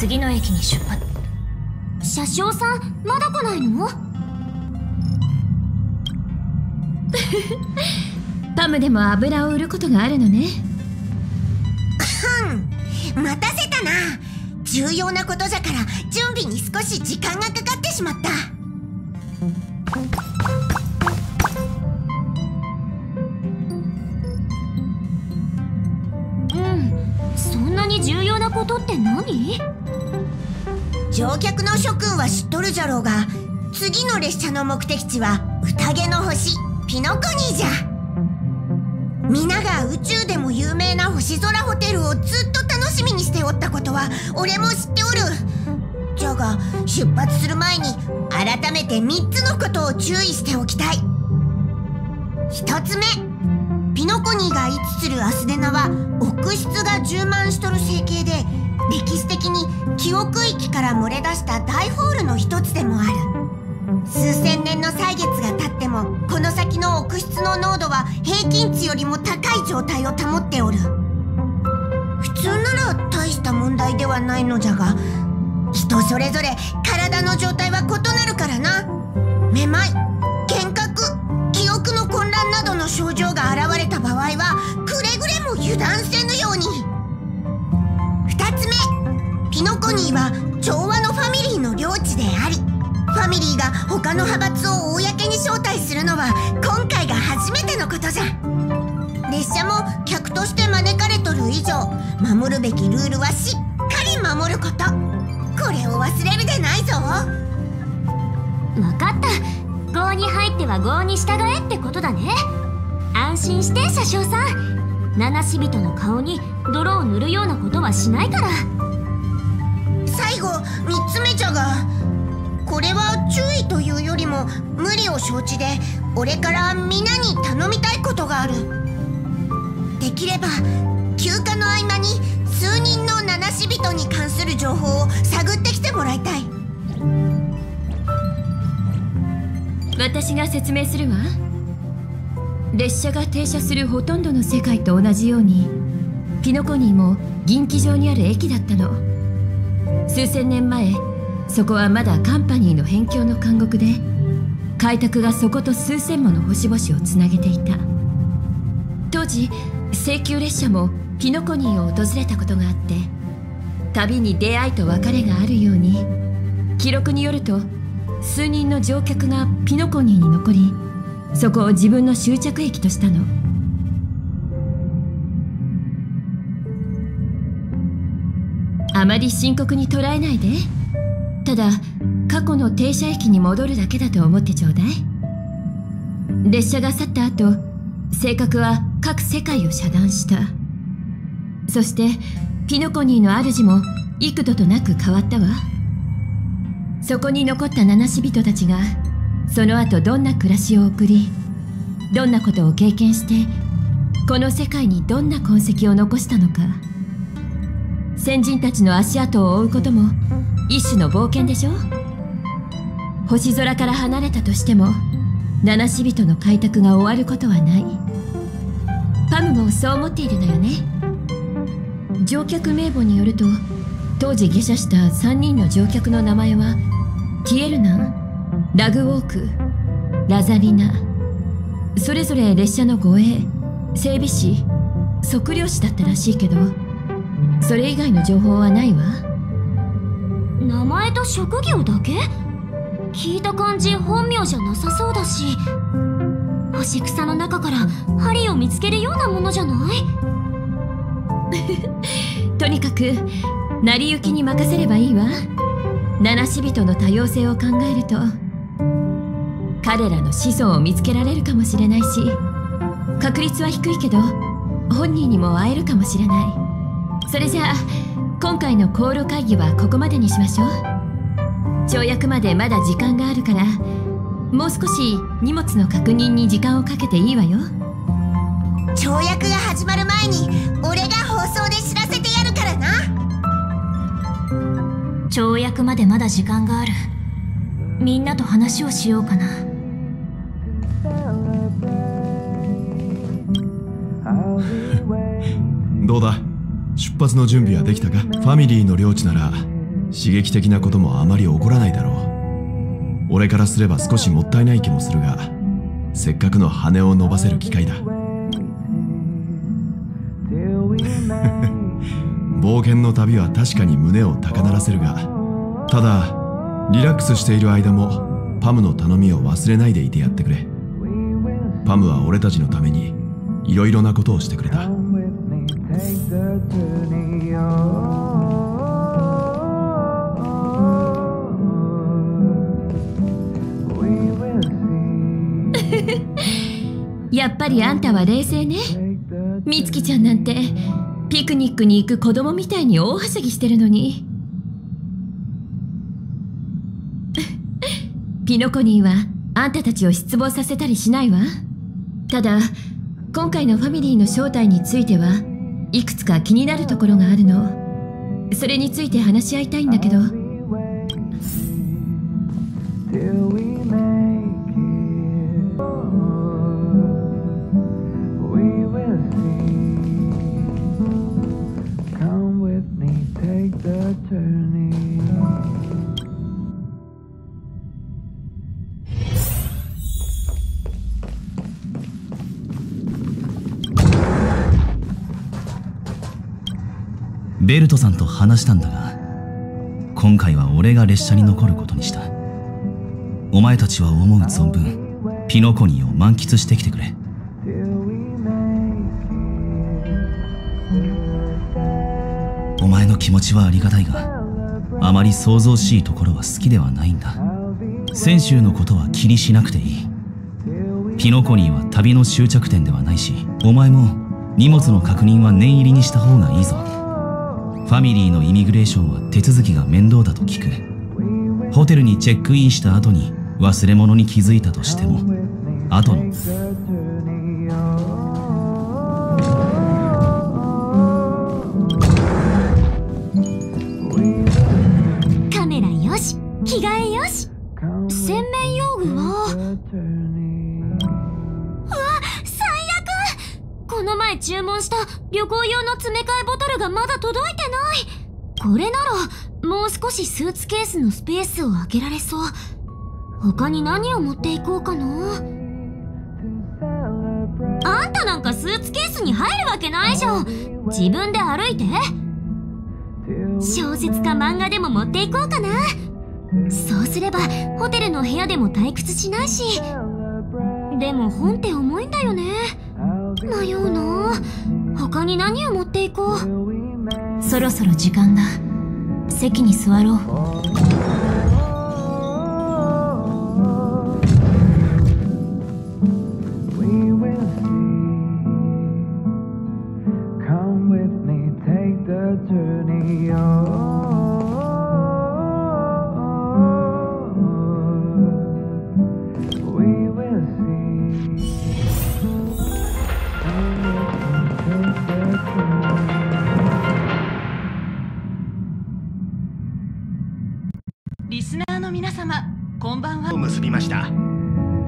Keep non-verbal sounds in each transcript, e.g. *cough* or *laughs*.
次の駅に出発。車掌さんまだ来ないの？*laughs* パムでも油を売ることがあるのね。ふん。待たせたな。重要なことじゃから準備に少し時間がかかってしまったことって何？乗客の諸君は知っとるじゃろうが次の列車の目的地は宴の星ピノコニーじゃ。皆が宇宙でも有名な星空ホテルをずっと楽しみにしておったことは俺も知っておる。じゃが出発する前に改めて3つのことを注意しておきたい。1つ目ピノコニーが位置するアスデナは奥室が充満しとる成形で歴史的に記憶域から漏れ出した大ホールの一つでもある。数千年の歳月が経ってもこの先の奥室の濃度は平均値よりも高い状態を保っておる。普通なら大した問題ではないのじゃが人それぞれ体の状態は異なるからな。めまい幻覚記憶の混乱などの症状が現れた場合はくれぐれも油断ピノコニーは調和のファミリーの領地でありファミリーが他の派閥を公に招待するのは今回が初めてのことじゃ。列車も客として招かれとる以上守るべきルールはしっかり守ること。これを忘れるでないぞ。分かった。郷に入っては郷に従えってことだね。安心して車掌さん。七死人の顔に泥を塗るようなことはしないから。最後3つ目じゃがこれは注意というよりも無理を承知で俺から皆に頼みたいことがある。できれば休暇の合間に数人の七死人に関する情報を探ってきてもらいたい。私が説明するわ。列車が停車するほとんどの世界と同じようにピノコニーも銀機場にある駅だったの。数千年前そこはまだカンパニーの辺境の監獄で開拓がそこと数千もの星々をつなげていた。当時請求列車もピノコニーを訪れたことがあって旅に出会いと別れがあるように記録によると数人の乗客がピノコニーに残りそこを自分の終着駅としたの。あまり深刻に捉えないで。ただ過去の停車駅に戻るだけだと思ってちょうだい。列車が去った後性格は各世界を遮断した。そしてピノコニーの主も幾度となく変わったわ。そこに残った七死人たちがその後どんな暮らしを送りどんなことを経験してこの世界にどんな痕跡を残したのか。先人たちの足跡を追うことも一種の冒険でしょ？星空から離れたとしても七死人の開拓が終わることはない。パムもそう思っているのよね。乗客名簿によると当時下車した3人の乗客の名前はティエルナンラグウォーク？ラザリナ？それぞれ列車の護衛整備士測量士だったらしいけどそれ以外の情報はないわ。名前と職業だけ？聞いた感じ本名じゃなさそうだし。星草の中から針を見つけるようなものじゃない？*laughs* とにかく成り行きに任せればいいわ。七死人の多様性を考えると彼らの子孫を見つけられるかもしれないし確率は低いけど本人にも会えるかもしれないそれじゃあ今回の航路会議はここまでにしましょう。跳躍までまだ時間があるからもう少し荷物の確認に時間をかけていいわよ。跳躍が始まる前に俺が放送で知らせてやるからな。跳躍までまだ時間がある。みんなと話をしようかな。どうだ？出発の準備はできたか？ファミリーの領地なら刺激的なこともあまり起こらないだろう。俺からすれば少しもったいない気もするがせっかくの羽を伸ばせる機会だ。*laughs* 冒険の旅は確かに胸を高鳴らせるがただリラックスしている間もパムの頼みを忘れないでいてやってくれ。パムは俺たちのためにいろいろなことをしてくれた。*laughs* やっぱりあんたは冷静ね。美月ちゃんなんてピクニックに行く子供みたいに大はしゃぎしてるのに。*laughs* ピノコニーはあんたたちを失望させたりしないわ。ただ今回のファミリーの正体についてはいくつか気になるところがあるの。それについて話し合いたいんだけど。Turn. ベルトさんと話したんだが今回は俺が列車に残ることにした。お前たちは思う存分ピノコニーを満喫してきてくれ。お前の気持ちはありがたいがあまり想像しいところは好きではないんだ。泉州のことは気にしなくていい。ピノコニーは旅の終着点ではないしお前も荷物の確認は念入りにした方がいいぞ。ファミリーのイミグレーションは手続きが面倒だと聞く。ホテルにチェックインした後に忘れ物に気づいたとしても後の。カメラよし着替えよし。洗面用具は the journey. 最悪。この前注文した旅行用の詰め替えボトルがまだ届いてない。これならもう少しスーツケースのスペースを空けられそう。他に何を持っていこうかな。あんたなんかスーツケースに入るわけないじゃん。自分で歩いて。小説か漫画でも持っていこうかな。そうすればホテルの部屋でも退屈しないし。でも本って重いんだよね。迷うな。他に何を持っていこう？そろそろ時間だ。席に座ろう。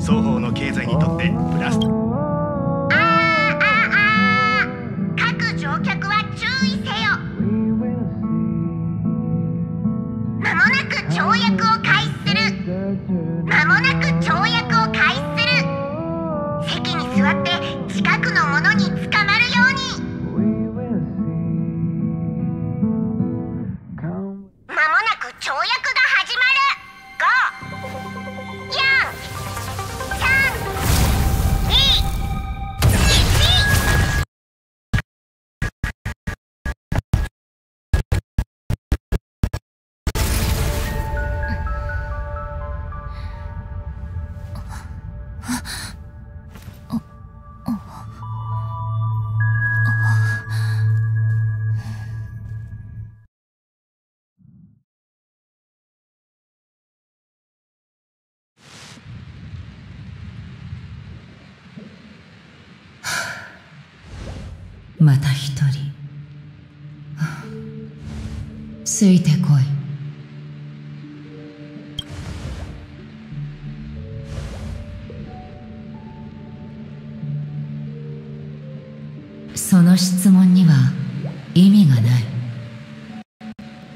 双方の経済にとってプラスついてこい。その質問には意味がない。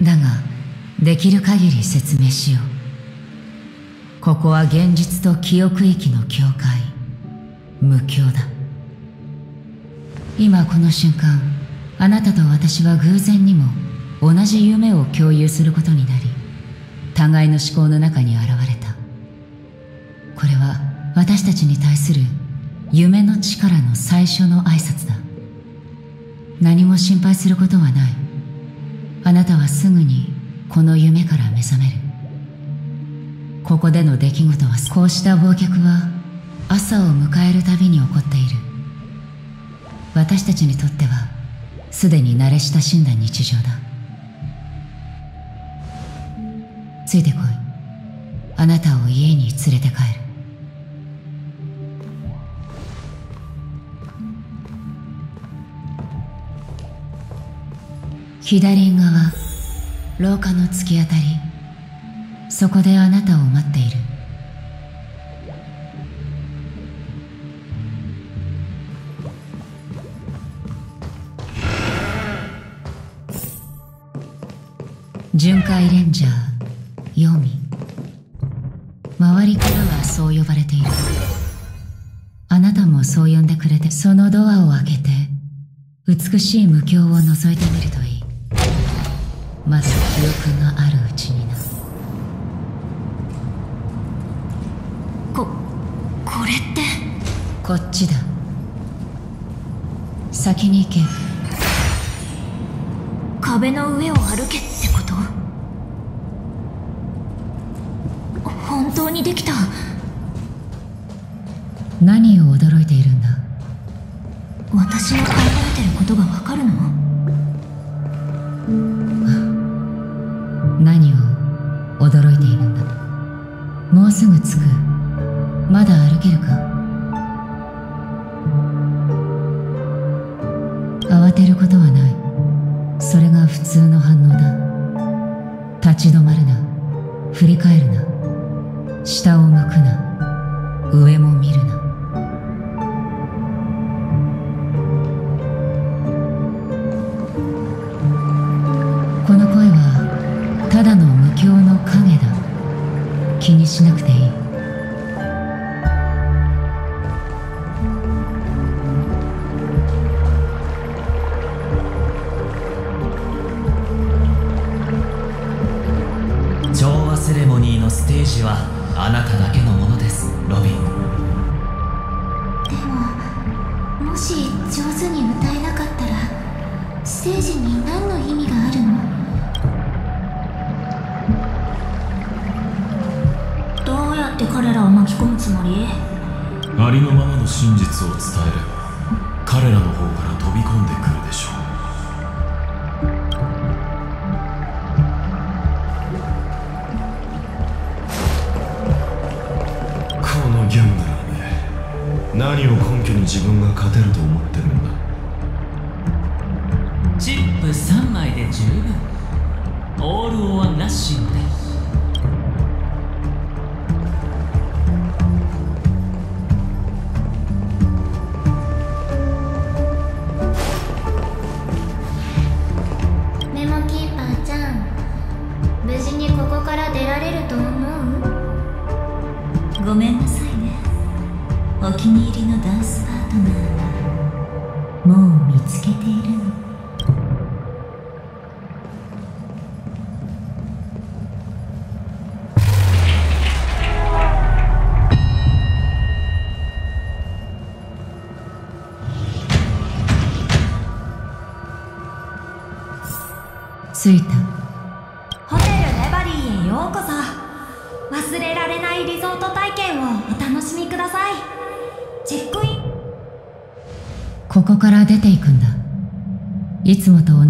だができる限り説明しよう。ここは現実と記憶域の境界。無境だ。今この瞬間あなたと私は偶然にも同じ夢を共有することになり互いの思考の中に現れた。これは私たちに対する夢の力の最初の挨拶だ。何も心配することはない。あなたはすぐにこの夢から目覚める。ここでの出来事はこうした忘却は朝を迎えるたびに起こっている。私たちにとってはすでに慣れ親しんだ日常だ。ついてこい。あなたを家に連れて帰る。左側廊下の突き当たり。そこであなたを待っている。巡回レンジャー。ヨミ周りからはそう呼ばれている。あなたもそう呼んでくれてそのドアを開けて美しい無境を覗いてみるといい。まだ記憶があるうちにな。ここれって？こっちだ。先に行け。壁の上を歩けってこと本当にできた。何を驚いているんだ？私の考えてることがわかるの？何を驚いているんだ？もうすぐ着くこの声はただの無境の影だ。気にしなくていい。自分が勝てると思って。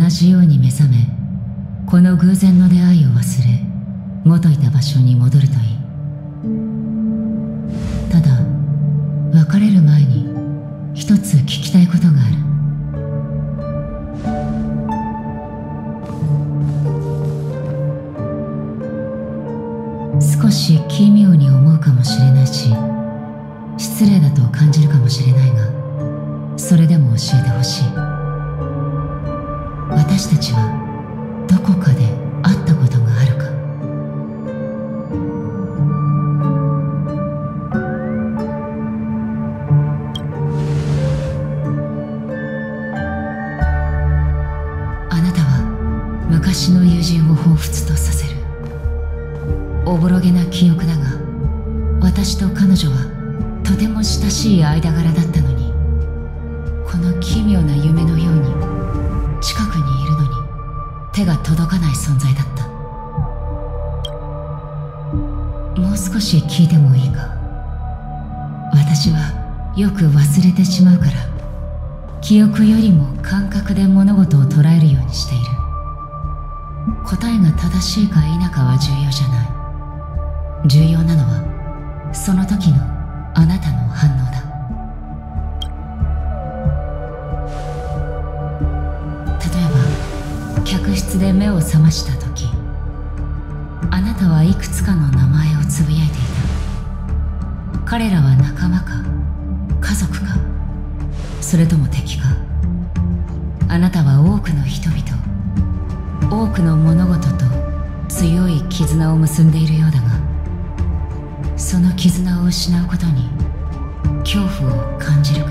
同じようにその時のあなたの反応だ。例えば客室で目を覚ました時あなたはいくつかの名前をつぶやいていた。彼らは仲間か家族かそれとも敵怖を感じるか。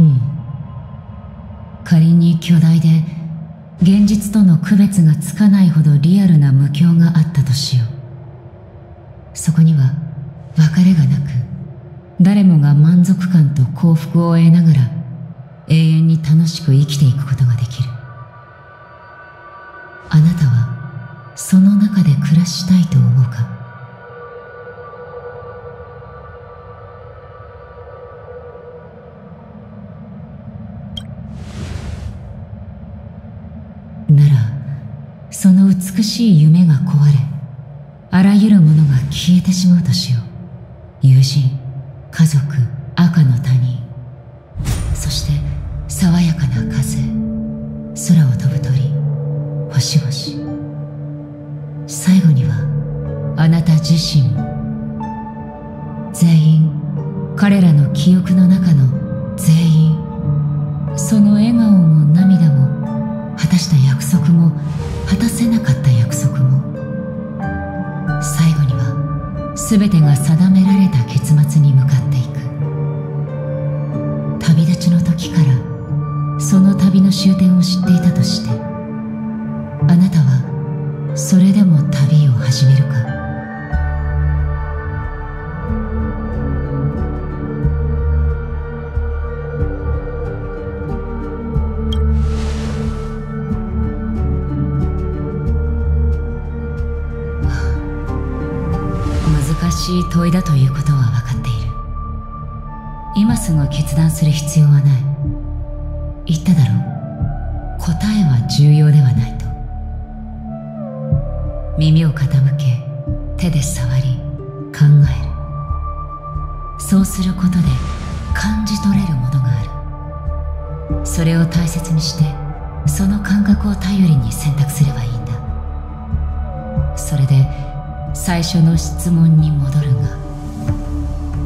うん。仮に巨大で現実との区別がつかないほどリアルな無境があったとしよう。そこには別れがなく誰もが満足感と幸福を得ながら永遠に楽しく生きていくことができる。あなたはその中で暮らしたいと思うか？ならその美しい夢が壊れあらゆるものが消えてしまうとしよう。友人家族赤の他人。そして爽やかな風。空を飛ぶ鳥。星々。最後にはあなた自身。も全員彼らの記憶の中の全員。その笑顔も涙も果たした約束も果たせなかった約束も。最後には全てが定められた結末に向かっていく。旅立ちの時からその旅の終点を知っていたとしてあなたはそれでも旅を始めるか？しい問いだということは分かっている。今すぐ決断する必要はない。言っただろう。答えは重要ではないと。耳を傾け手で触り考える。そうすることで感じ取れるものがある。それを大切にしてその感覚を頼りに選択すればいいんだ。それで最初の質問に戻るが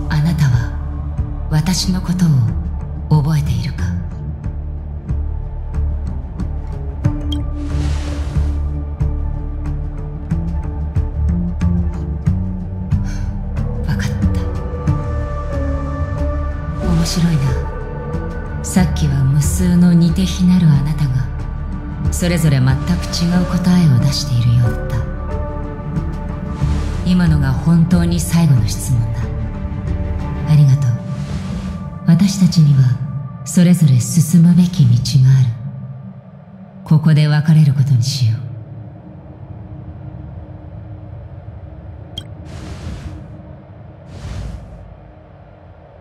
あなたは私のことを覚えているか？分かった。面白いな。さっきは無数の似て非なるあなたがそれぞれ全く違う答えを出しているようだ。今のが本当に最後の質問だ。ありがとう。私たちにはそれぞれ進むべき道がある。ここで別れることにしよう。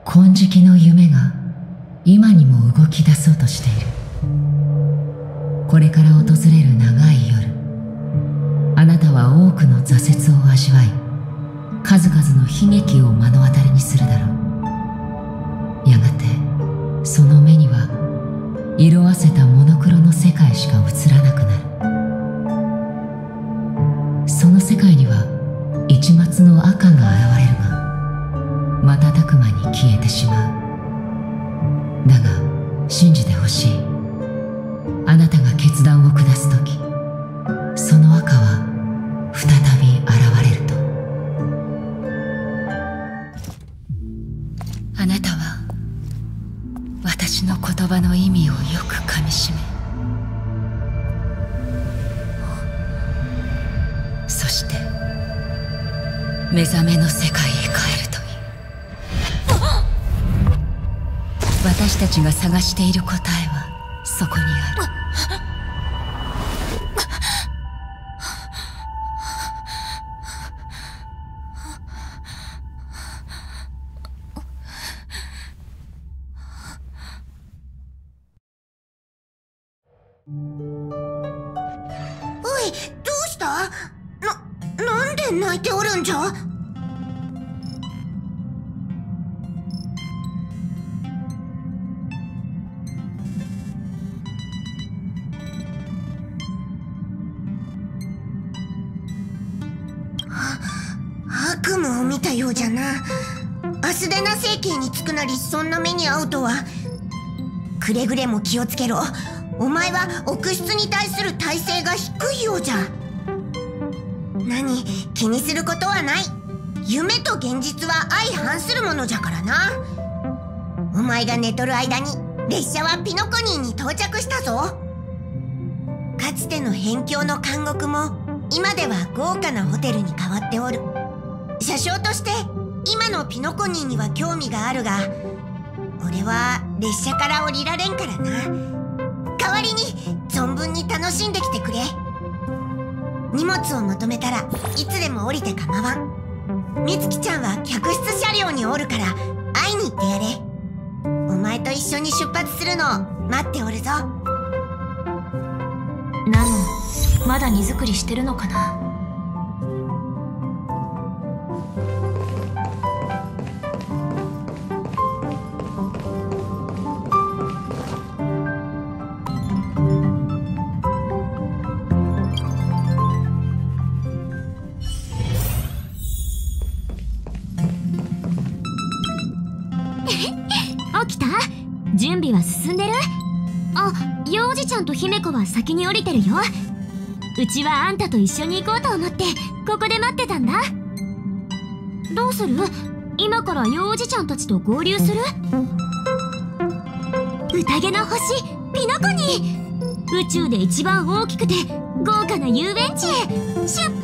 金色の夢が今にも動き出そうとしている。これから訪れる長い夜。あなたは多くの挫折を味わい数々の悲劇を目の当たりにするだろう。やがてその目には色あせたモノクロの世界しか映らなくなる。その世界には一抹の赤が現れるが瞬く間に消えてしまう。だが信じてほしい。あなたが決断を下す時その赤は再び現れると。あなたは私の言葉の意味をよくかみしめ。そして目覚めの世界へ帰るといい。私たちが探している答えはそこにある。くれぐれも気をつけろ。お前は臆室に対する耐性が低いようじゃ。何？気にすることはない。夢と現実は相反するものじゃからな。お前が寝とる間に列車はピノコニーに到着したぞ。かつての辺境の監獄も今では豪華なホテルに変わっておる。車掌として今のピノコニーには興味があるが俺は列車から降りられんからな。代わりに存分に楽しんできてくれ。荷物をまとめたらいつでも降りて構わん。みつきちゃんは客室車両におるから会いに行ってやれ。お前と一緒に出発するのを待っておるぞ。ナノまだ荷造りしてるのかな？は先に降りてるよ。うちはあんたと一緒に行こうと思ってここで待ってたんだ。どうする？今から幼児ちゃんたちと合流する？宴の星ピノコに。宇宙で一番大きくて豪華な遊園地へ。出発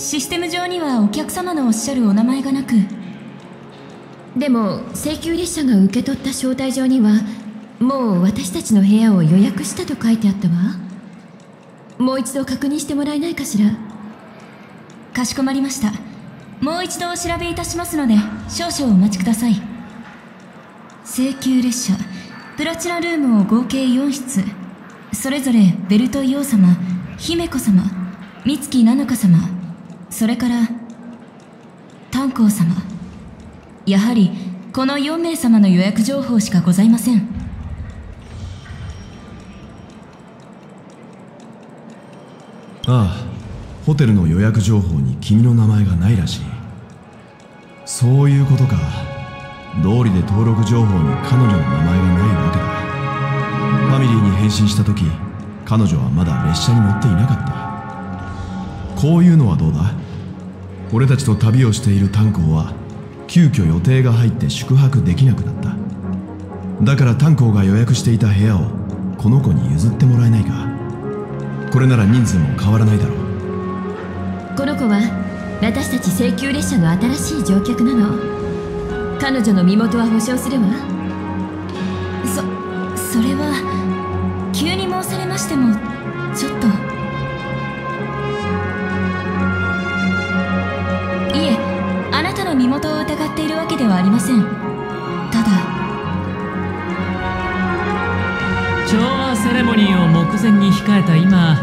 システム上にはお客様のおっしゃるお名前がなくでも請求列車が受け取った招待状にはもう私たちの部屋を予約したと書いてあったわ。もう一度確認してもらえないかしら？かしこまりました。もう一度お調べいたしますので少々お待ちください。請求列車プラチナルームを合計4室。それぞれベルトイ王様姫子様美月七香様。それから炭鉱様やはりこの4名様の予約情報しかございません。ああホテルの予約情報に君の名前がないらしい。そういうことか。道理で登録情報に彼女の名前がないわけだ。ファミリーに返信した時彼女はまだ列車に乗っていなかった。こういうのはどうだ？俺たちと旅をしている炭鉱は急遽予定が入って宿泊できなくなった。だから炭鉱が予約していた部屋をこの子に譲ってもらえないか？これなら人数も変わらないだろう。この子は私たち請求列車の新しい乗客なの。彼女の身元は保証するわそそれは急に申されましてもちょっと。っているわけではありません。ただ調和セレモニーを目前に控えた今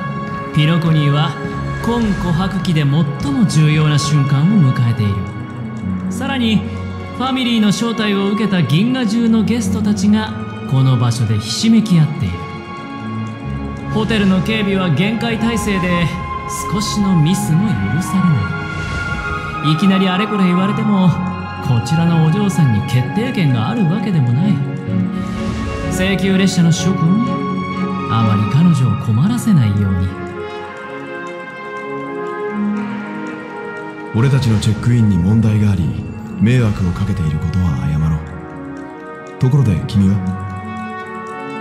ピノコニーは今琥珀期で最も重要な瞬間を迎えている。さらにファミリーの招待を受けた銀河中のゲストたちがこの場所でひしめき合っている。ホテルの警備は厳戒態勢で少しのミスも許されない。いきなりあれこれ言われてもこちらのお嬢さんに決定権があるわけでもない。請求列車の諸君あまり彼女を困らせないように。俺たちのチェックインに問題があり迷惑をかけていることは謝ろう。ところで君は？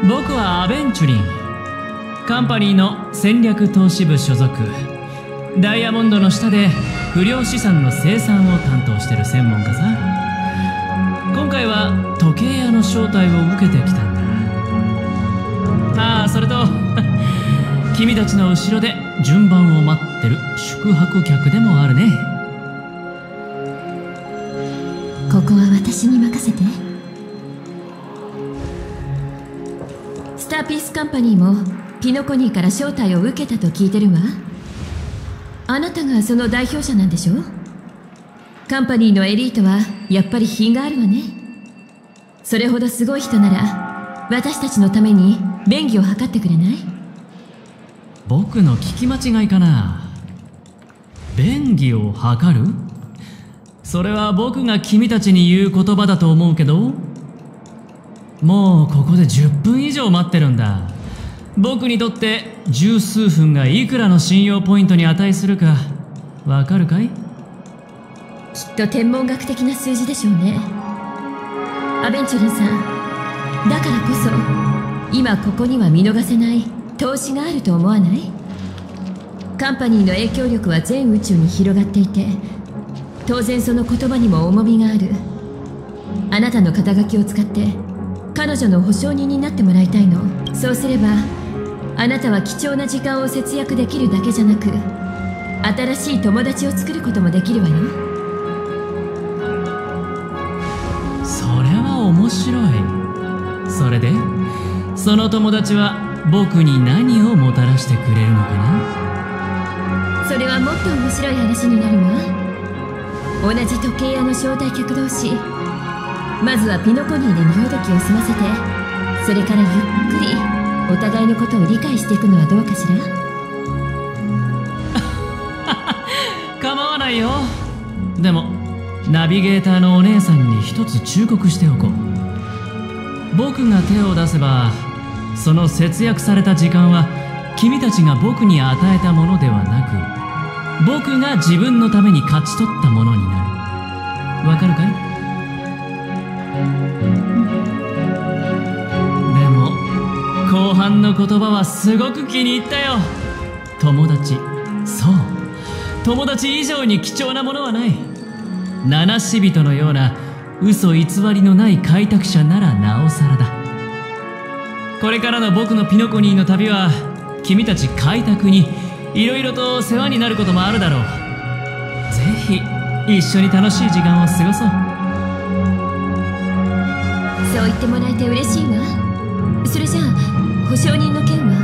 僕はアベンチュリン。カンパニーの戦略投資部所属。ダイヤモンドの下で不良資産の生産を担当してる専門家さ今回は時計屋の招待を受けてきたんだ。ああそれと *laughs* 君たちの後ろで順番を待ってる宿泊客でもあるね。ここは私に任せて。スターピースカンパニーもピノコニーから招待を受けたと聞いてるわ。あなたがその代表者なんでしょカンパニーのエリートはやっぱり品があるわね。それほどすごい人なら私たちのために便宜を図ってくれない？僕の聞き間違いかな？便宜を図る？それは僕が君たちに言う言葉だと思うけどもうここで10分以上待ってるんだ。僕にとって十数分がいくらの信用ポイントに値するかわかるかい？きっと天文学的な数字でしょうね。アベンチュリンさんだからこそ今ここには見逃せない投資があると思わない？カンパニーの影響力は全宇宙に広がっていて当然その言葉にも重みがある。あなたの肩書きを使って彼女の保証人になってもらいたいの。そうすればあなたは貴重な時間を節約できるだけじゃなく新しい友達を作ることもできるわよ。それは面白い。それでその友達は僕に何をもたらしてくれるのかな？それはもっと面白い話になるわ。同じ時計屋の招待客同士まずはピノコニーで身ほどきを済ませてそれからゆっくりお互いのことを理解していくのはどうかしら？*laughs* 構わないよ。でもナビゲーターのお姉さんに一つ忠告しておこう。僕が手を出せばその節約された時間は君たちが僕に与えたものではなく僕が自分のために勝ち取ったものになる。わかるかい？半の言葉はすごく気に入ったよ。友達。そう。友達以上に貴重なものはない。七死人のような嘘偽りのない開拓者ならなおさらだ。これからの僕のピノコニーの旅は君たち開拓にいろいろと世話になることもあるだろう。ぜひ一緒に楽しい時間を過ごそう。そう言ってもらえて嬉しいわ。それじゃあ保証人の件は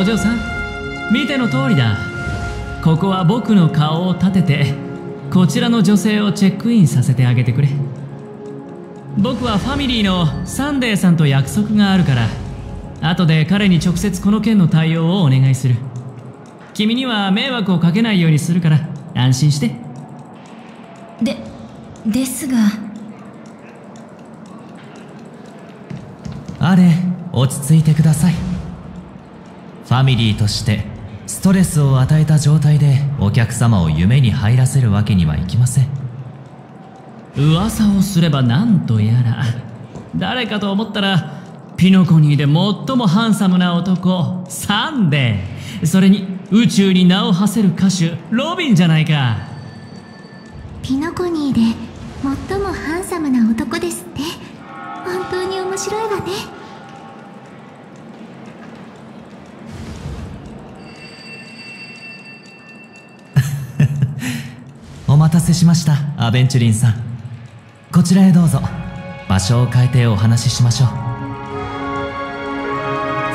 お嬢さん見ての通りだ。ここは僕の顔を立ててこちらの女性をチェックインさせてあげてくれ。僕はファミリーのサンデーさんと約束があるから後で彼に直接この件の対応をお願いする。君には迷惑をかけないようにするから安心して。でですが。あれ落ち着いてください。ファミリーとしてストレスを与えた状態でお客様を夢に入らせるわけにはいきません。噂をすれば何とやら誰かと思ったらピノコニーで最もハンサムな男サンデー。それに宇宙に名を馳せる歌手ロビンじゃないか。ピノコニーで最もハンサムな男ですって。本当に面白いわねお待たせしましたアベンチュリンさん。こちらへどうぞ。場所を変えてお話ししましょう。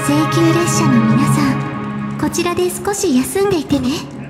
請求列車の皆さんこちらで少し休んでいてね。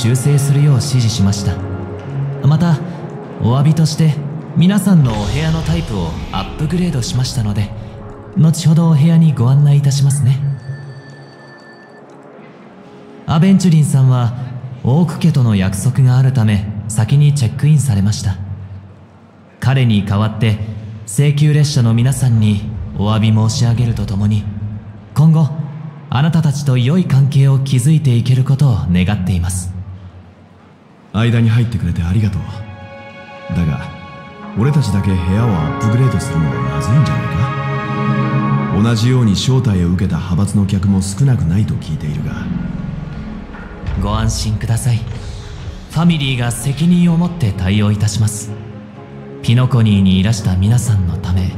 修正するよう指示しました。またお詫びとして皆さんのお部屋のタイプをアップグレードしましたので後ほどお部屋にご案内いたしますね。アベンチュリンさんはオーク家との約束があるため先にチェックインされました。彼に代わって請求列車の皆さんにお詫び申し上げるとともに今後あなたたちと良い関係を築いていけることを願っています。間に入ってくれてありがとう。だが俺たちだけ部屋をアップグレードするのはまずいんじゃないか？同じように招待を受けた派閥の客も少なくないと聞いているが。ご安心ください。ファミリーが責任を持って対応いたします。ピノコニーにいらした皆さんのため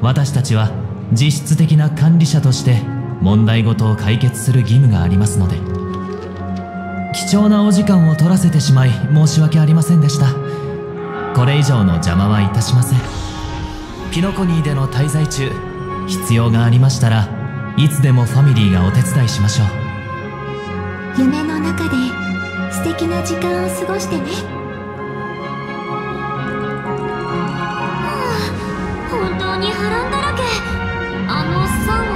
私たちは実質的な管理者として問題ごとを解決する義務がありますので。貴重なお時間を取らせてしまい申し訳ありませんでした。これ以上の邪魔はいたしません。ピノコニーでの滞在中必要がありましたらいつでもファミリーがお手伝いしましょう。夢の中で素敵な時間を過ごしてね。本当に波乱だらけ。あのサン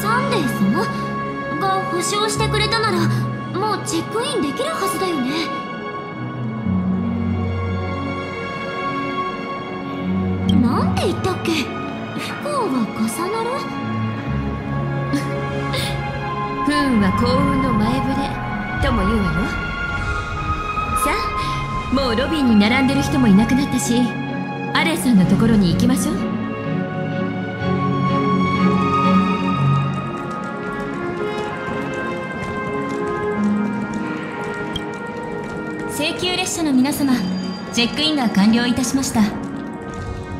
サンデーさんが保証してくれたならチェックインできるはずだよね。なんて言ったっけ？不幸は重なる？*laughs* 不運は幸運の前触れ。とも言うわよ。さあもうロビーに並んでる人もいなくなったしアレンさんのところに行きましょう。請求列車の皆様チェックインが完了いたしました。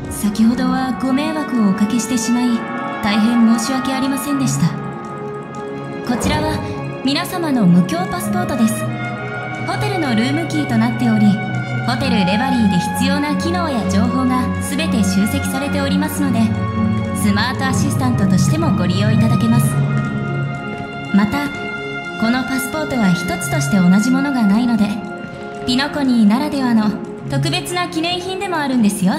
先ほどはご迷惑をおかけしてしまい大変申し訳ありませんでした。こちらは皆様の無料パスポートです。ホテルのルームキーとなっておりホテルレバリーで必要な機能や情報が全て集積されておりますのでスマートアシスタントとしてもご利用いただけます。またこのパスポートは一つとして同じものがないのでピノコニーならではの特別な記念品でもあるんですよ。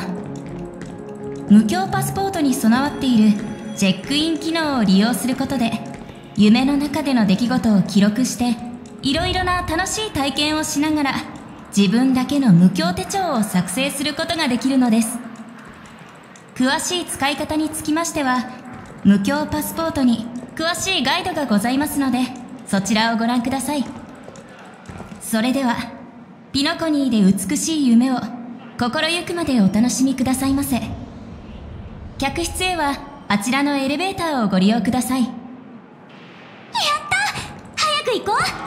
無料パスポートに備わっているチェックイン機能を利用することで夢の中での出来事を記録していろいろな楽しい体験をしながら自分だけの無料手帳を作成することができるのです。詳しい使い方につきましては無料パスポートに詳しいガイドがございますのでそちらをご覧ください。それではピノコニーで美しい夢を心ゆくまでお楽しみくださいませ。客室へはあちらのエレベーターをご利用ください。やった早く行こう！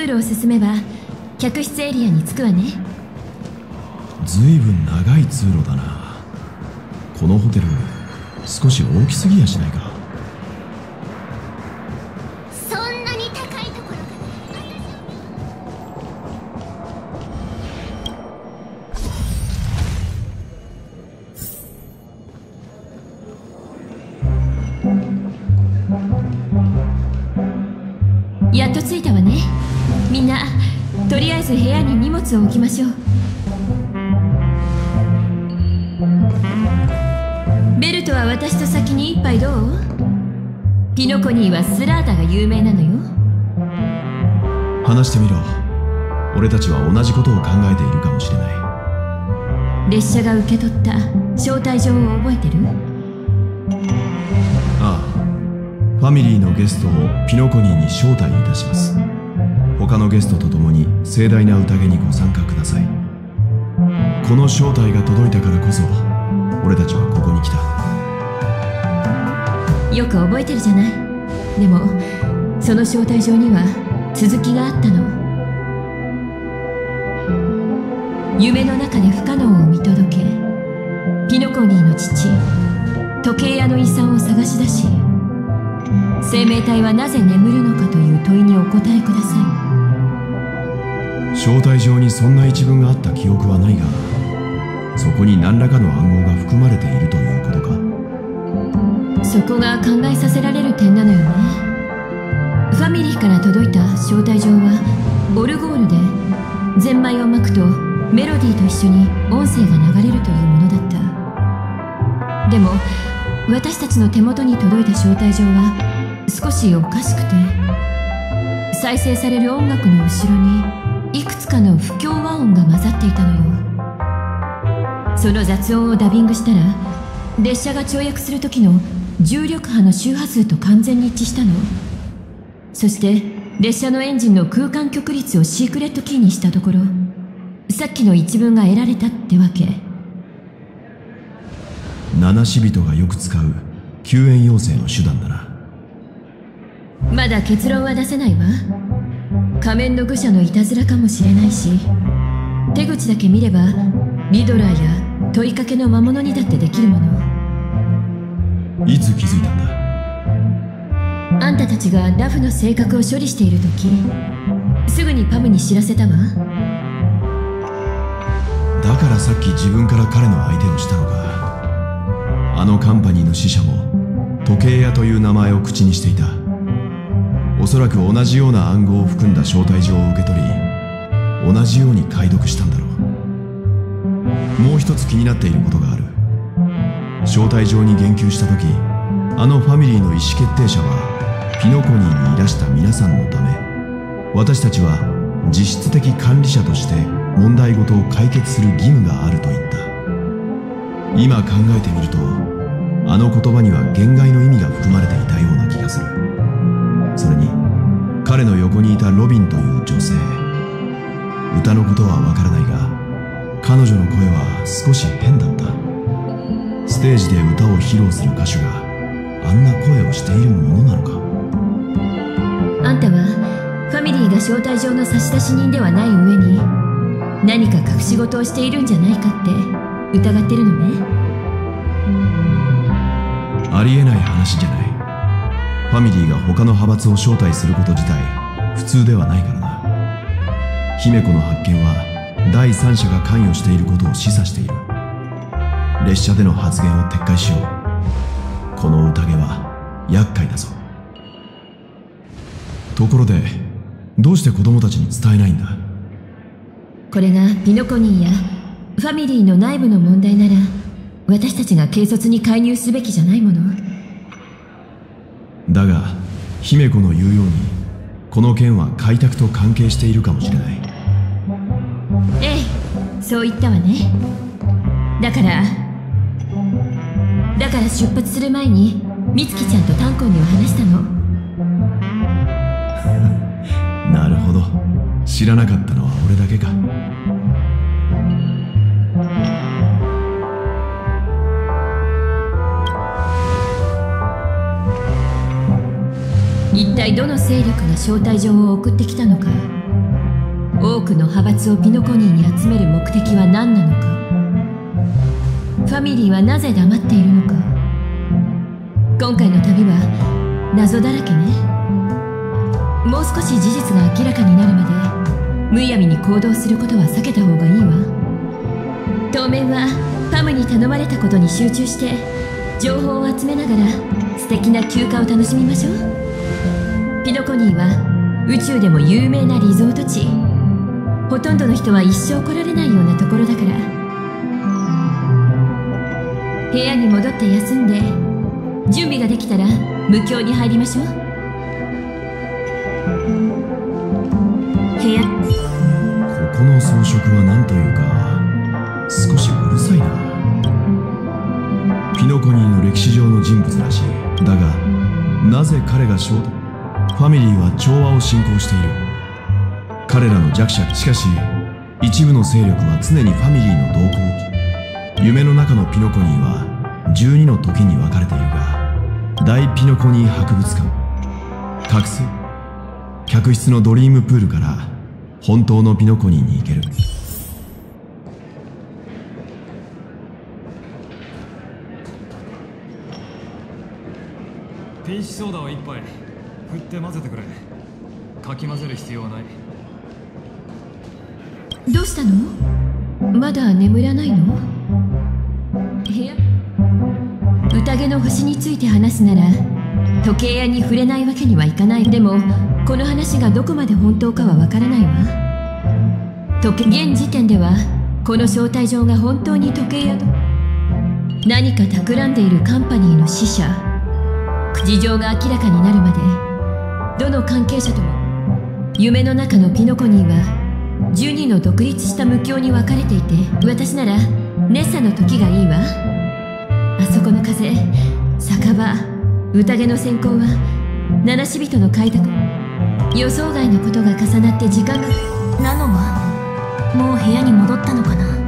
通路を進めば客室エリアに着くわね。ずいぶん長い通路だな。このホテル少し大きすぎやしないか？たちは同じことを考えているかもしれない。列車が受け取った招待状を覚えてる？ああ。ファミリーのゲストをピノコニーに招待いたします。他のゲストと共に盛大な宴にご参加ください。この招待が届いたからこそ俺たちはここに来た。よく覚えてるじゃない？でもその招待状には続きがあったの夢の中で不可能を見届けピノコニーの父時計屋の遺産を探し出し生命体はなぜ眠るのかという問いにお答えください。招待状にそんな一文があった記憶はないがそこに何らかの暗号が含まれているということか。そこが考えさせられる点なのよね。ファミリーから届いた招待状はオルゴールでゼンマイを巻くとメロディーと一緒に音声が流れるというものだった。でも私たちの手元に届いた招待状は少しおかしくて再生される音楽の後ろにいくつかの不協和音が混ざっていたのよ。その雑音をダビングしたら列車が跳躍する時の重力波の周波数と完全に一致したの。そして列車のエンジンの空間極率をシークレットキーにしたところさっきの一文が得られたってわけ。七死人がよく使う救援要請の手段だな。まだ結論は出せないわ。仮面の愚者のいたずらかもしれないし手口だけ見ればリドラーや問いかけの魔物にだってできるもの。いつ気づいたんだ？あんたたちがラフの性格を処理している時すぐにパムに知らせたわだからさっき自分から彼の相手をしたのか。あのカンパニーの死者も時計屋という名前を口にしていた。おそらく同じような暗号を含んだ招待状を受け取り同じように解読したんだろう。もう一つ気になっていることがある。招待状に言及した時あのファミリーの意思決定者はピノコニーにいらした皆さんのため私たちは実質的管理者として問題ごとを解決する義務があると言った。今考えてみるとあの言葉には言外の意味が含まれていたような気がする。それに彼の横にいたロビンという女性。歌のことはわからないが彼女の声は少し変だった。ステージで歌を披露する歌手があんな声をしているものなのか。あんたはファミリーが招待状の差出人ではない上に何か隠し事をしているんじゃないかって疑ってるのね。ありえない話じゃない。ファミリーが他の派閥を招待すること自体普通ではないからな。姫子の発見は第三者が関与していることを示唆している。列車での発言を撤回しよう。この宴は厄介だぞ。ところでどうして子供たちに伝えないんだ？これがピノコニーやファミリーの内部の問題なら私たちが軽率に介入すべきじゃないもの。だが姫子の言うようにこの件は開拓と関係しているかもしれない。ええそう言ったわね。だからだから出発する前に美月ちゃんとタンコンには話したの知らなかったのは俺だけか。一体どの勢力が招待状を送ってきたのか。多くの派閥をピノコニーに集める目的は何なのか。ファミリーはなぜ黙っているのか。今回の旅は謎だらけね。もう少し事実が明らかになるまでむやみに行動することは避けた方がいいわ。当面はパムに頼まれたことに集中して情報を集めながら素敵な休暇を楽しみましょう。ピノコニーは宇宙でも有名なリゾート地。ほとんどの人は一生来られないようなところだから。部屋に戻って休んで準備ができたら無教に入りましょう。この装飾は何というか少しうるさいな。ピノコニーの歴史上の人物らしい。だがなぜ彼が衝ファミリーは調和を信仰している。彼らの弱者しかし一部の勢力は常にファミリーの動向夢の中のピノコニーは12の時に分かれているが大ピノコニー博物館。覚醒客室のドリームプールから本当のピノコニーに行ける。ピンチソーダを一杯振って混ぜてくれ。かき混ぜる必要はない。どうしたの？まだ眠らないの？部屋宴の星について話すなら時計屋に触れないわけにはいかない。でもこの話がどこまで本当かはわからないわ。時計現時点ではこの招待状が本当に時計屋何か企んでいるカンパニーの使者事情が明らかになるまでどの関係者とも夢の中のピノコニーは12の独立した無教に分かれていて私ならネッサの時がいいわ。あそこの風酒場宴の先行は七死人の開拓。予想外のことが重なって時間がなのはもう部屋に戻ったのかな？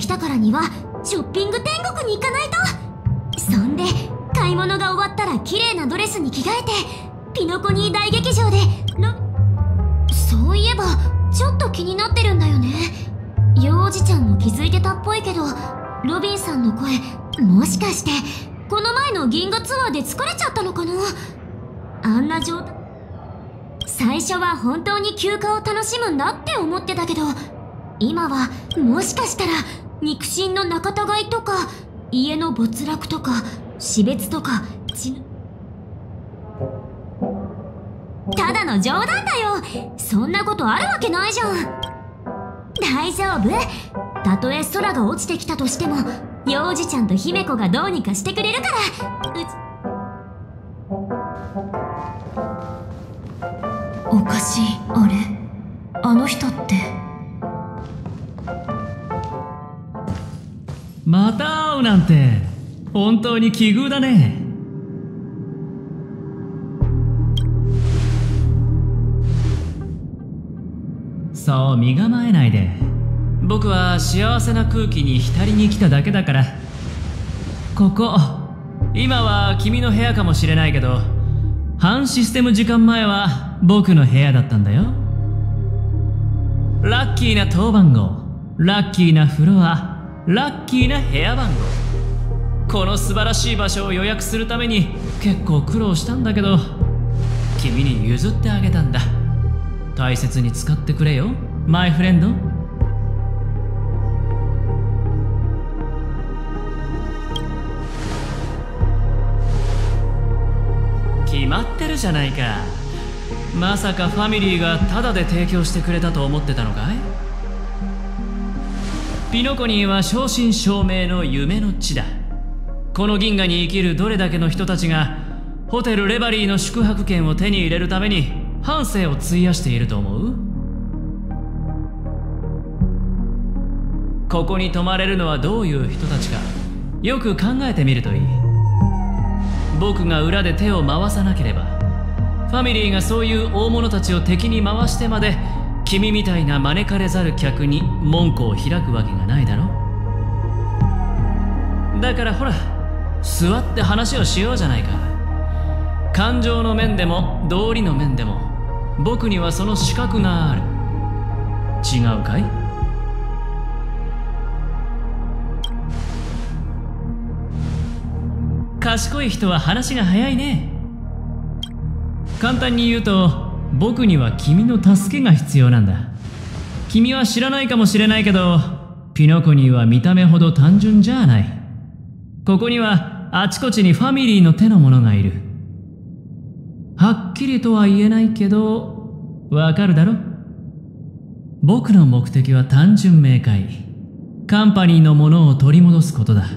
来たからにはショッピング天国に行かないと。そんで買い物が終わったら綺麗なドレスに着替えてピノコニー大劇場で。ロそういえばちょっと気になってるんだよね。幼児ちゃんも気づいてたっぽいけどロビンさんの声もしかしてこの前の銀河ツアーで疲れちゃったのかな？あんな状態。最初は本当に休暇を楽しむんだって思ってたけど今はもしかしたら肉親の仲違いとか家の没落とか死別とか死ぬただの冗談だよ。そんなことあるわけないじゃん。大丈夫。たとえ空が落ちてきたとしても幼児ちゃんと姫子がどうにかしてくれるから。うち。おかしい。あれ？あの人って。また会うなんて。本当に奇遇だね。そう身構えないで。僕は幸せな空気に浸りに来ただけだから。ここ。今は君の部屋かもしれないけど半システム時間前は僕の部屋だったんだよ。ラッキーな当番号。ラッキーなフロア。ラッキーな部屋番号。この素晴らしい場所を予約するために結構苦労したんだけど君に譲ってあげたんだ。大切に使ってくれよマイフレンド。決まってるじゃないか。まさかファミリーがタダで提供してくれたと思ってたのかい？ピノコニーは正真正銘の夢の地だ。この銀河に生きるどれだけの人たちがホテルレバリーの宿泊券を手に入れるために半生を費やしていると思う？ここに泊まれるのはどういう人たちかよく考えてみるといい。僕が裏で手を回さなければファミリーがそういう大物たちを敵に回してまで君みたいな招かれざる客に門戸を開くわけがないだろ？だからほら座って話をしようじゃないか。感情の面でも道理の面でも僕にはその資格がある。違うかい？賢い人は話が早いね。簡単に言うと僕には君の助けが必要なんだ。君は知らないかもしれないけどピノコニーは見た目ほど単純じゃない。ここにはあちこちにファミリーの手の者がいる。はっきりとは言えないけどわかるだろ？僕の目的は単純明快。カンパニーのものを取り戻すことだ。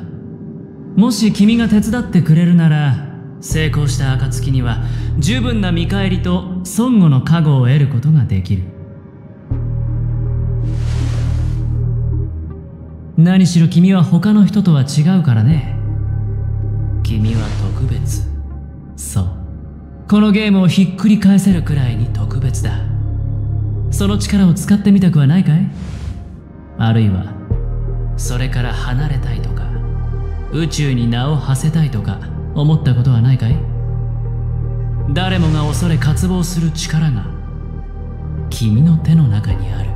もし君が手伝ってくれるなら成功した暁には十分な見返りと孫悟の加護を得ることができる。何しろ君は他の人とは違うからね。君は特別。そう。このゲームをひっくり返せるくらいに特別だ。その力を使ってみたくはないかい？あるいはそれから離れたいとか宇宙に名を馳せたいとか。思ったことはないかい？誰もが恐れ渇望する力が君の手の中にある。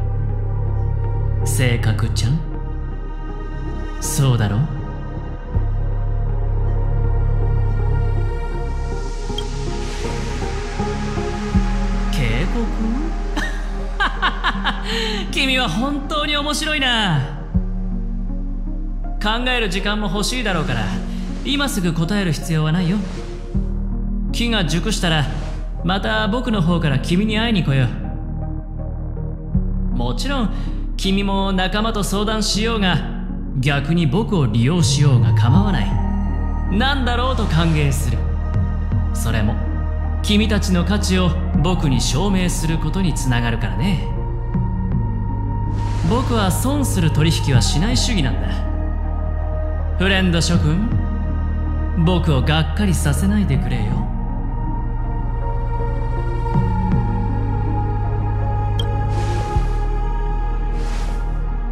性格ちゃん？そうだろ？警告？*laughs* 君は本当に面白いな。考える時間も欲しいだろうから。今すぐ答える必要はないよ。木が熟したらまた僕の方から君に会いに来よう。もちろん君も仲間と相談しようが逆に僕を利用しようが構わない。何だろうと歓迎する。それも君たちの価値を僕に証明することにつながるからね。僕は損する取引はしない主義なんだ。フレンド諸君。僕をがっかりさせないでくれよ。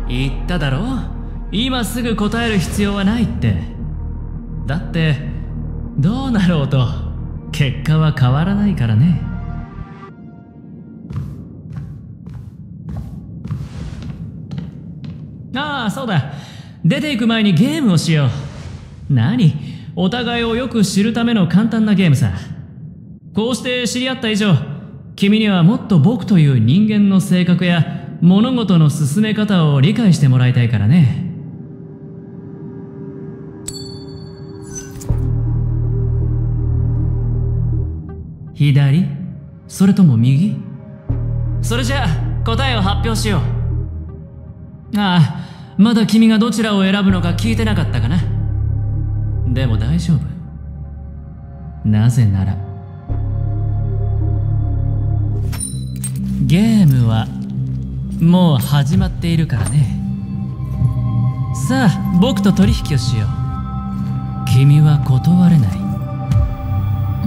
言っただろ？今すぐ答える必要はないって。だってどうなろうと。結果は変わらないからね。ああそうだ。出ていく前にゲームをしよう。何？お互いをよく知るための簡単なゲームさ。こうして知り合った以上君にはもっと僕という人間の性格や物事の進め方を理解してもらいたいからね。左？それとも右？それじゃあ答えを発表しよう。ああまだ君がどちらを選ぶのか聞いてなかったかな。でも大丈夫。なぜならゲームはもう始まっているからね。さあ僕と取引をしよう。君は断れない。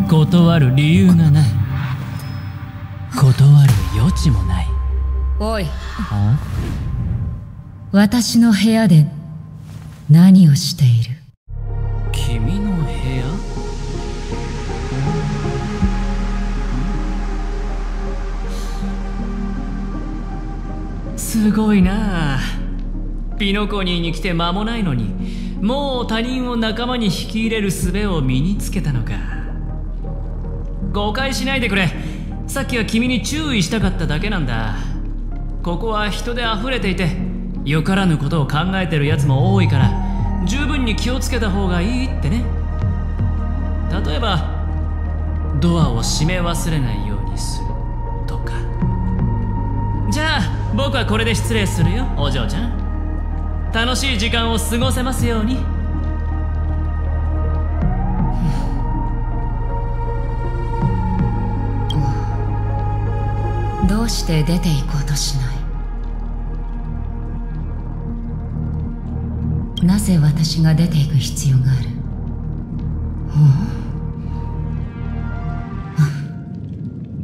断る理由がない。断る余地もない。おい。あ？私の部屋で何をしている？君の部屋？すごいな。ピノコニーに来て間もないのにもう他人を仲間に引き入れる術を身につけたのか。誤解しないでくれ。さっきは君に注意したかっただけなんだ。ここは人で溢れていてよからぬことを考えてるやつも多いから十分に気をつけた方がいいってね。例えばドアを閉め忘れないようにするとか。じゃあ僕はこれで失礼するよお嬢ちゃん。楽しい時間を過ごせますように。どうして出て行こうとしない？なぜ私が出て行く必要がある？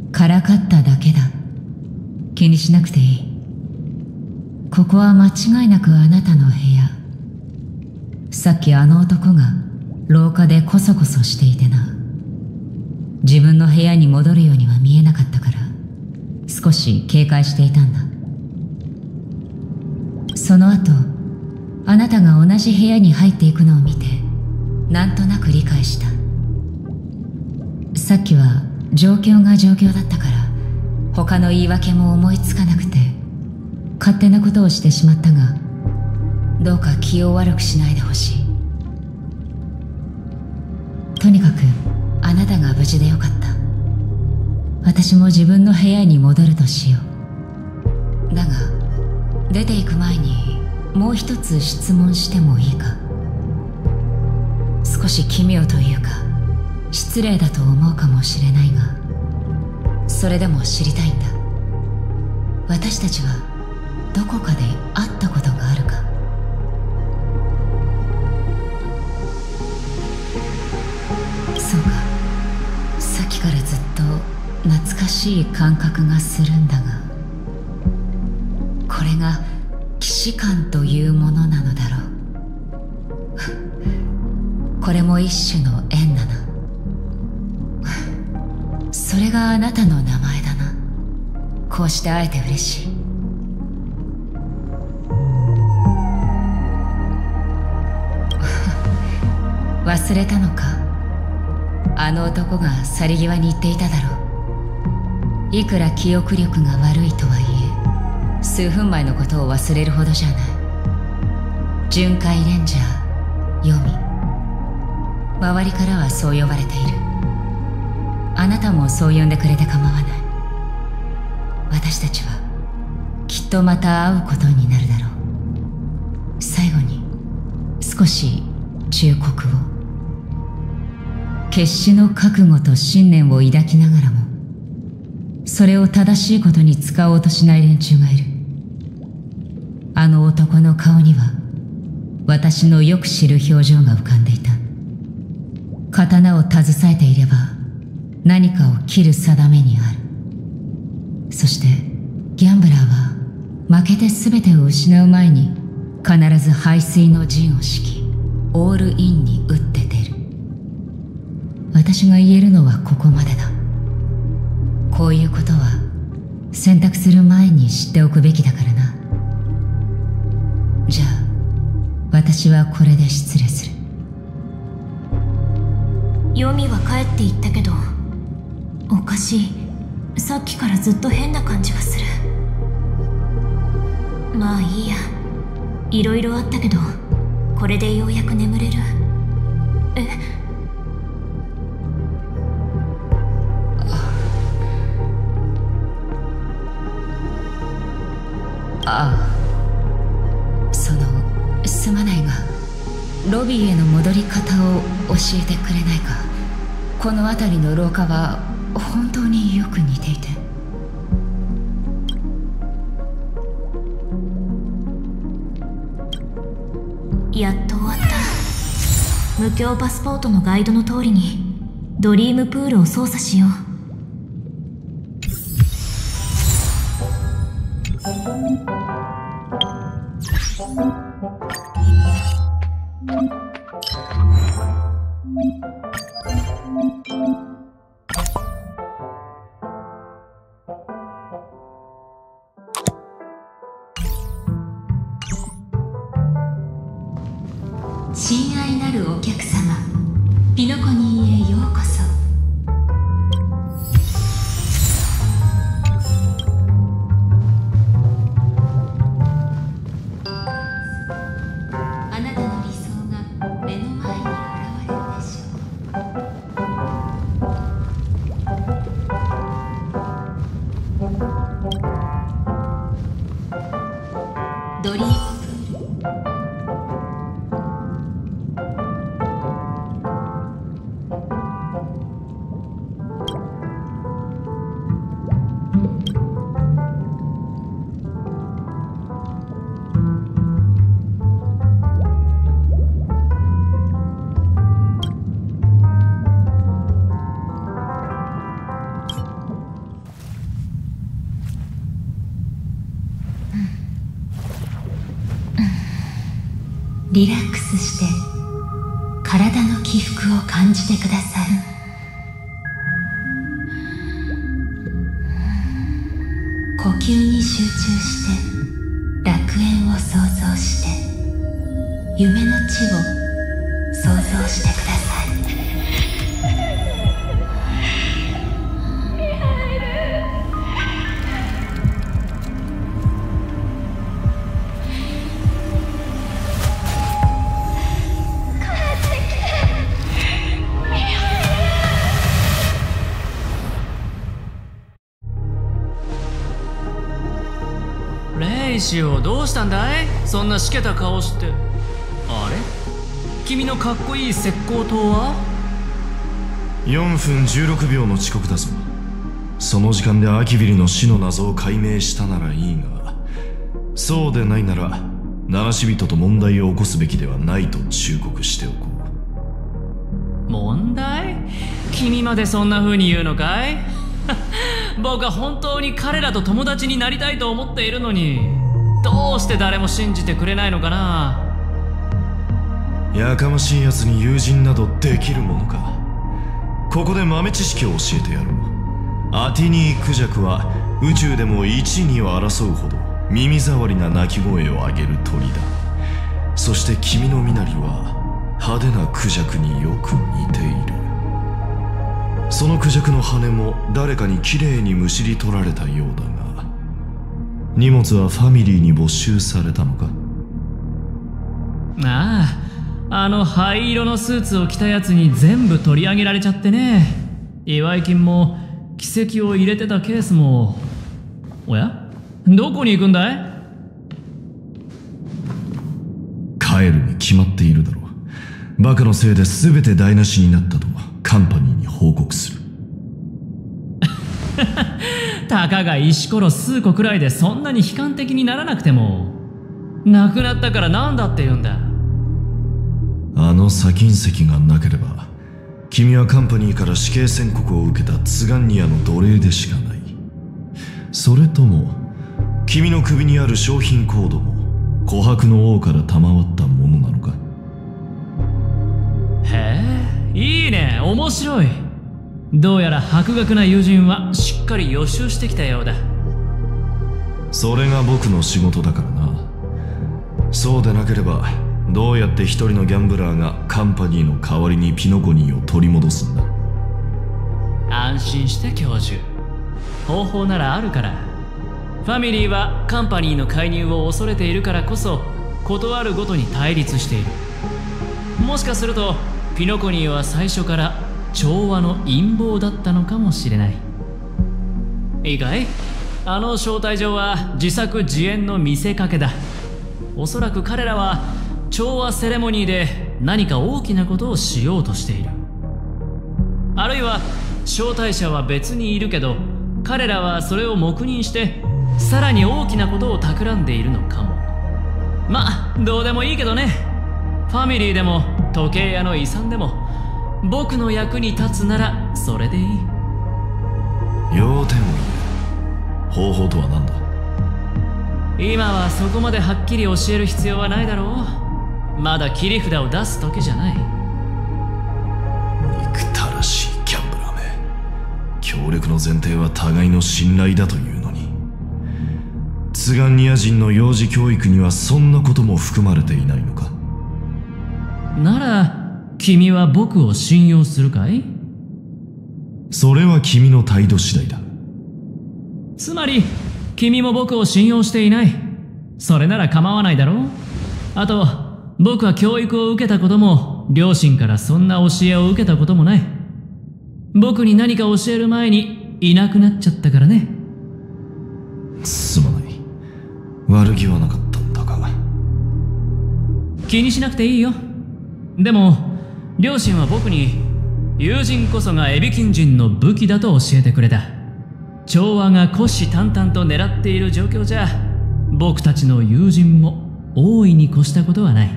うんからかっただけだ。気にしなくていい。ここは間違いなくあなたの部屋。さっきあの男が廊下でコソコソしていてな。自分の部屋に戻るようには見えなかったから。少し警戒していたんだ。その後あなたが同じ部屋に入っていくのを見てなんとなく理解した。さっきは状況が状況だったから他の言い訳も思いつかなくて勝手なことをしてしまったがどうか気を悪くしないでほしい。とにかくあなたが無事でよかった。私も自分の部屋に戻るとしよう。だが出ていく前にもう一つ質問してもいいか？少し奇妙というか失礼だと思うかもしれないがそれでも知りたいんだ。私たちはどこかで会ったことがあるか？そうか。さっきからずっと懐かしい感覚がするんだが。既視感というものなのだろう。これも一種の縁だな。それがあなたの名前だな。こうして会えて嬉しい。忘れたのか？あの男が去り際に言っていただろう。いくら記憶力が悪いとはいえ数分前のことを忘れるほどじゃない。巡回レンジャーヨミ周りからはそう呼ばれている。あなたもそう呼んでくれて構わない。私たちはきっとまた会うことになるだろう。最後に少し忠告を。決死の覚悟と信念を抱きながらもそれを正しいことに使おうとしない連中がいる。あの男の顔には私のよく知る表情が浮かんでいた。刀を携えていれば何かを切る定めにある。そしてギャンブラーは負けて全てを失う前に必ず排水の陣を敷きオールインに打って出る。私が言えるのはここまでだ。こういうことは選択する前に知っておくべきだからなじゃあ私はこれで失礼する。ヨミは帰っていったけどおかしい。さっきからずっと変な感じがする。まあいいや。いろいろあったけどこれでようやく眠れる。え？ああすまないがロビーへの戻り方を教えてくれないか。この辺りの廊下は本当によく似ていて。やっと終わった。無料パスポートのガイドの通りにドリームプールを操作しよう。なしけた顔して。あれ？君のかっこいい石膏刀は？4分16秒の遅刻だぞ。その時間でアキビリの死の謎を解明したならいいがそうでないなら七死人と問題を起こすべきではないと忠告しておこ問題？君までそんな風に言うのかい？*laughs* 僕は本当に彼らと友達になりたいと思っているのにどうして誰も信じてくれないのかな？やかましい奴に友人などできるものか？ここで豆知識を教えてやろう。アティニークジャクは宇宙でも一二を争うほど耳障りな鳴き声を上げる鳥だ。そして君の身なりは派手なクジャクによく似ている。そのクジャクの羽も誰かにきれいにむしり取られたようだが荷物はファミリーに没収されたのか？あああの灰色のスーツを着たやつに全部取り上げられちゃってね。祝い金も奇跡を入れてたケースも。おや？どこに行くんだい？帰るに決まっているだろう。バカのせいで全て台無しになったとカンパニーに報告する *laughs* たかが石ころ数個くらいでそんなに悲観的にならなくても亡くなったからなんだって言うんだ。あの砂金石がなければ君はカンパニーから死刑宣告を受けたツガンニアの奴隷でしかない。それとも君の首にある商品コードも琥珀の王から賜ったものなのか？へえいいね面白いどうやら博学な友人はしっかり予習してきたようだ。それが僕の仕事だからな。そうでなければどうやって一人のギャンブラーがカンパニーの代わりにピノコニーを取り戻すんだ。安心して教授。方法ならあるから。ファミリーはカンパニーの介入を恐れているからこそ断るごとに対立している。もしかするとピノコニーは最初から調和の陰謀だったのかもしれない。いいかい？あの招待状は自作自演の見せかけだ。おそらく彼らは調和セレモニーで何か大きなことをしようとしている。あるいは招待者は別にいるけど彼らはそれを黙認してさらに大きなことを企んでいるのかも。まあどうでもいいけどね。ファミリーでも時計屋の遺産でも僕の役に立つならそれでいい。要点を言え方法とは何だ？今はそこまではっきり教える必要はないだろう。まだ切り札を出す時じゃない。憎たらしいギャンブラーめ。協力の前提は互いの信頼だというのに。ツガンニア人の幼児教育にはそんなことも含まれていないのか？なら君は僕を信用するかい？それは君の態度次第だ。つまり君も僕を信用していない。それなら構わないだろう。あと僕は教育を受けたことも両親からそんな教えを受けたこともない。僕に何か教える前にいなくなっちゃったからね。すまない。悪気はなかったんだが。気にしなくていいよ。でも両親は僕に友人こそがエビキン人の武器だと教えてくれた。調和が虎視眈々と狙っている状況じゃ僕たちの友人も大いに越したことはない。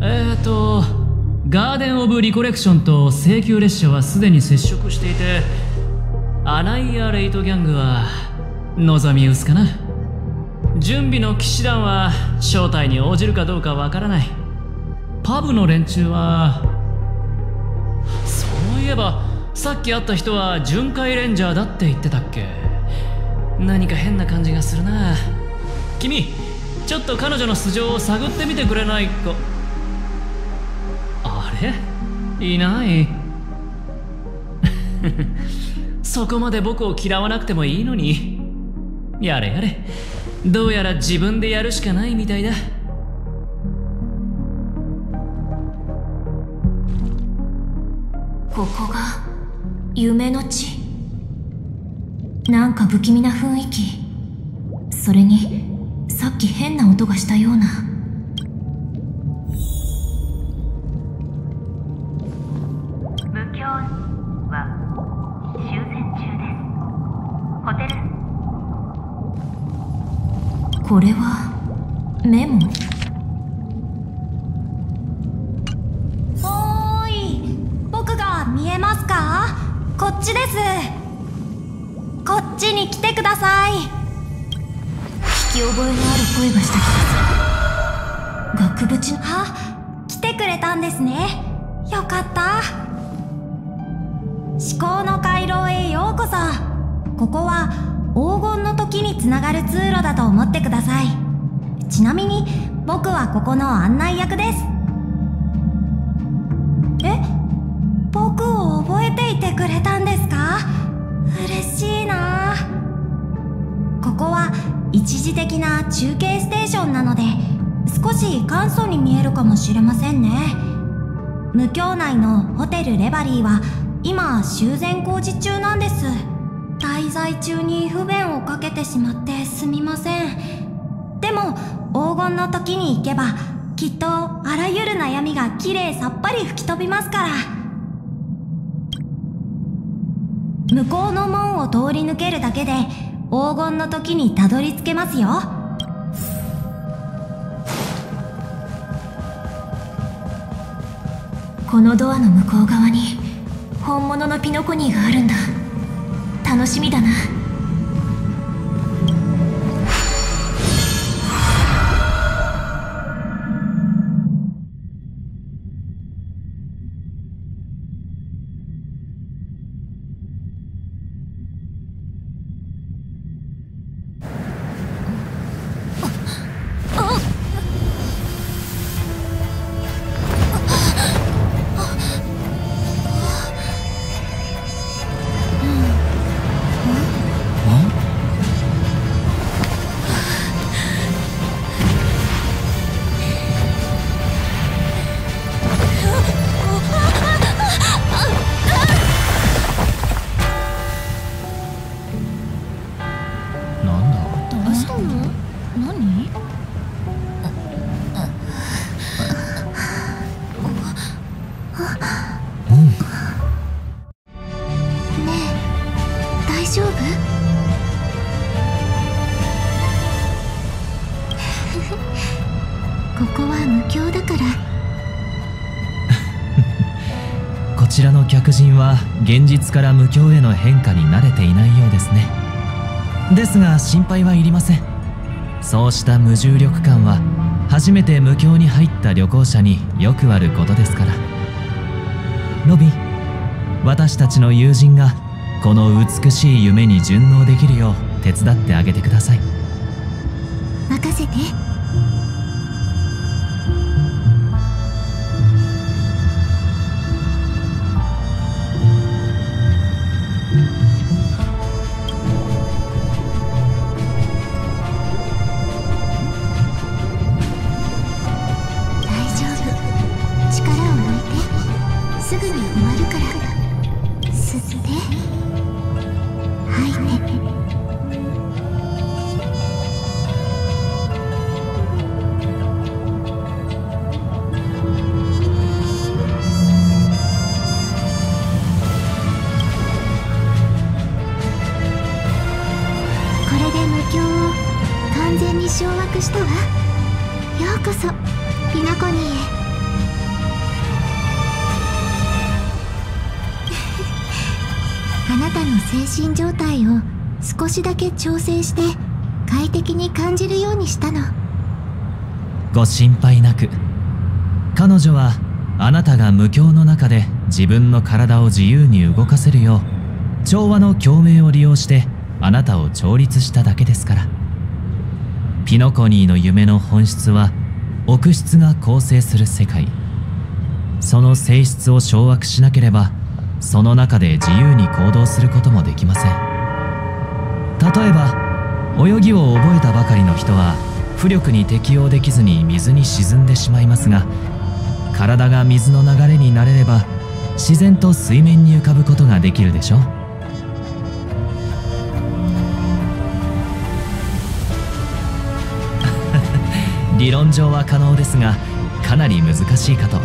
えーとガーデン・オブ・リコレクションと請求列車はすでに接触していてアナイア・レイトギャングは望み薄かな。準備の騎士団は招待に応じるかどうかわからない。パブの連中は。そういえばさっき会った人は巡回レンジャーだって言ってたっけ？何か変な感じがするな。君ちょっと彼女の素性を探ってみてくれないか。あれ？いない？*laughs* そこまで僕を嫌わなくてもいいのに。やれやれ。どうやら自分でやるしかないみたいだ。ここが夢の地。なんか不気味な雰囲気。それにさっき変な音がしたような。無教は修繕中です。ホテル。これはメモ？ますか？こっちです。こっちに来てください。聞き覚えのある声がした気がする。額縁のあ来てくれたんですね。よかった。思考の回廊へようこそ。ここは黄金の時につながる通路だと思ってください。ちなみに僕はここの案内役です。え？僕を覚えていてくれたんですか？嬉しいな。ここは一時的な中継ステーションなので少し簡素に見えるかもしれませんね。無教内のホテルレバリーは今修繕工事中なんです。滞在中に不便をかけてしまってすみません。でも黄金の時に行けばきっとあらゆる悩みがきれいさっぱり吹き飛びますから。向こうの門を通り抜けるだけで黄金の時にたどり着けますよ。このドアの向こう側に本物のピノコニーがあるんだ。楽しみだな。現実から無教への変化に慣れていないようですね。ですが心配はいりません。そうした無重力感は初めて無教に入った旅行者によくあることですから。ロビン私たちの友人がこの美しい夢に順応できるよう手伝ってあげてください。任せて。ご心配なく。彼女はあなたが無境の中で自分の体を自由に動かせるよう調和の共鳴を利用してあなたを調律しただけですから。ピノコニーの夢の本質は奥質が構成する世界。その性質を掌握しなければその中で自由に行動することもできません。例えば泳ぎを覚えたばかりの人は浮力に適応できずに水に沈んでしまいますが体が水の流れになれれば自然と水面に浮かぶことができるでしょう。*laughs* 理論上は可能ですがかなり難しいかと。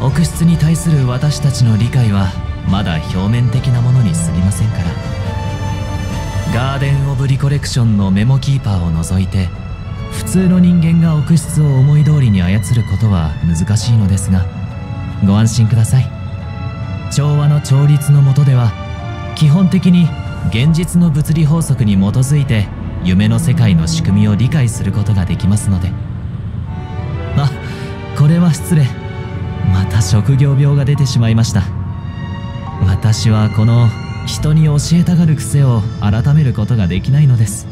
奥質に対する私たちの理解はまだ表面的なものに過ぎませんから。ガーデン・オブ・リコレクションのメモキーパーを除いて普通の人間が奥質を思い通りに操ることは難しいのですがご安心ください。調和の調律の下では基本的に現実の物理法則に基づいて夢の世界の仕組みを理解することができますので。あこれは失礼。また職業病が出てしまいました。私はこの人に教えたがる癖を改めることができないのです。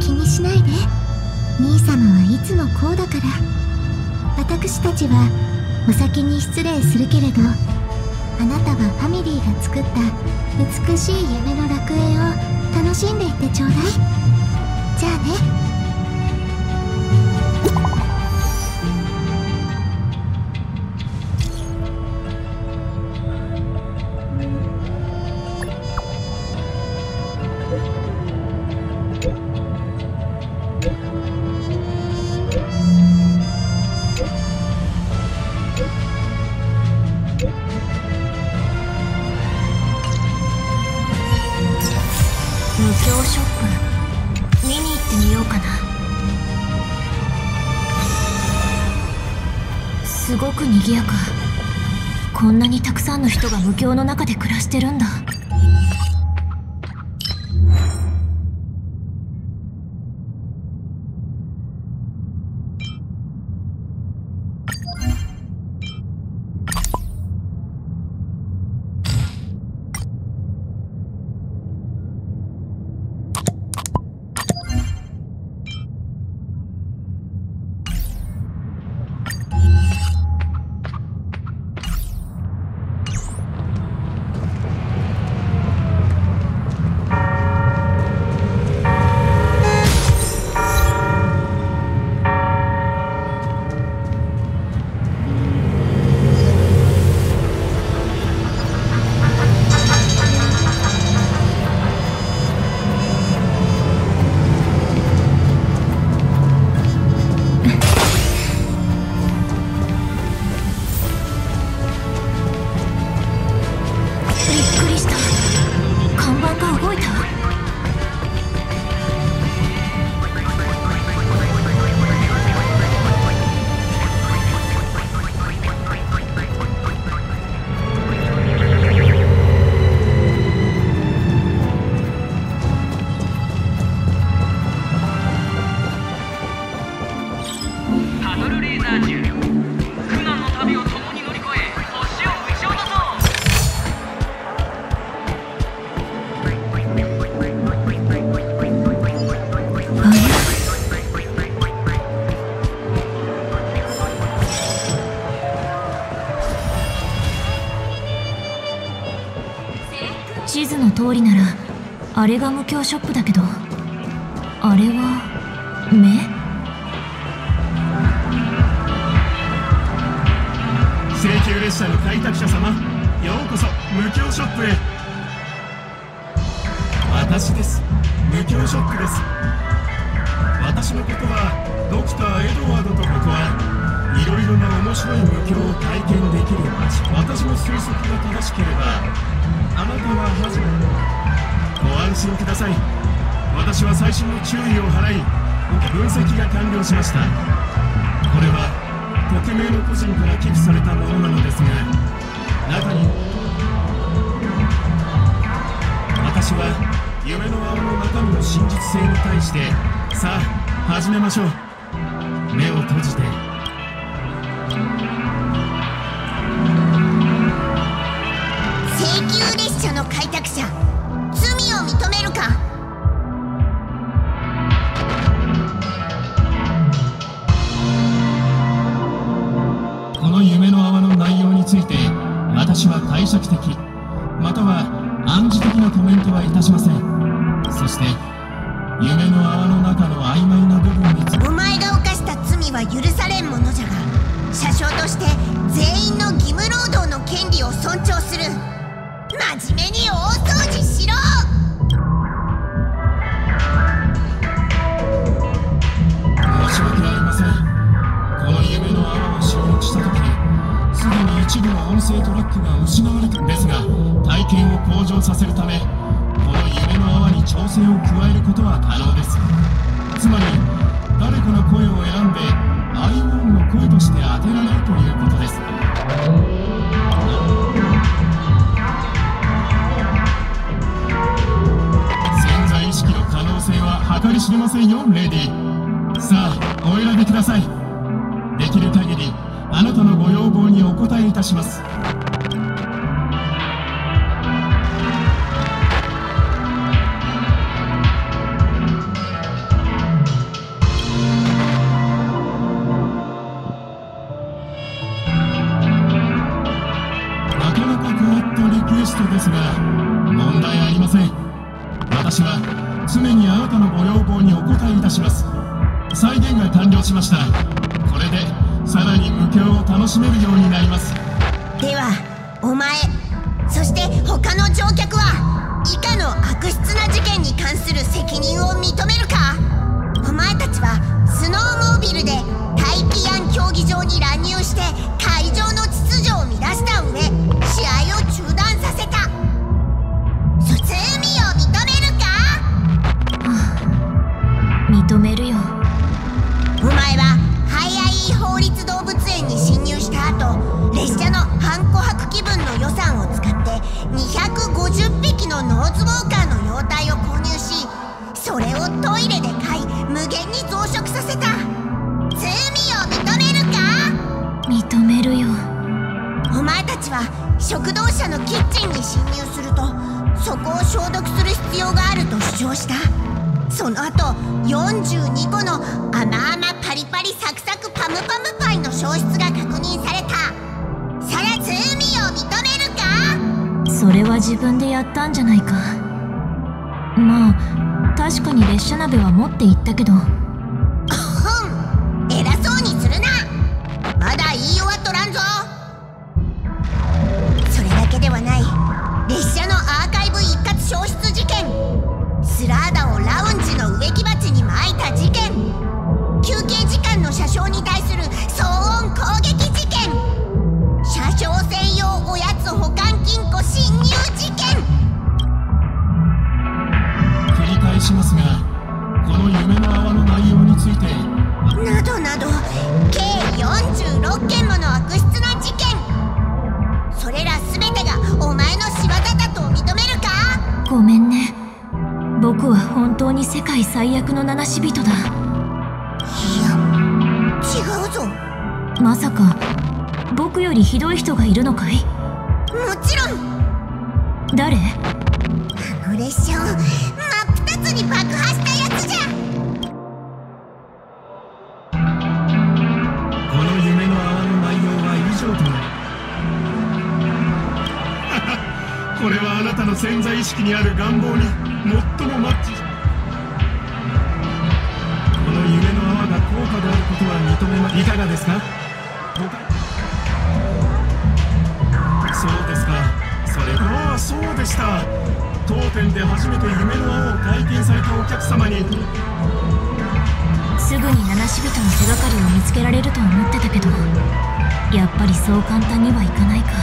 気にしないで。兄様はいつもこうだから。私たちはお先に失礼するけれどあなたはファミリーが作った美しい夢の楽園を楽しんでいってちょうだい。じゃあね。あれが無教ショップだけど。 마셔. あと42個の甘々パリパリサクサクパムパムパイの消失が確認された。そりゃ罪を認めるか？それは自分でやったんじゃないか。まあ確かに列車鍋は持って行ったけど。在意識にある願望に最もマッチこの夢の泡が効果であることは認めまいかがですかそうですかそれああそうでした当店で初めて夢の泡を体験されたお客様にすぐに七死人の手がかりを見つけられると思ってたけどやっぱりそう簡単にはいかないか。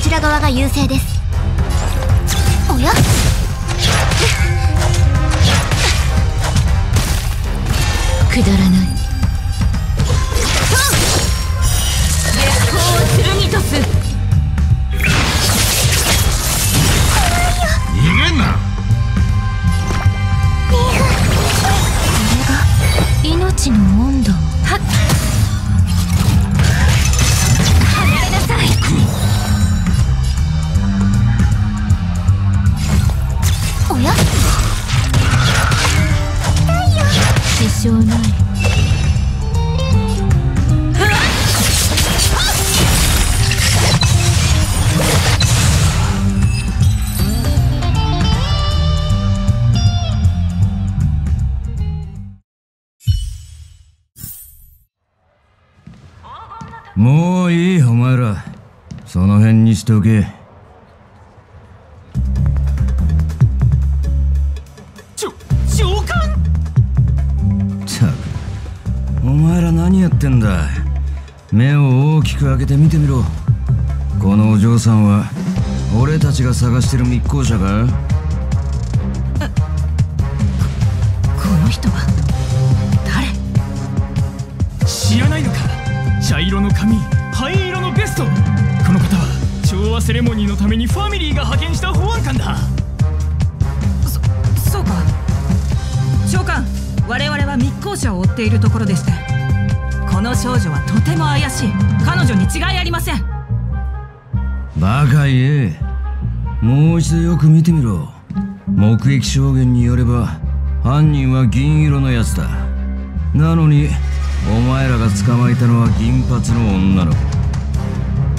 こちら側が優勢です。しておけちょ上官ったくお前ら何やってんだ目を大きく開けて見てみろこのお嬢さんは俺たちが探してる密航者かもう一度よく見てみろ。目撃証言によれば犯人は銀色のやつだ。なのにお前らが捕まえたのは銀髪の女の子。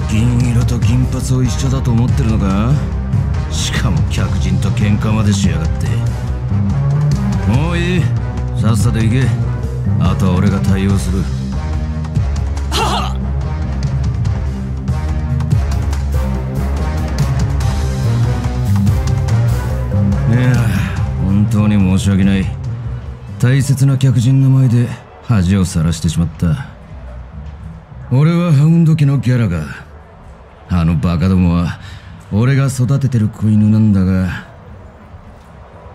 銀色と銀髪を一緒だと思ってるのか？しかも客人と喧嘩までしやがって。もういい。さっさと行け。あとは俺が対応する。当に申し訳ない。大切な客人の前で恥をさらしてしまった。俺はハウンド家のギャラがあのバカどもは俺が育ててる子犬なんだが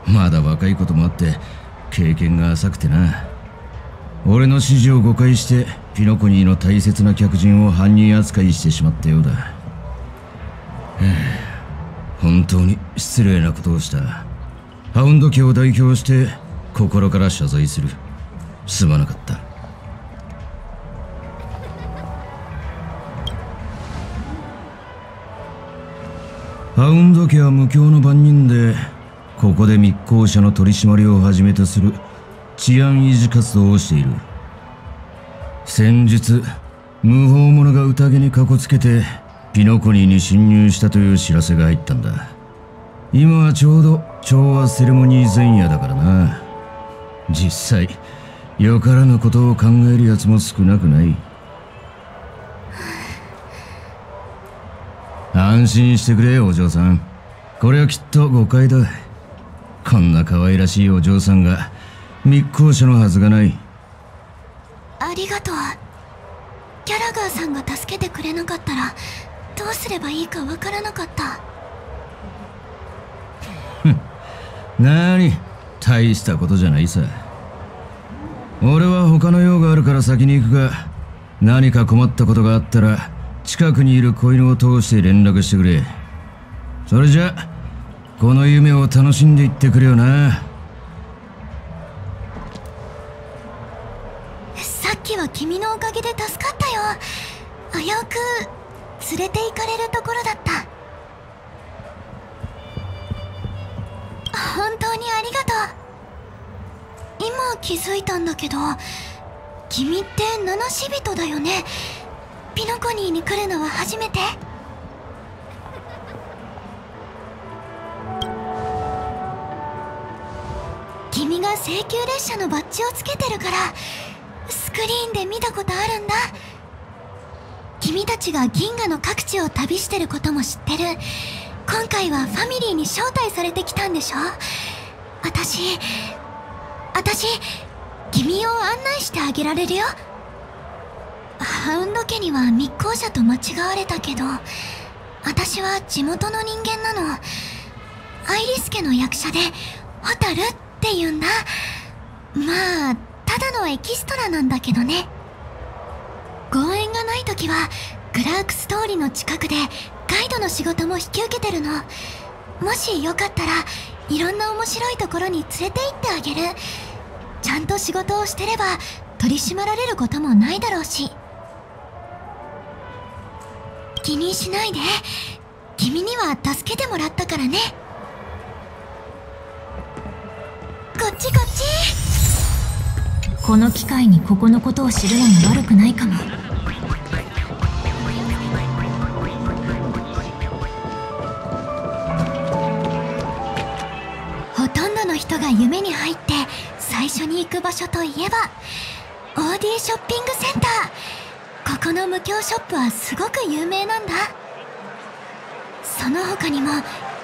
まだ若いこともあって経験が浅くてな。俺の指示を誤解してピノコニーの大切な客人を犯人扱いしてしまったようだ。はあ本当に失礼なことをした。ハウンド家を代表して心から謝罪するすまなかった。ハウンド家は無教の番人でここで密航者の取り締まりをはじめとする治安維持活動をしている。先日無法者が宴にかこつけてピノコニーに侵入したという知らせが入ったんだ。今はちょうど調和セレモニー前夜だからな。実際よからぬことを考える奴も少なくない。安心してくれお嬢さん。これはきっと誤解だ。こんな可愛らしいお嬢さんが密航者のはずがない。ありがとう。ギャラガーさんが助けてくれなかったらどうすればいいかわからなかった。なに大したことじゃないさ。俺は他の用があるから先に行くが何か困ったことがあったら近くにいる子犬を通して連絡してくれ。それじゃこの夢を楽しんでいってくれよな。さっきは君のおかげで助かったよ。危うく連れて行かれるところだった。本当にありがとう。今気づいたんだけど君って七死人だよね。ピノコニーに来るのは初めて。君が請求列車のバッジをつけてるからスクリーンで見たことあるんだ。君たちが銀河の各地を旅してることも知ってる。今回はファミリーに招待されてきたんでしょ？私私君を案内してあげられるよ。ハウンド家には密航者と間違われたけど私は地元の人間なの。アイリス家の役者でホタルって言うんだ。まあただのエキストラなんだけどね。公演がない時はグラークス通りの近くでガイドの仕事も引き受けてるの。もしよかったらいろんな面白いところに連れて行ってあげる。ちゃんと仕事をしてれば取り締まられることもないだろうし。気にしないで。君には助けてもらったからね。こっちこっち。この機会にここのことを知るのも悪くないかも。人が夢に入って最初に行く場所といえばオーディショッピングセンター。ここの無教ショップはすごく有名なんだ。その他にも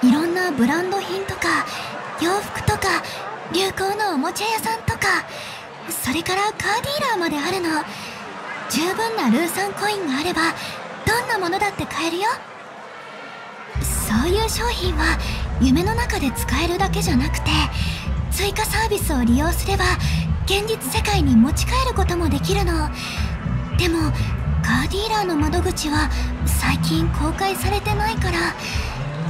いろんなブランド品とか洋服とか流行のおもちゃ屋さんとかそれからカーディーラーまであるの。十分なルーサンコインがあればどんなものだって買えるよ。そういう商品は夢の中で使えるだけじゃなくて追加サービスを利用すれば現実世界に持ち帰ることもできるの。でもカーディーラーの窓口は最近公開されてないから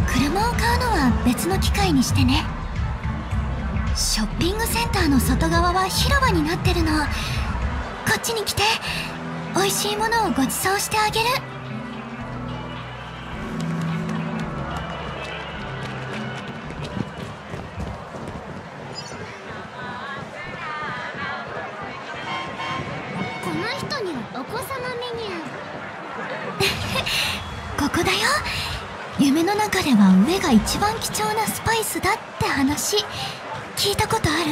車を買うのは別の機会にしてね。ショッピングセンターの外側は広場になってるの。こっちに来て美味しいものをご馳走してあげる。ここだよ。夢の中では上が一番貴重なスパイスだって話。聞いたことある？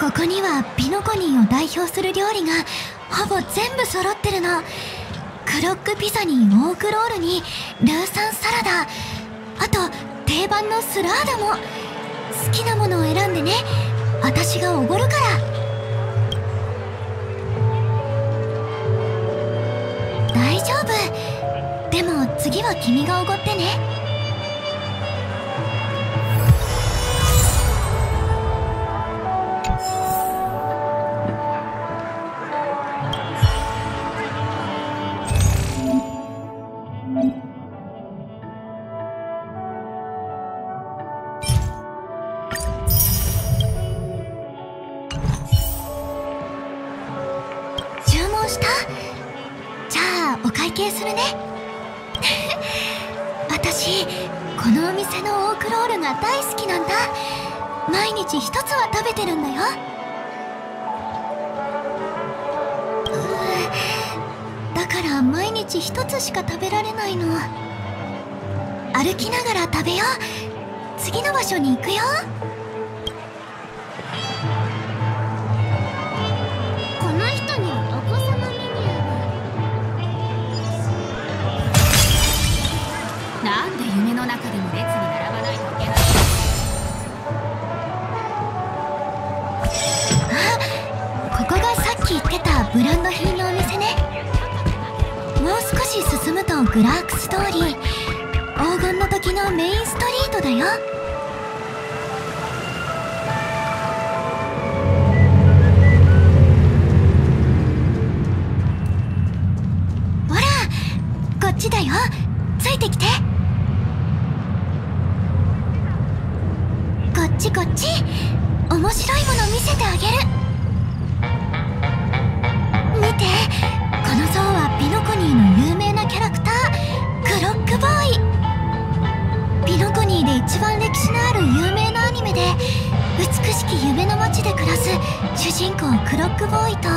ここにはピノコニーを代表する料理がほぼ全部揃ってるの。クロックピザにオークロールにルーサンサラダ。あと定番のスラーダも。好きなものを選んでね。私がおごるから。大丈夫。でも次は君がおごってね。日一つは食べてるんだよ。だから毎日一つしか食べられないの。歩きながら食べよう。次の場所に行くよ。ブランド品のお店ね。もう少し進むとグラークス通り黄金の時のメインストリートだよ。ほらこっちだよ。ついてきて。こっちこっち。面白いもの見せてあげる。てこの像はピノコニーの有名なキャラクタークロックボーイ。ピノコニーで一番歴史のある有名なアニメで美しき夢の街で暮らす主人公クロックボーイと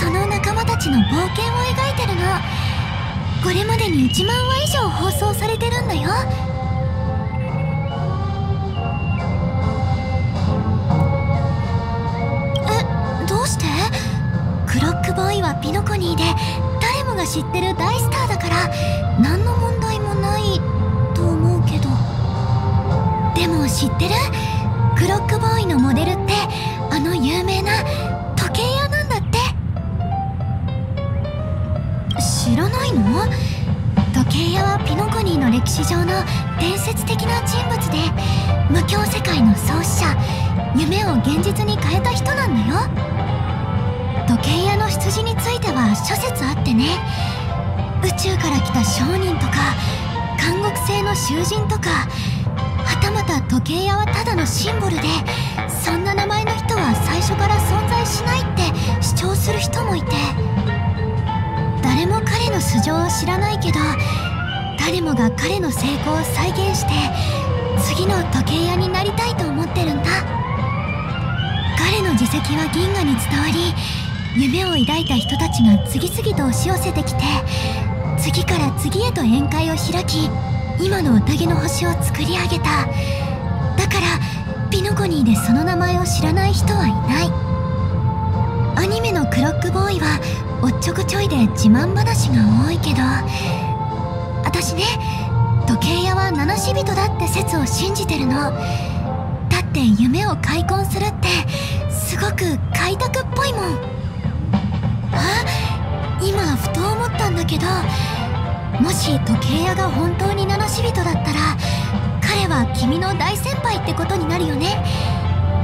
その仲間たちの冒険を描いてるの。これまでに1万話以上放送されてるんだよ。はピノコニーで誰もが知ってる大スターだから何の問題もないと思うけど。でも知ってる？クロックボーイのモデルってあの有名な時計屋なんだって。知らないの？時計屋はピノコニーの歴史上の伝説的な人物で無境世界の創始者夢を現実に変えた人なんだよ。時計屋の羊については諸説あってね。宇宙から来た商人とか監獄製の囚人とかはたまた時計屋はただのシンボルでそんな名前の人は最初から存在しないって主張する人もいて誰も彼の素性を知らないけど誰もが彼の成功を再現して次の時計屋になりたいと思ってるんだ。彼の自責は銀河に伝わり夢を抱いた人たちが次々と押し寄せてきて次から次へと宴会を開き今の宴の星を作り上げた。だからピノコニーでその名前を知らない人はいない。アニメのクロックボーイはおっちょこちょいで自慢話が多いけど私ね時計屋は七死人だって説を信じてるの。だって夢を開墾するってすごく開拓っぽいもん。あ今ふと思ったんだけどもし時計屋が本当に七死人だったら彼は君の大先輩ってことになるよね。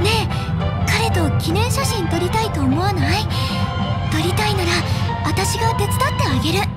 ねえ彼と記念写真撮りたいと思わない？撮りたいなら私が手伝ってあげる。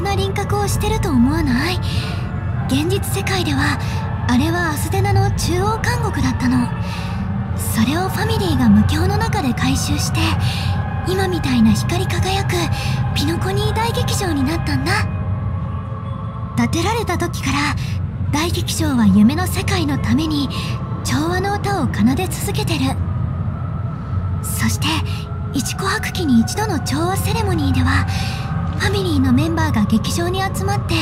な輪郭をしてると思わない？現実世界ではあれはアスデナの中央監獄だったの。それをファミリーが無境の中で回収して今みたいな光り輝くピノコニー大劇場になったんだ。建てられた時から大劇場は夢の世界のために調和の歌を奏で続けてる。そして一琥珀期に一度の調和セレモニーではファミリーのメンバーが劇場に集まって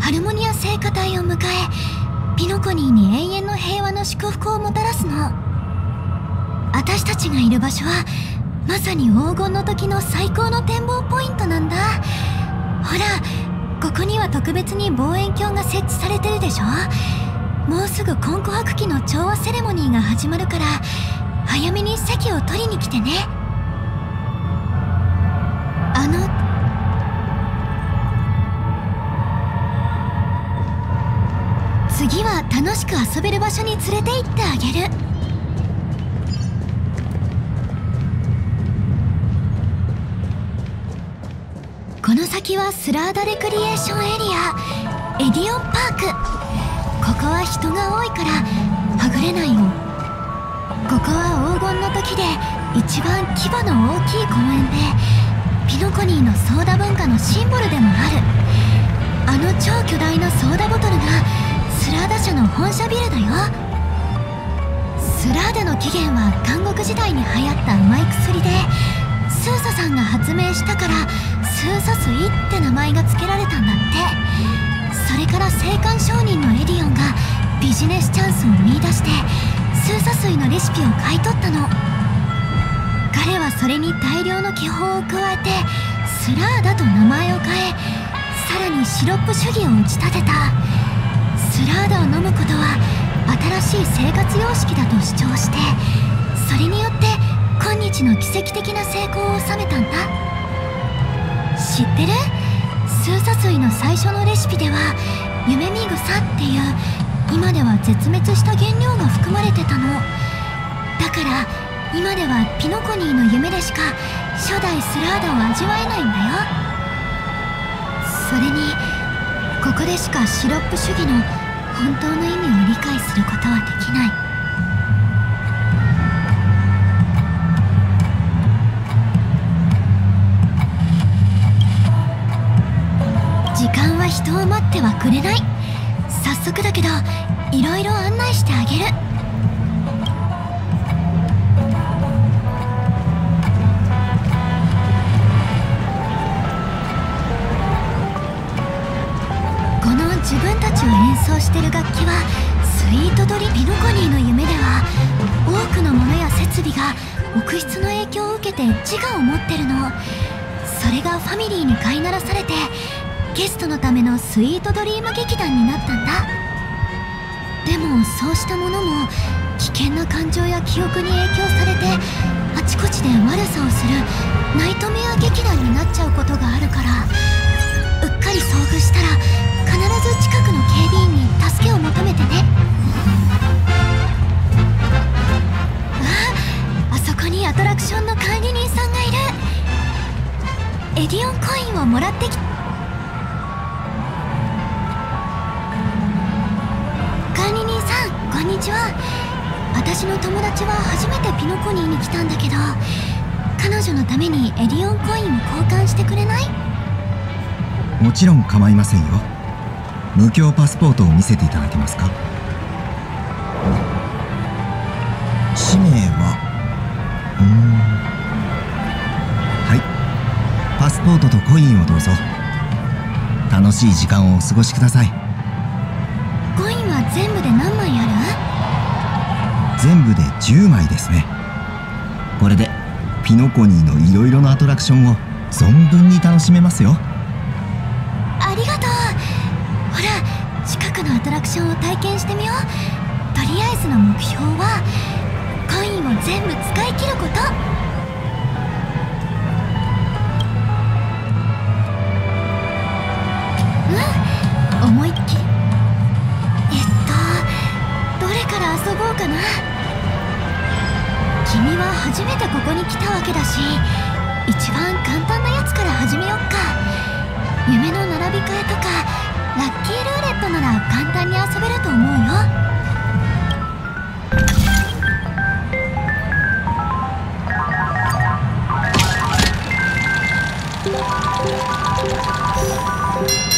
ハルモニア聖歌隊を迎えピノコニーに永遠の平和の祝福をもたらすの。私たちがいる場所はまさに黄金の時の最高の展望ポイントなんだ。ほらここには特別に望遠鏡が設置されてるでしょ。もうすぐコンコ白期の調和セレモニーが始まるから早めに席を取りに来てね。く遊べる場所に連れて行ってあげる。この先はスラーダレクリエーションエリアエディオンパーク。ここは人が多いからはぐれないよ。ここは黄金の時で一番規模の大きい公園でピノコニーのソーダ文化のシンボルでもある。あの超巨大なソーダボトルがラーダ社の本社ビルだよ。スラーダの起源は監獄時代に流行った甘い薬でスーサさんが発明したからスーサ水って名前が付けられたんだって。それから生還商人のエディオンがビジネスチャンスを見出してスーサ水のレシピを買い取ったの。彼はそれに大量の気泡を加えてスラーダと名前を変えさらにシロップ主義を打ち立てた。ラーダを飲むことは新しい生活様式だと主張してそれによって今日の奇跡的な成功を収めたんだ。知ってる？スーサ水の最初のレシピでは夢見草っていう今では絶滅した原料が含まれてたの。だから今ではピノコニーの夢でしか初代スラーダを味わえないんだよ。それにここでしかシロップ主義の本当の意味を理解することはできない。時間は人を待ってはくれない。早速だけどいろいろ案内してあげる。自分たちを演奏してる楽器はスイートドリピノコニーの夢では多くのものや設備が奥室の影響を受けて自我を持ってるの。それがファミリーに飼いならされてゲストのためのスイートドリーム劇団になったんだ。でもそうしたものも危険な感情や記憶に影響されてあちこちで悪さをするナイトメア劇団になっちゃうことがあるからうっかり遭遇したら必ず近くの警備員に助けを求めてね。ああそこにアトラクションの管理人さんがいる。エディオンコインをもらってき管理人さんこんにちは。私の友達は初めてピノコニーに来たんだけど彼女のためにエディオンコインを交換してくれない？もちろん構いませんよ。無料パスポートを見せていただけますか？氏名は？うーん。はい。パスポートとコインをどうぞ。楽しい時間をお過ごしください。コインは全部で何枚あ全部で10枚ですね。これでピノコニーのいろいろなアトラクションを存分に楽しめますよクションを体験してみよう。とりあえずの目標はコインを全部使い切ること。うん？思いっきり？えっとどれから遊ぼうかな。君は初めてここに来たわけだし一番簡単なやつから始めよっか。夢の並び替えとか。ラッキールーレットなら簡単に遊べると思うようん。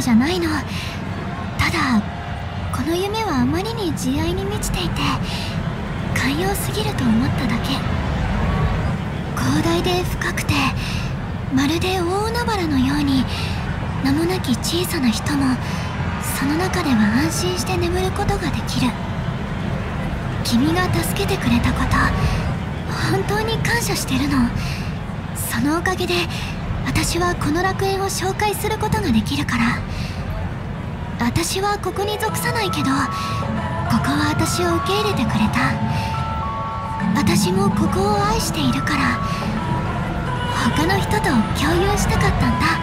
じゃないの。ただこの夢はあまりに慈愛に満ちていて寛容すぎると思っただけ。広大で深くてまるで大海原のように名もなき小さな人もその中では安心して眠ることができる。君が助けてくれたこと本当に感謝してるの。そのおかげで私はこの楽園を紹介することができるから。私はここに属さないけどここは私を受け入れてくれた。私もここを愛しているから他の人と共有したかったんだ。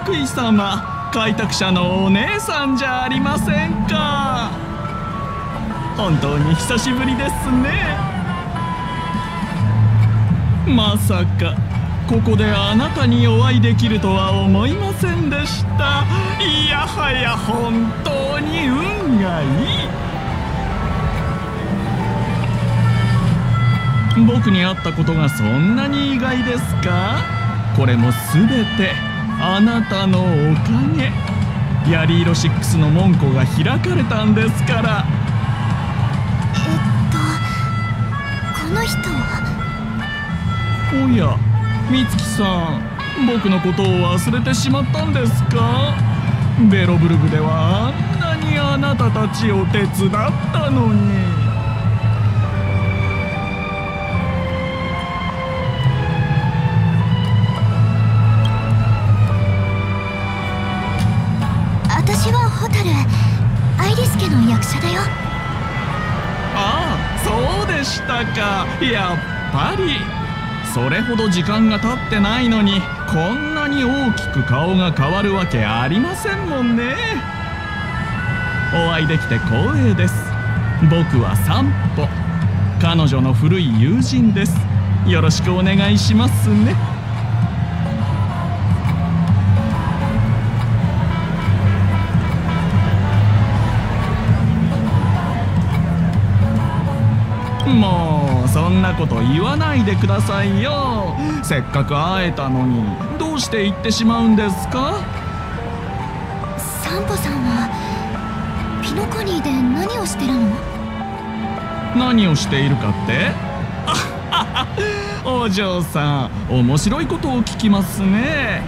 のお得意様開拓者のお姉さんじゃありませんか。本当に久しぶりですね。まさかここであなたにお会いできるとは思いませんでした。いやはや本当に運がいい。僕に会ったことがそんなに意外ですか？これも全てあなたのおかげ。ヤリーロ6の門戸が開かれたんですから。この人は？おや美月さん僕のことを忘れてしまったんですか？ベロブルグではあんなにあなたたちを手伝ったのに者だよ。ああそうでしたか。やっぱり。それほど時間が経ってないのにこんなに大きく顔が変わるわけありませんもんね。お会いできて光栄です。僕はサンポ彼女の古い友人です。よろしくお願いしますね。もうそんななこと言わないでくださいよ。せっかく会えたのにどうして行ってしまうんですか？サンポさんはピノコニーで何をしてるの？何をしているかって？*laughs* お嬢さん面白いことを聞きますね。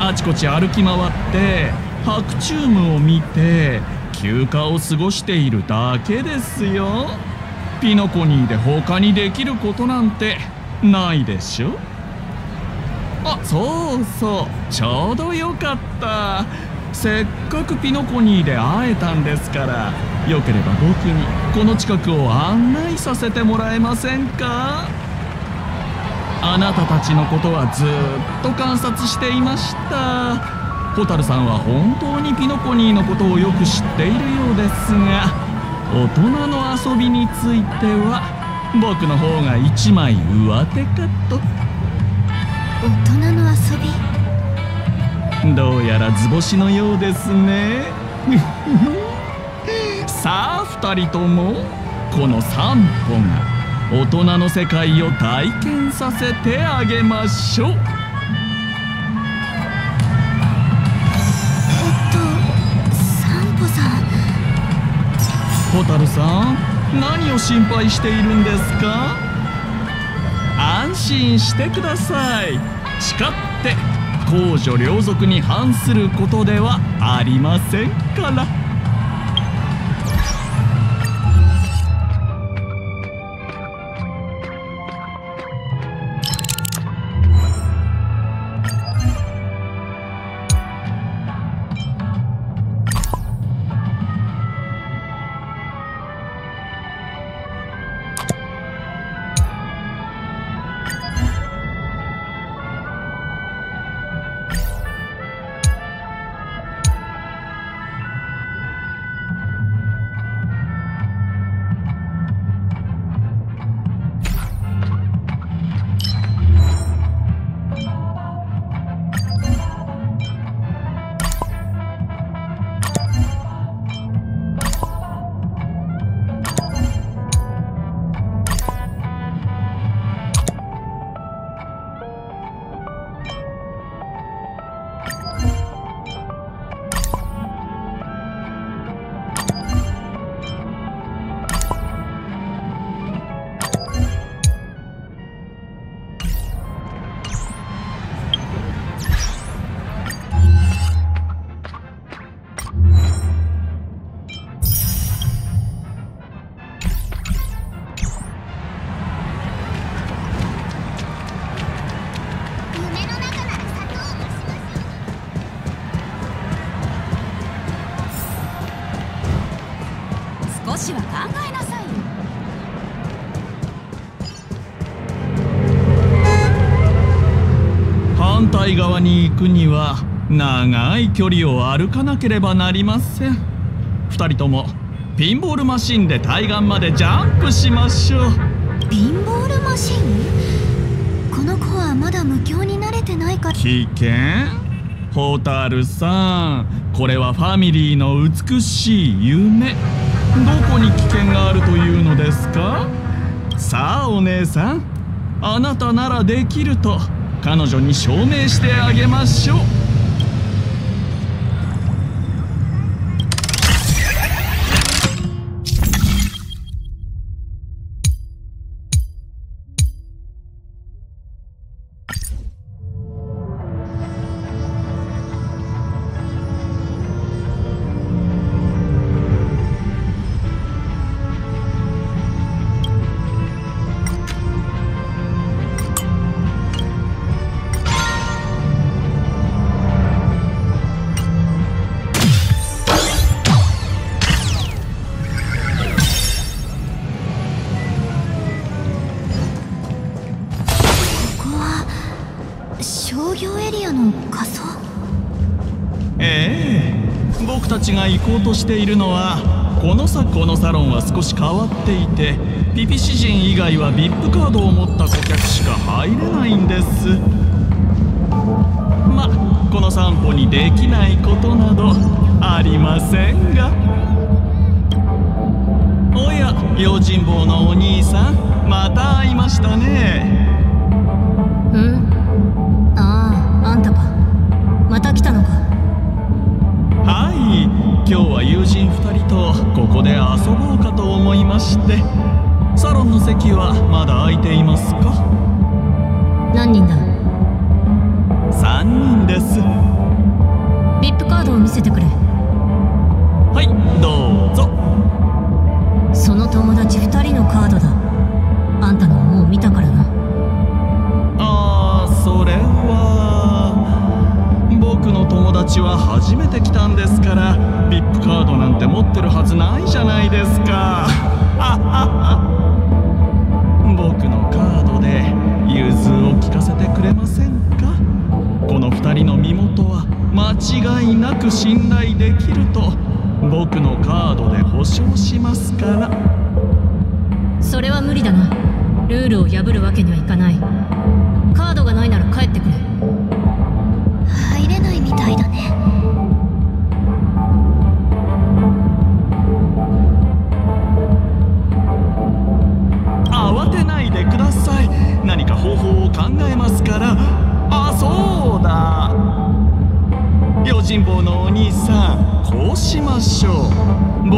あちこち歩き回って白チュームを見て休暇を過ごしているだけですよピノコニーで他にできることなんてないでしょ？あそうそう。ちょうどよかった。せっかくピノコニーで会えたんですからよければ僕にこの近くを案内させてもらえませんか？あなたたちのことはずっと観察していました。ホタルさんは本当にピノコニーのことをよく知っているようですが大人の遊びについては僕の方が一枚上手かと。大人の遊び？どうやら図星のようですね。*laughs* さあ二人ともこの散歩が大人の世界を体験させてあげましょう。ホタルさん何を心配しているんですか？安心してください。誓って公序良俗に反することではありませんから。い距離を歩かなければなりません。二人ともピンボールマシンで対岸までジャンプしましょう。ピンボールマシン？この子はまだ無教に慣れてないか？ら危険？ホタルさんこれはファミリーの美しい夢。どこに危険があるというのですか？さあお姉さん。あなたならできると。彼女に証明してあげましょうとしているのはこの昨今のサロンは少し変わっていてピピシ人以外は VIP カードを持った顧客しか入れないんです。まこの散歩にできないことなどありませんが。おや用心棒のお兄さんまた会いましたね。今日は友人2人とここで遊ぼうかと思いましてサロンの席はまだ空いていますか？何人だ？3人です。ビップカードを見せてくれ。はいどうぞ。その友達2人のカードだ。あんたのもう見たからな。ああそれは僕の友達は初めて来たんですから VIP カードなんて持ってるはずないじゃないですか。僕のカードで融通を聞かせてくれませんか？この2人の身元は間違いなく信頼できると。僕のカードで保証しますから。それは無理だな。ルールを破るわけにはいかない。カードがないなら帰ってくれ。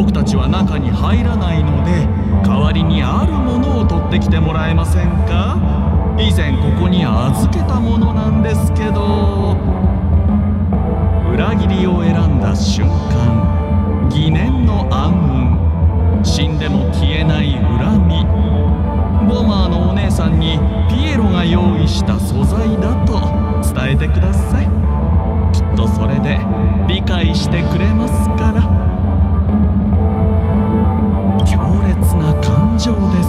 僕たちは中に入らないので代わりにあるものを取ってきてもらえませんか？以前ここに預けたものなんですけど裏切りを選んだ瞬間疑念の暗雲死んでも消えない恨みボマーのお姉さんにピエロが用意した素材だと伝えてください。きっとそれで理解してくれますから。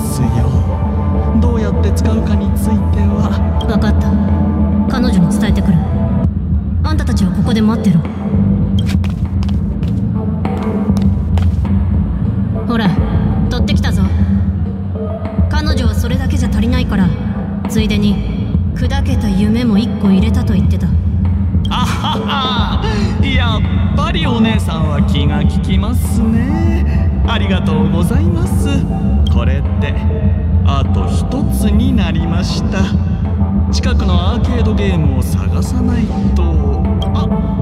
ですよどうやって使うかについては。分かった。彼女に伝えてくる。あんたたちはここで待ってろ。ほら取ってきたぞ。彼女はそれだけじゃ足りないからついでに砕けた夢も1個入れたと言ってた。あはは。やっぱりお姉さんは気が利きますね。ありがとうございますこれであと一つになりました。近くのアーケードゲームを探さないと。あっ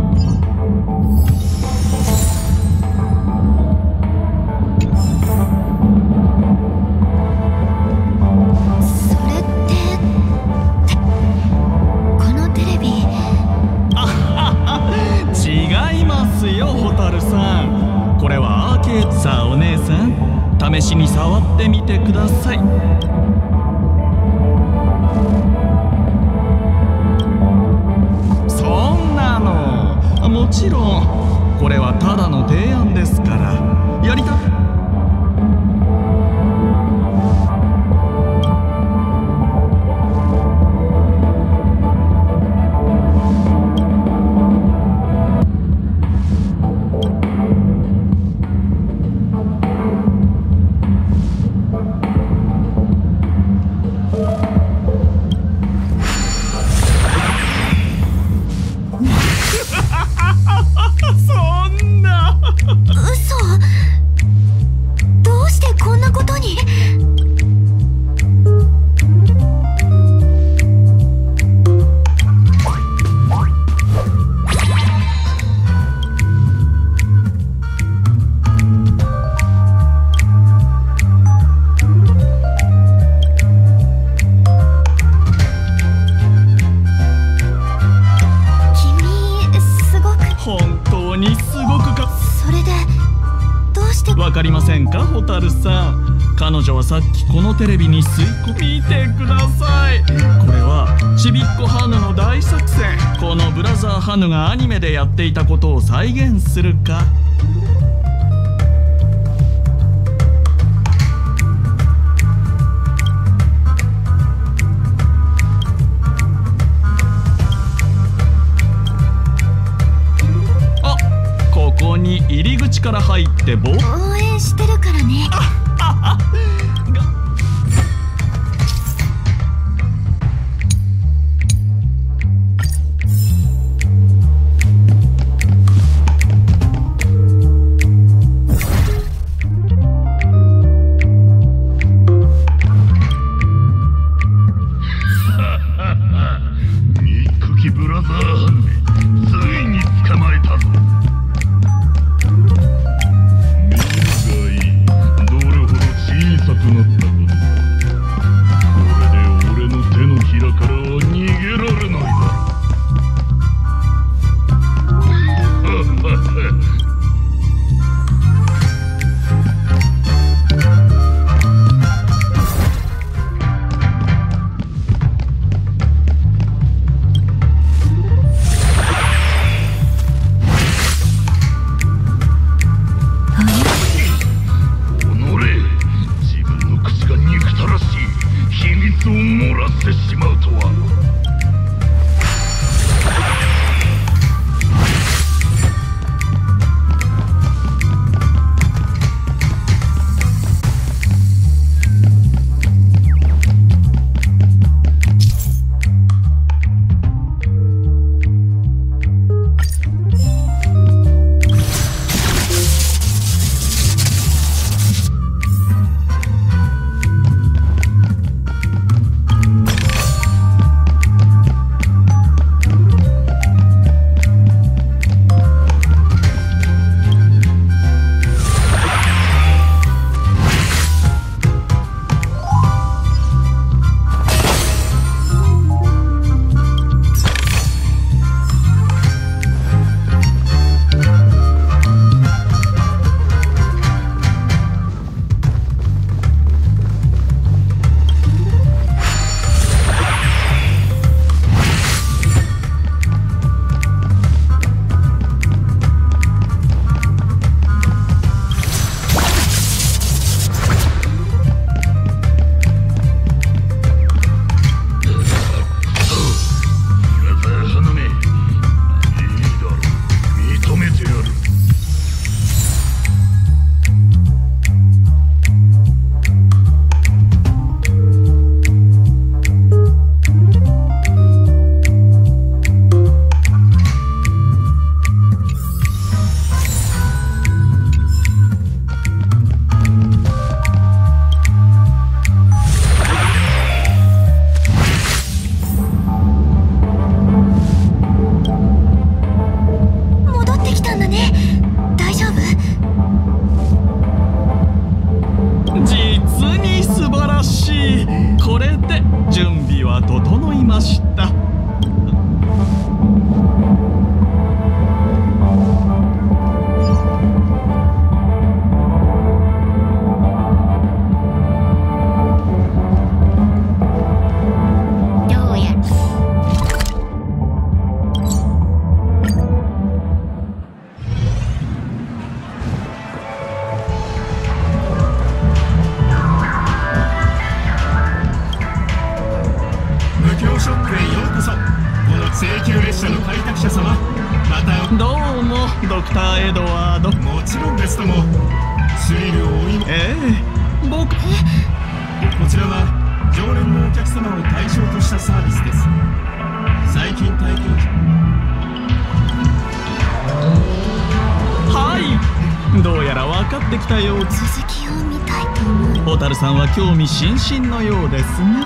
興味津々のようですね。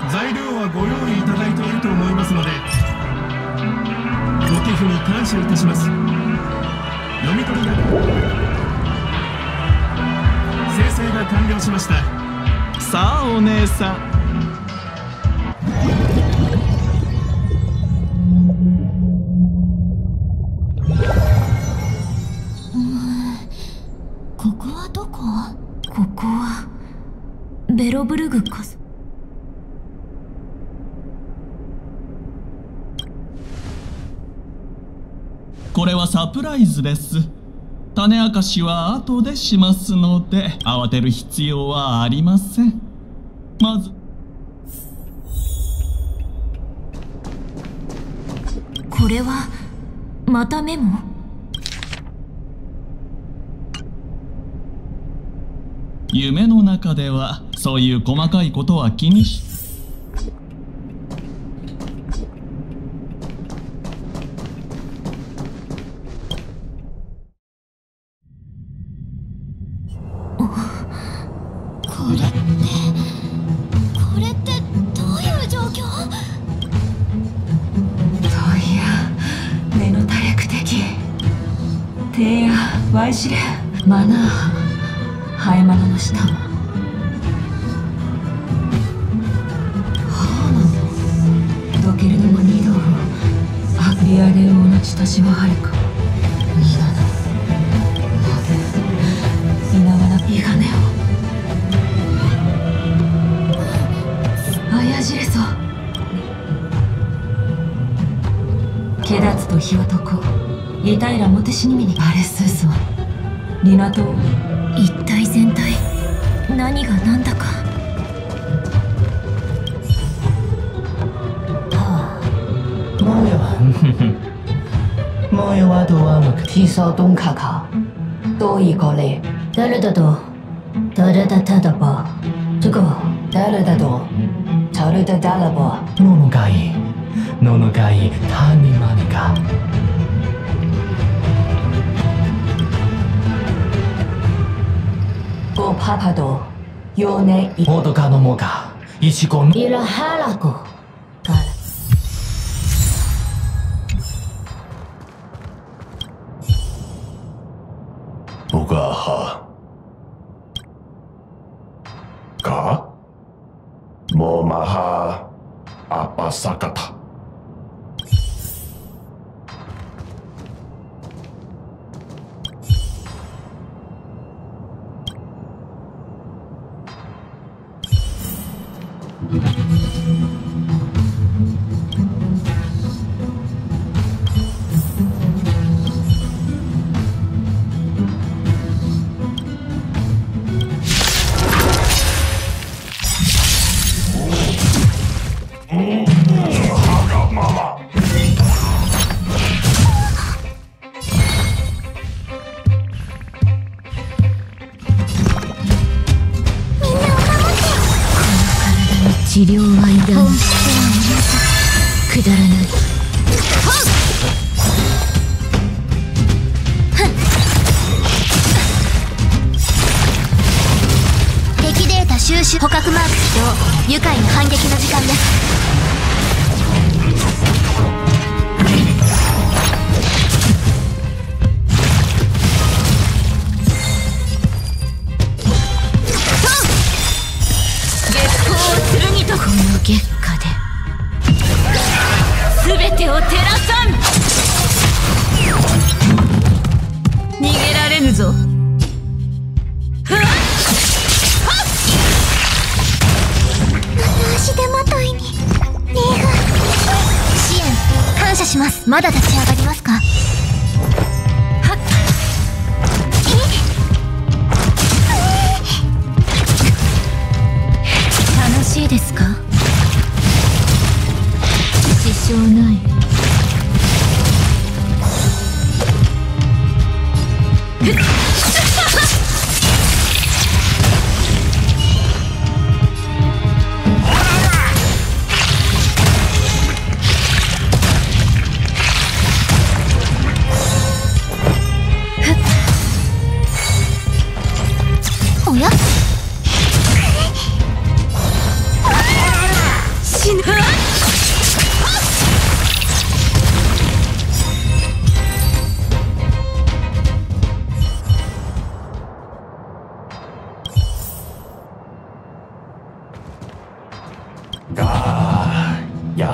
合図です。種明かしは後でしますので慌てる必要はありません。まずこれはまたメモ？夢の中ではそういう細かいことは気にしやわいしれマナーハエマナの。下はドケルドマニードアリアレオのチタシははるか。ニナナ稲わらイガネオあやじれそうケダツとヒワトコイタイラモテシニミに。バレスースは。ナト一体全体何が何だか。冇有，冇有話到啊，天數東卡卡，多一個嘞。誰だと？誰だただば？這個誰だと？誰だだらば？ののがいののがい他にまにか。ごパパとよねいもどかのもがいちごの。イラハがや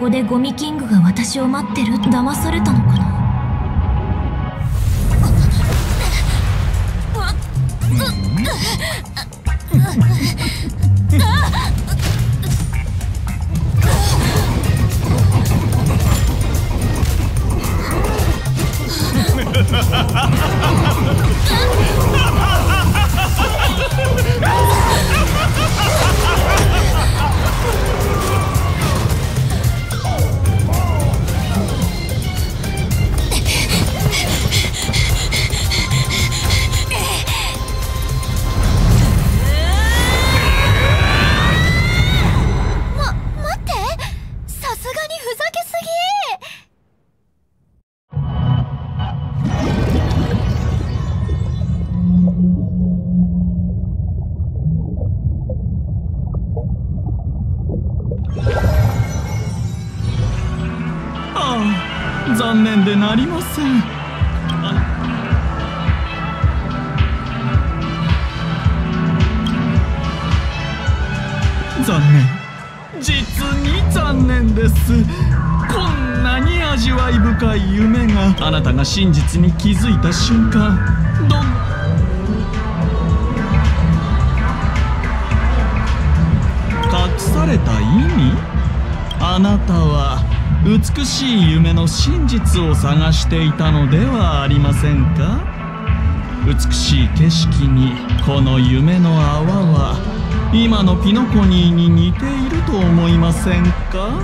ここでゴミキングが私を待ってる。騙されたのか。真実に気づいた瞬間どん隠された意味？あなたは美しい夢の真実を探していたのではありませんか？美しい景色にこの夢の泡は今のピノコニーに似ていると思いませんか？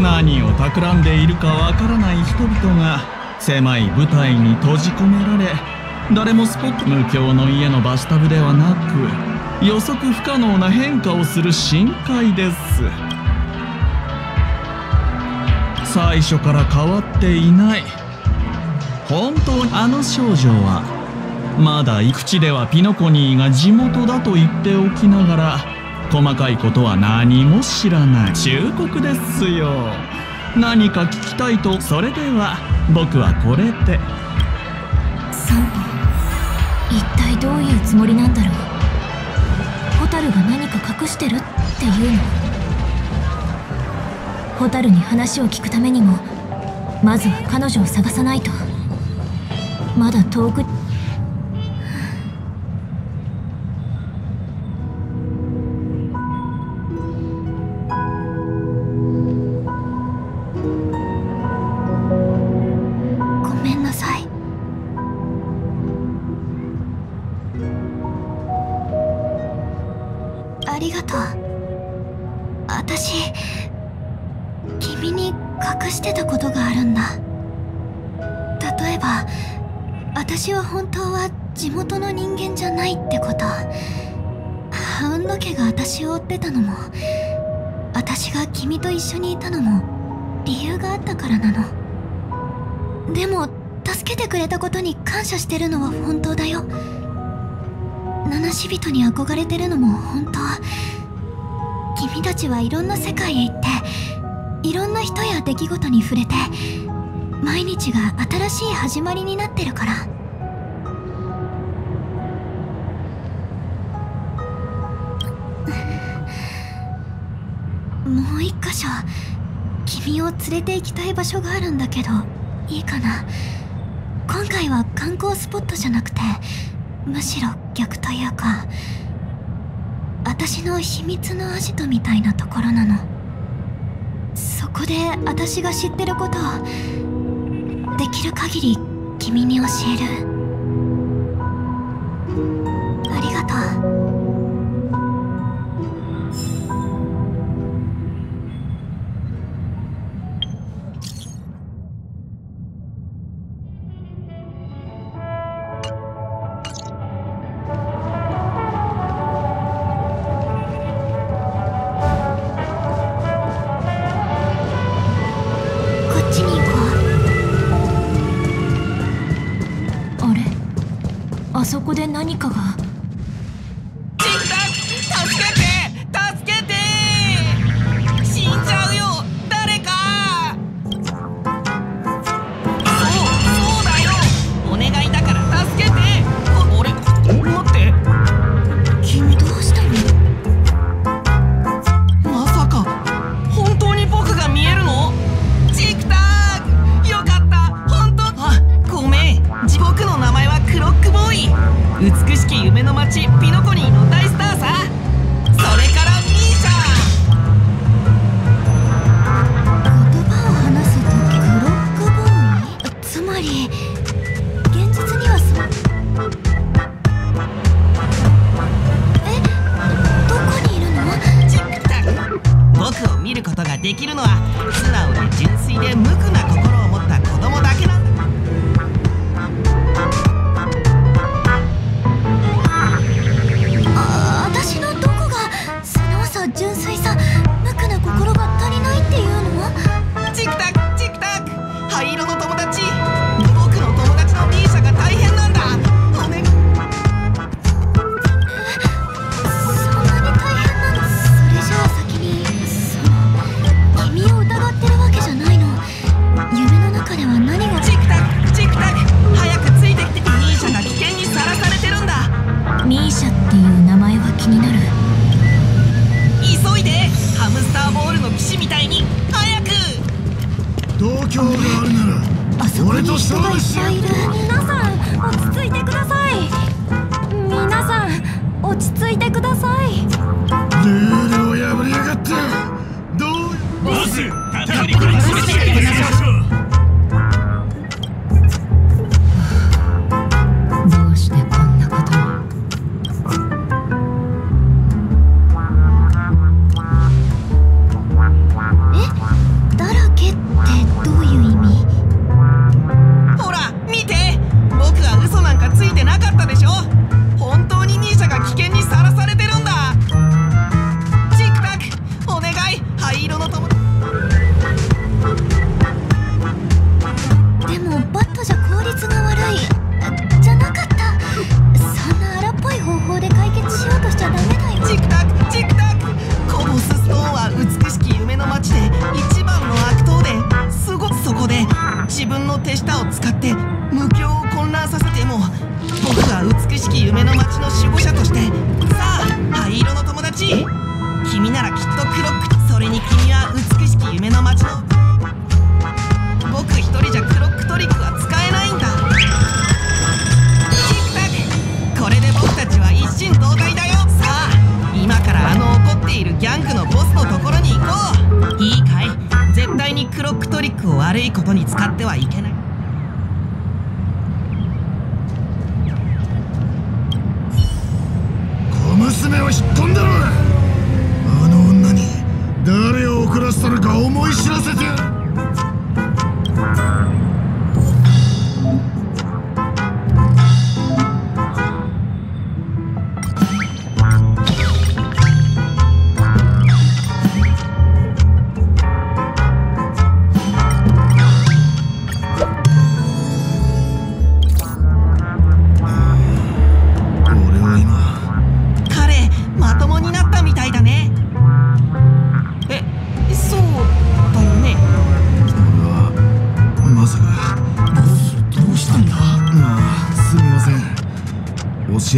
何を企んでいるかわからない人々が狭い舞台に閉じ込められ誰もスポット無境の家のバスタブではなく予測不可能な変化をする深海です。最初から変わっていない。本当にあの少女はまだ口ではピノコニーが地元だと言っておきながら細かいことは何も知らない。忠告ですよ。何か聞きたいとそれでは僕はこれでサンポ一体どういうつもりなんだろう。ホタルが何か隠してるっていうの。蛍に話を聞くためにもまずは彼女を探さないと。まだ遠く始まりになってるから。もう一箇所君を連れて行きたい場所があるんだけどいいかな？今回は観光スポットじゃなくてむしろ逆というか私の秘密のアジトみたいなところなの。そこで私が知ってることをできる限り君に教える。That's it.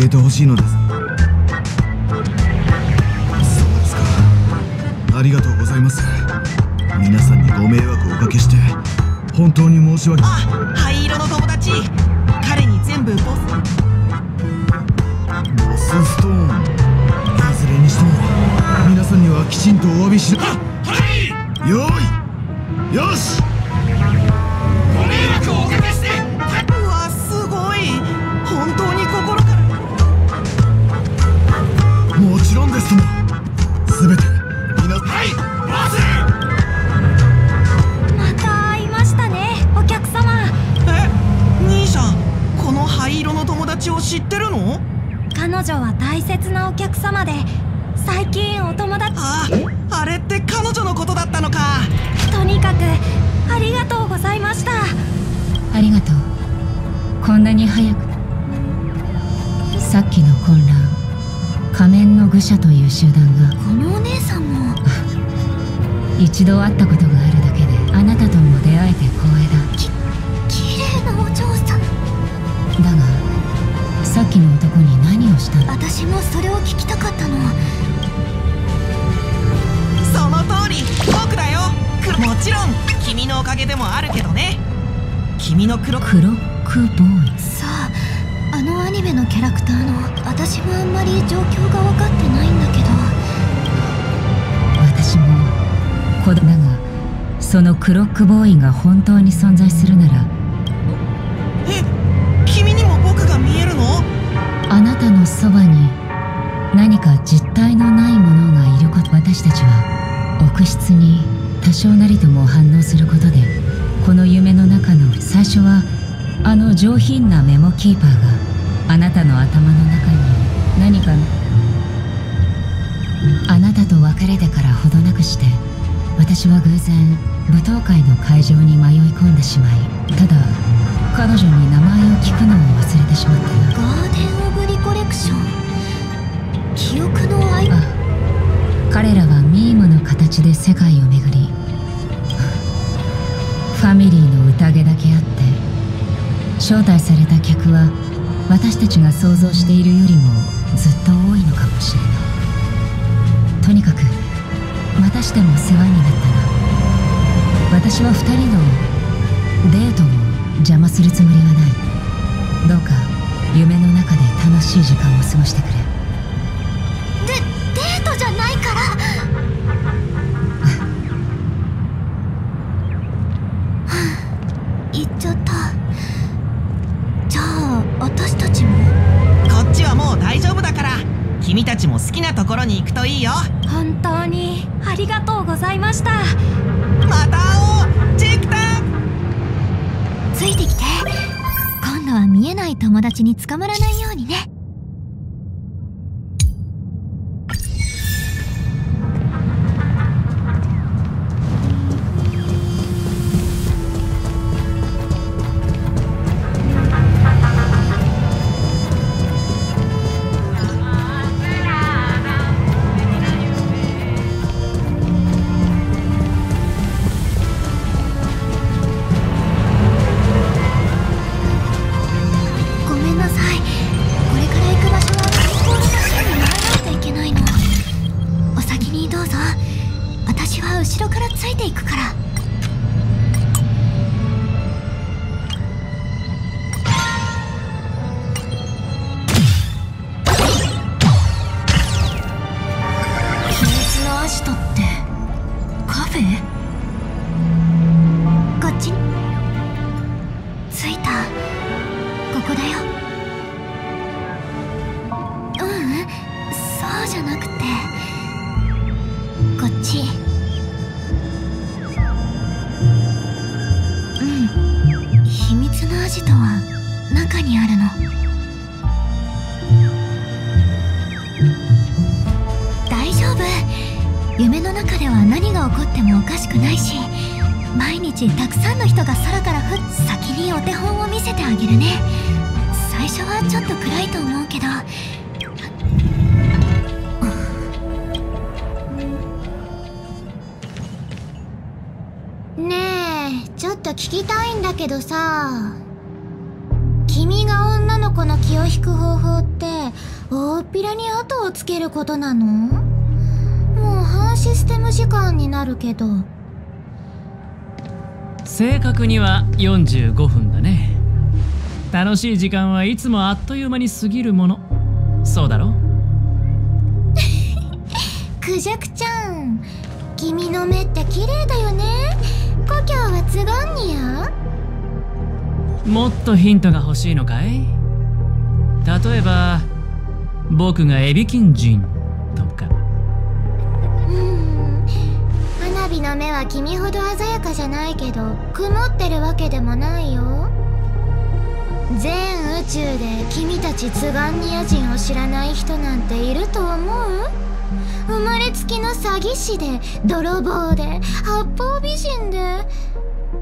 えてほしいのです。少なりとも反応することでこの夢の中の最初はあの上品なメモキーパーがあなたの頭の中に何かあなたと別れてからほどなくして私は偶然舞踏会の会場に迷い込んでしまいただ彼女に名前を聞くのを忘れてしまったガーデン・オブ・リコレクション。記憶の愛あ彼らはミームの形で世界を巡りファミリーの宴だけあって招待された客は私たちが想像しているよりもずっと多いのかもしれない。とにかくまたしても世話になったが私は2人のデートを邪魔するつもりはない。どうか夢の中で楽しい時間を過ごしてくれ。っちゃったじゃあ私たちも。こっちはもう大丈夫だから。君たちも好きなところに行くといいよ。本当に。ありがとうございました。また会おう。ジクタついてきて。今度は見えない友達に捕まらないようにねけどさ君が女の子の気を引く方法って大っぴらに後をつけることなの？もう半システム時間になるけど。正確には45分だね。楽しい時間はいつもあっという間に過ぎるもの。そうだろ？クジャクちゃん君の目って綺麗だよね。故郷はツガンニアもっとヒントが欲しいのかい？例えば僕がエビキン人とか。うん。花火の目は君ほど鮮やかじゃないけど曇ってるわけでもないよ。全宇宙で君たちツガンニア人を知らない人なんていると思う？生まれつきの詐欺師で泥棒で八方美人で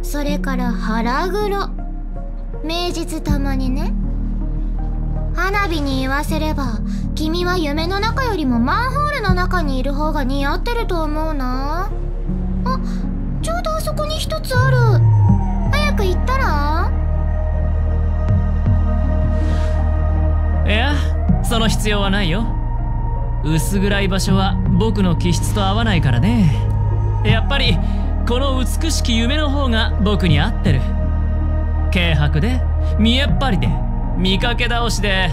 それから腹黒。名実たまにね。花火に言わせれば君は夢の中よりもマンホールの中にいる方が似合ってると思うな。あちょうどあそこに一つある。早く行ったら？いやその必要はないよ。薄暗い場所は僕の気質と合わないからね。やっぱりこの美しき夢の方が僕に合ってる。軽薄で見えっ張りで見かけ倒しで。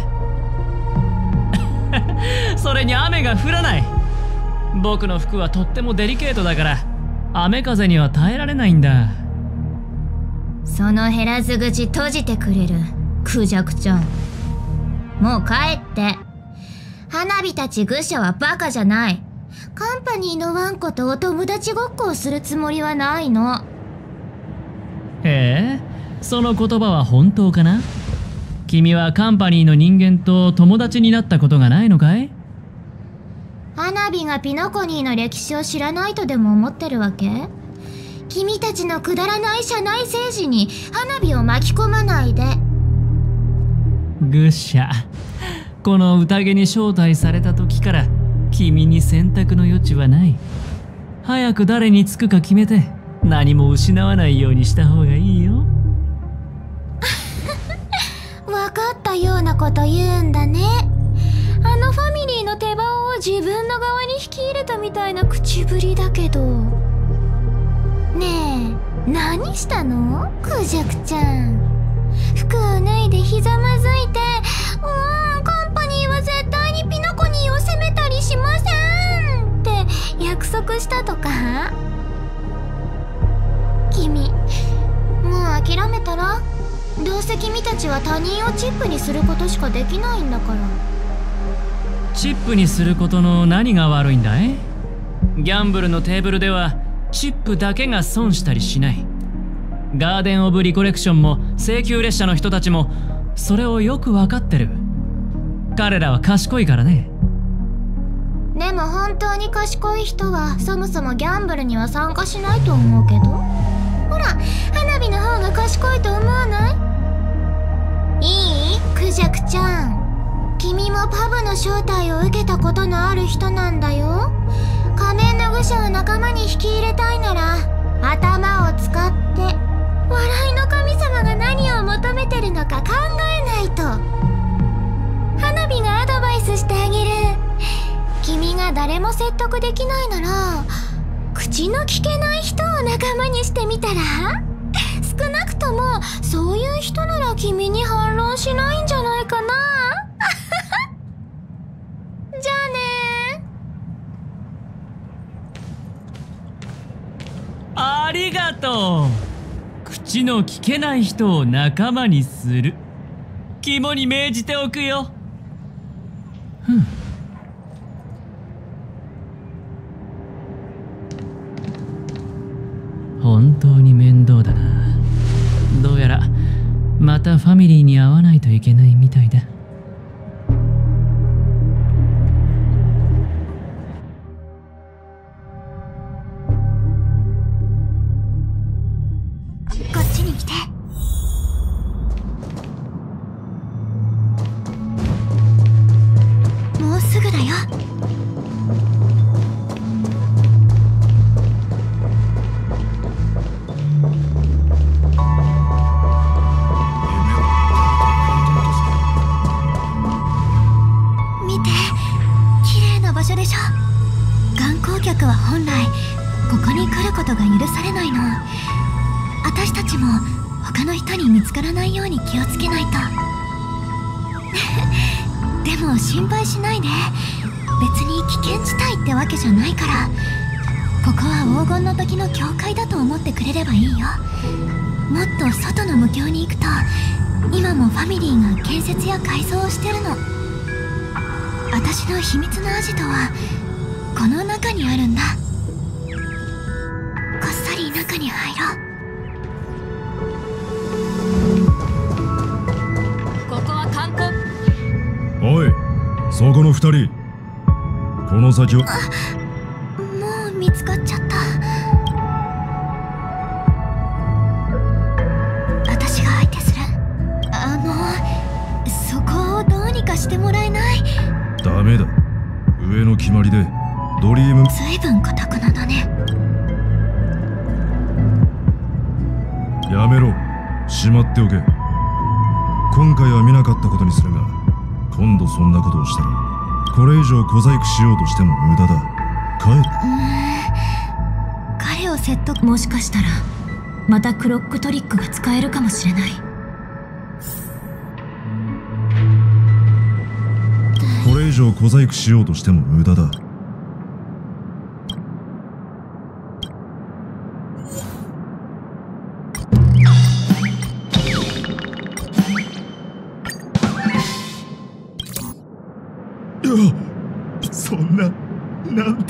*laughs* それに雨が降らない。僕の服はとってもデリケートだから雨風には耐えられないんだ。その減らず口閉じてくれるクジャクちゃん。もう帰って。花火たち愚者はバカじゃない。カンパニーのワンコとお友達ごっこをするつもりはないの。へえ？その言葉は本当かな？君はカンパニーの人間と友達になったことがないのかい？花火がピノコニーの歴史を知らないとでも思ってるわけ？君たちのくだらない社内政治に花火を巻き込まないで。愚者。この宴に招待された時から君に選択の余地はない。早く誰につくか決めて何も失わないようにした方がいいよようなこと言うんだね。あのファミリーの手番を自分の側に引き入れたみたいな口ぶりだけど。ねえ何したの？クジャクちゃん。服を脱いでひざまずいて「うんカンパニーは絶対にピノコニーを責めたりしません!」って。約束したとか？君もう諦めたら？どうせ君たちは他人をチップにすることしかできないんだから。チップにすることの何が悪いんだい？ギャンブルのテーブルではチップだけが損したりしない。ガーデン・オブ・リコレクションも請求列車の人たちもそれをよく分かってる。彼らは賢いからね。でも本当に賢い人はそもそもギャンブルには参加しないと思うけどほら花火の方が賢いと思わない？いいクジャクちゃん。君もパブの招待を受けたことのある人なんだよ。仮面の愚者を仲間に引き入れたいなら頭を使って。笑いの神様が何を求めてるのか考えないと。花火がアドバイスしてあげる。君が誰も説得できないなら口の聞けない人を仲間にしてみたら？少なくともそういう人なら君に反論しないんじゃないかな？*laughs* じゃあね。ありがとう。口の聞けない人を仲間にする。肝に銘じておくよ。ふん。本当に面倒だな。どうやらまたファミリーに会わないといけないみたいだ。ようとしても無駄だ。帰れうーん彼を説得もしかしたらまたクロックトリックが使えるかもしれない。これ以以上小細工しようとしても無駄だ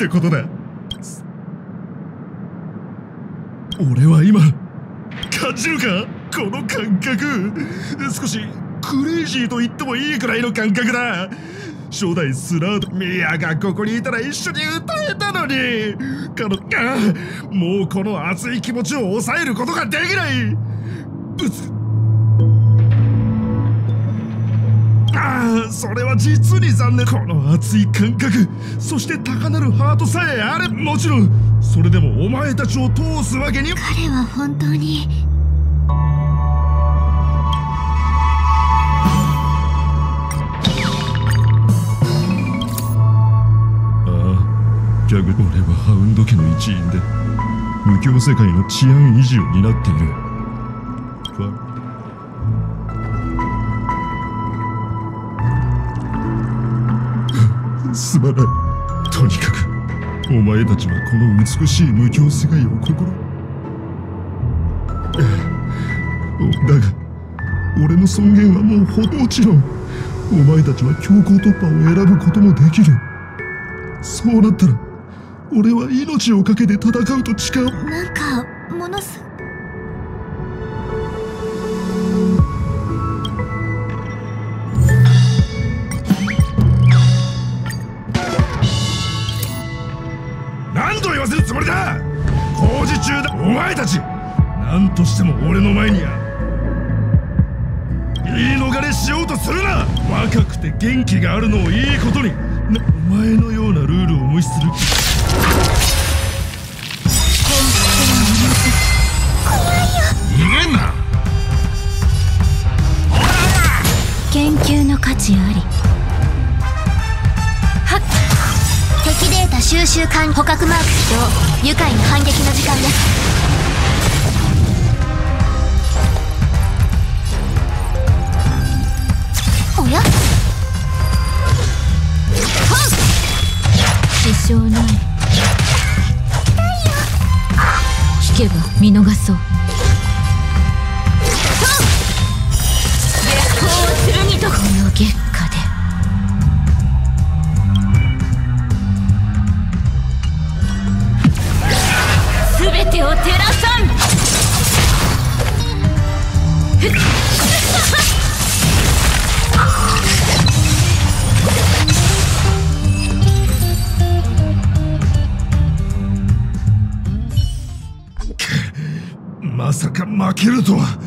なんてことだ。俺は今感じるか？この感覚。少しクレイジーと言ってもいいくらいの感覚だ。初代スラードミアがここにいたら一緒に歌えたのに。彼のあもうこの熱い気持ちを抑えることができない。うつそれは実に残念。この熱い感覚そして高鳴るハートさえあれもちろんそれでもお前たちを通すわけに。彼は本当に。ああギャグ。俺はハウンド家の一員で無教世界の治安維持を担っているすまない。とにかくお前たちはこの美しい無教世界を心。だが俺の尊厳はもうほもちろんお前たちは強行突破を選ぶこともできる。そうなったら俺は命を懸けて戦うと誓う。なんかものす何たち何としても俺の前にや言い逃れしようとするな。若くて元気があるのをいいことに。なお前のようなルールを無視する。逃げんな。研究の価値あり。はっ。敵データ収集完捕獲マーク起動。愉快な反撃の時間ですとは。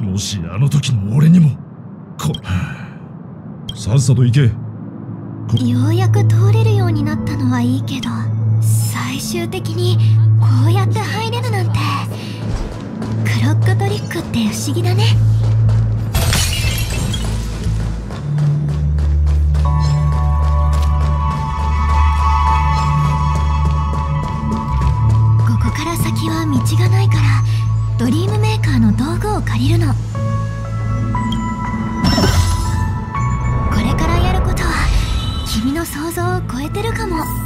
もしあの時の俺にも。こさっさと行け。ようやく通れるようになったのはいいけど最終的にこうやって入れるなんて。クロックトリックって不思議だね。ドリームメーカーの道具を借りるの。これからやることは君の想像を超えてるかも。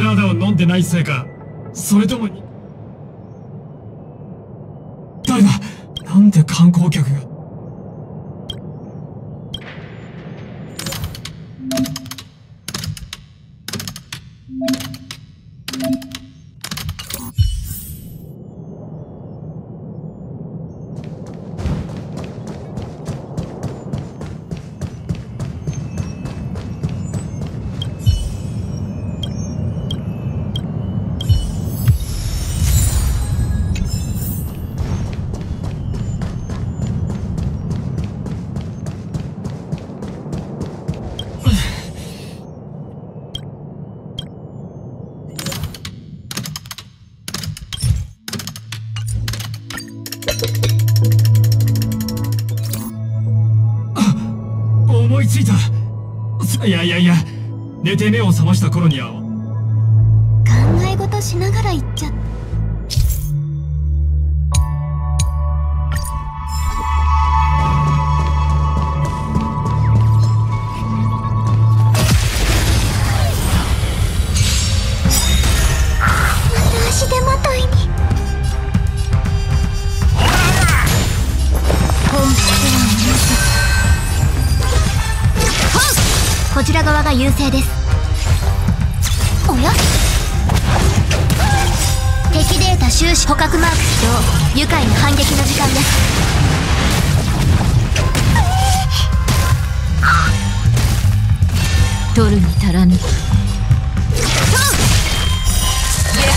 シラーダを飲んでないせいかそれとも誰だ？なんで観光客寝て目を覚ました頃には。考え事しながら言っちゃっ足手まといに。本気では同じこちら側が優勢です。敵データ収支捕獲マーク起動。愉快な反撃の時間です。取るに足らぬ。月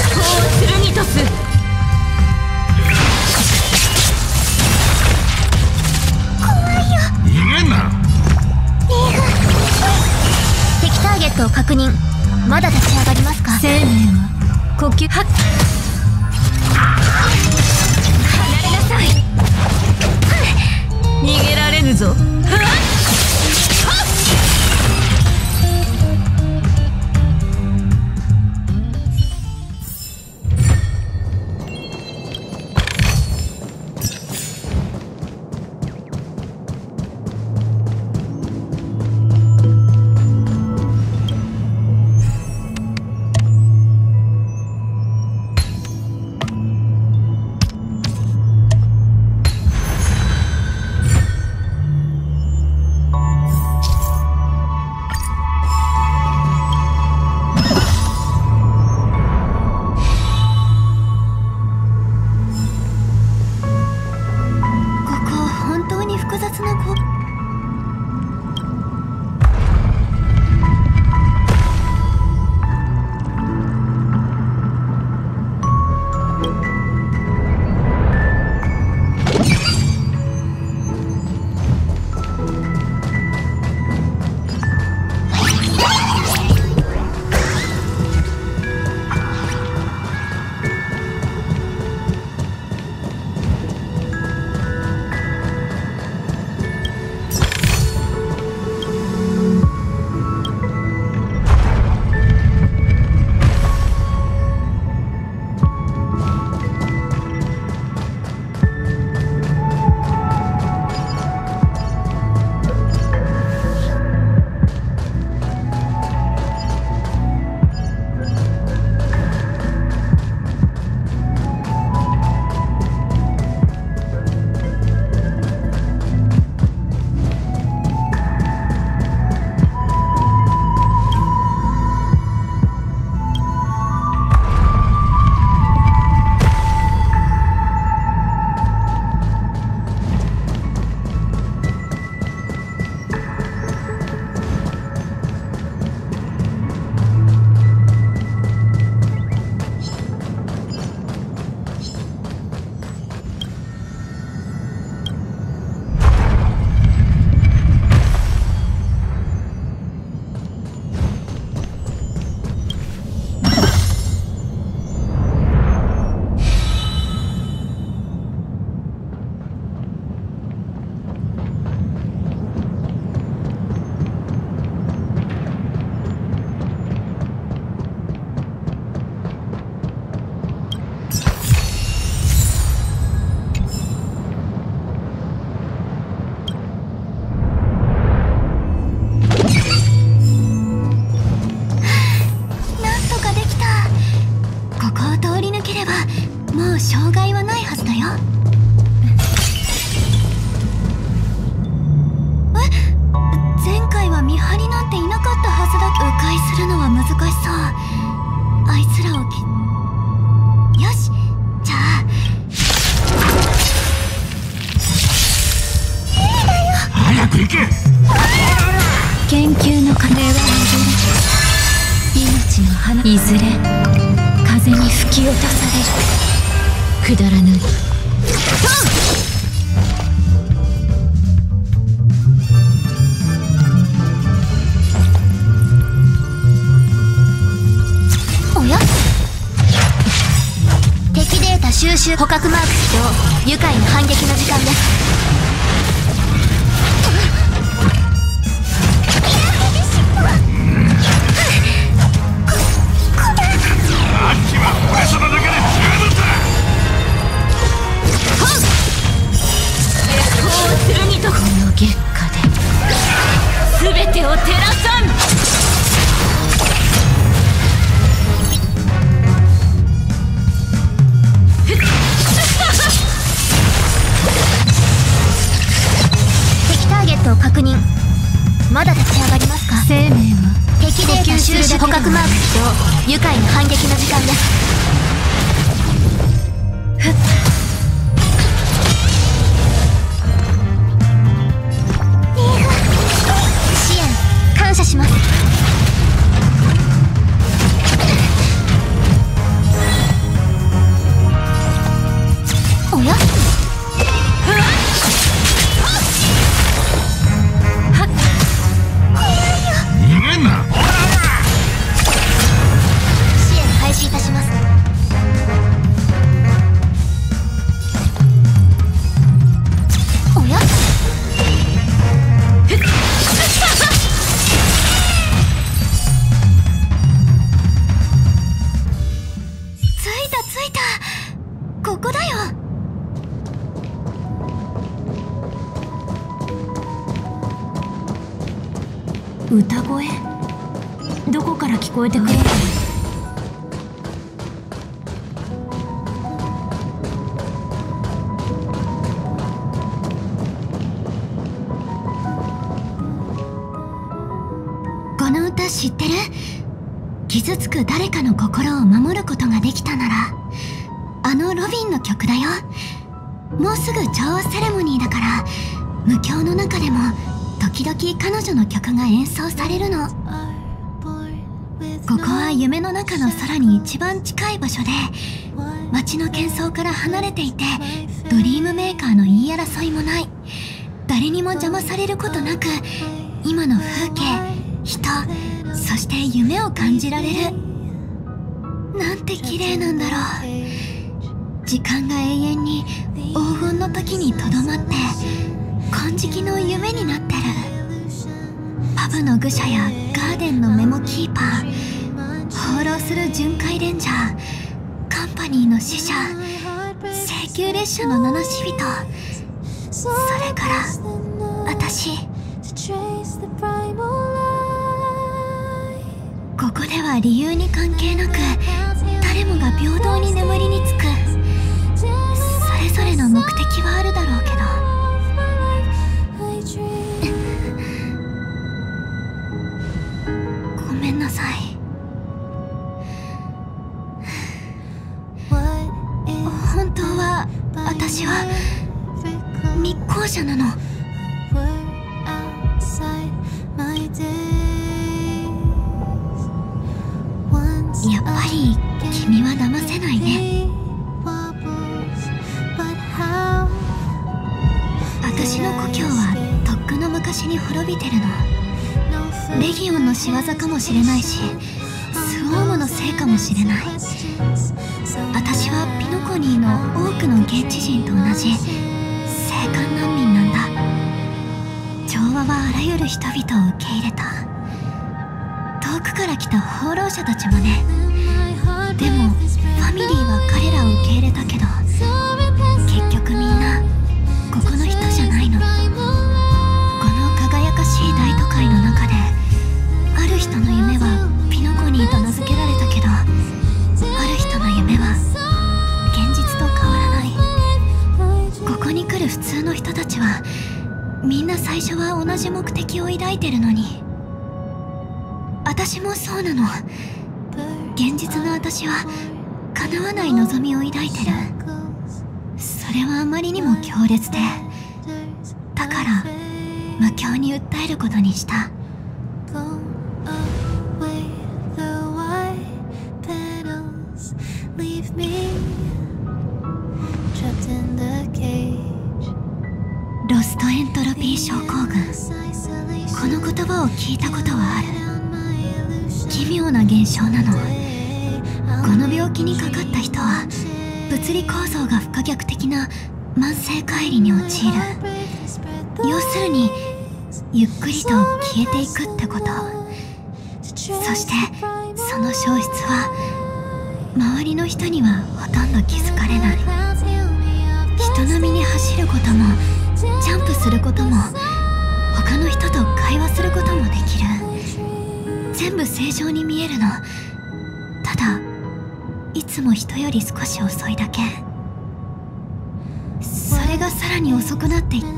光を剣とす。逃げんな敵ターゲットを確認。まだ立ち上がりますか？生命は呼吸。は逃げられぬぞ。知ってる？傷つく誰かの心を守ることができたならあのロビンの曲だよ。もうすぐ調和セレモニーだから無境の中でも時々彼女の曲が演奏されるの。ここは夢の中の空に一番近い場所で街の喧騒から離れていてドリームメーカーの言い争いもない。誰にも邪魔されることなく今の風景人して夢を感じられる。なんて綺麗なんだろう。時間が永遠に黄金の時にとどまって金色の夢になってる。パブの愚者やガーデンのメモキーパー放浪する巡回レンジャーカンパニーの使者請求列車の七死人。それから私。ここでは理由に関係なく誰もが平等に眠りにつくそれぞれの目的はあるだろうけど。*laughs* ごめんなさい。*laughs* 本当は私は密航者なのびてるの。レギオンの仕業かもしれないしスウォームのせいかもしれない。私はピノコニーの多くの現地人と同じ生還難民なんだ。調和はあらゆる人々を受け入れた。遠くから来た放浪者たちもね。でもファミリーは彼らを受け入れたけど結局みんな最初は同じ目的を抱いてるのに。私もそうなの。現実の私は叶わない望みを抱いてる。それはあまりにも強烈で。だから無境に訴えることにした。この言葉を聞いたことはある。奇妙な現象なの。この病気にかかった人は物理構造が不可逆的な慢性乖離に陥る。要するにゆっくりと消えていくってこと。そしてその消失は周りの人にはほとんど気づかれない。人並みに走ることもジャンプすることも他の人と会話することもできる。全部正常に見えるの。ただいつも人より少し遅いだけ。それがさらに遅くなっていって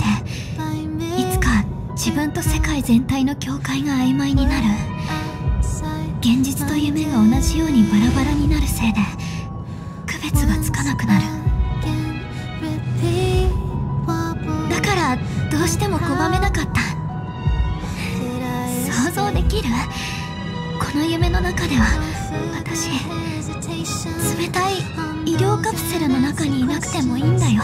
いつか自分と世界全体の境界が曖昧になる。現実と夢が同じようにバラバラになるせいで区別がつかなくなる。の中では私冷たい医療カプセルの中にいなくてもいいんだよ。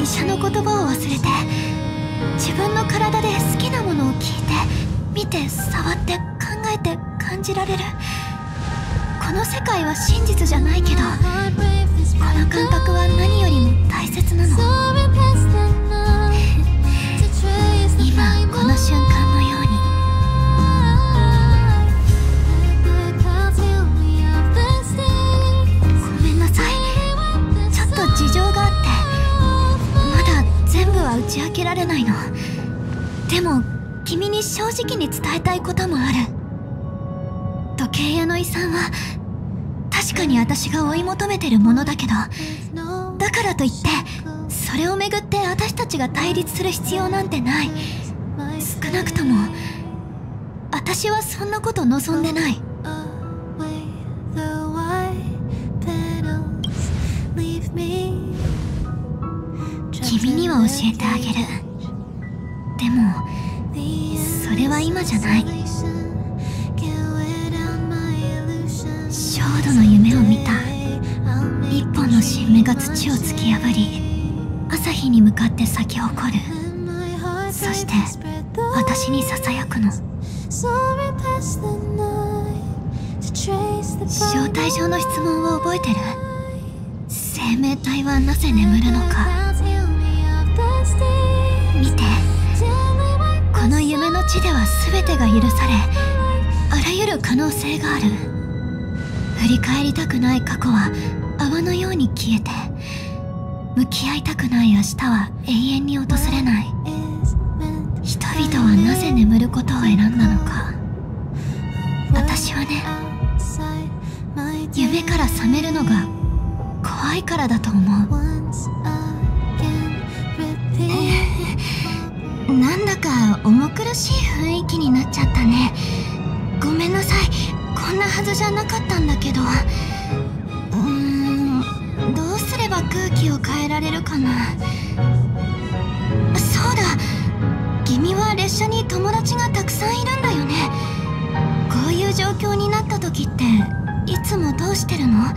医者の言葉を忘れて自分の体で好きなものを聞いて見て触って考えて感じられる。この世界は真実じゃないけどこの感覚は何よりも大切なの。今この瞬間られないの。でも君に正直に伝えたいこともある。時計屋の遺産は確かに私が追い求めてるものだけどだからといってそれをめぐって私たちが対立する必要なんてない。少なくとも私はそんなこと望んでない。今じゃない。焦土の夢を見た。一本の新芽が土を突き破り朝日に向かって咲き誇る。そして私にささやくの。招待状の質問を覚えてる？生命体はなぜ眠るのか地では全てが許されあらゆる可能性がある。振り返りたくない過去は泡のように消えて向き合いたくない明日は永遠に訪れない。人々はなぜ眠ることを選んだのか。私はね夢から覚めるのが怖いからだと思うなんだか重苦しい雰囲気になっちゃったね。ごめんなさい。こんなはずじゃなかったんだけど。うーん。どうすれば空気を変えられるかな。そうだ。君は列車に友達がたくさんいるんだよね。こういう状況になった時っていつもどうしてるの？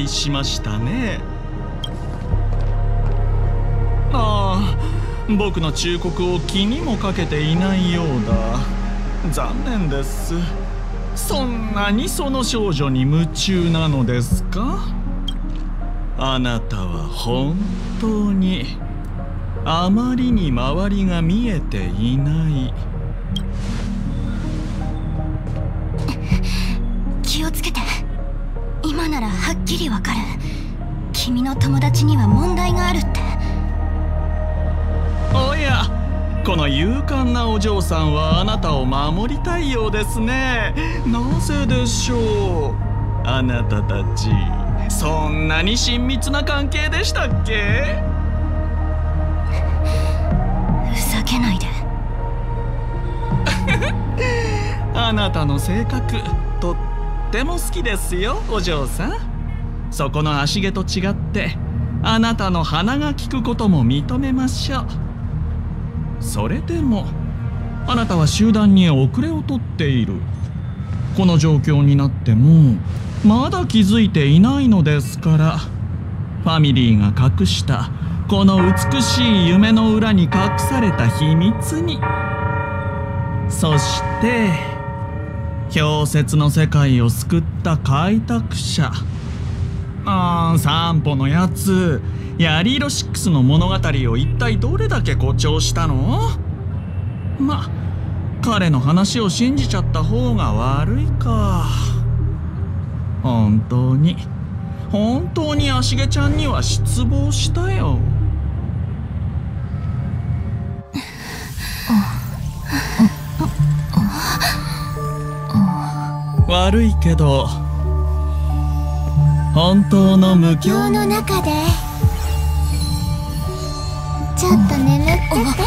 お会いしましたね。ああ僕の忠告を気にもかけていないようだ。残念です。そんなにその少女に夢中なのですか？あなたは本当にあまりに周りが見えていない。さんはあなたを守りたいようですね。なぜでしょう？あなたたち。そんなに親密な関係でしたっけ？ふざけないで。*laughs* あなたの性格とっても好きですよお嬢さん。そこの足毛と違ってあなたの鼻が利くことも認めましょう。それでもあなたは集団に遅れをとっている。この状況になってもまだ気づいていないのですから。ファミリーが隠した。この美しい夢の裏に隠された秘密に。そして氷雪の世界を救った開拓者。あー散歩のやつ。ヤリーロ6の物語を一体どれだけ誇張したの？ま彼の話を信じちゃった方が悪いか。本当に。本当に足毛ちゃんには失望したよ。悪いけど本当の無今日の中で。ちょっと眠ってて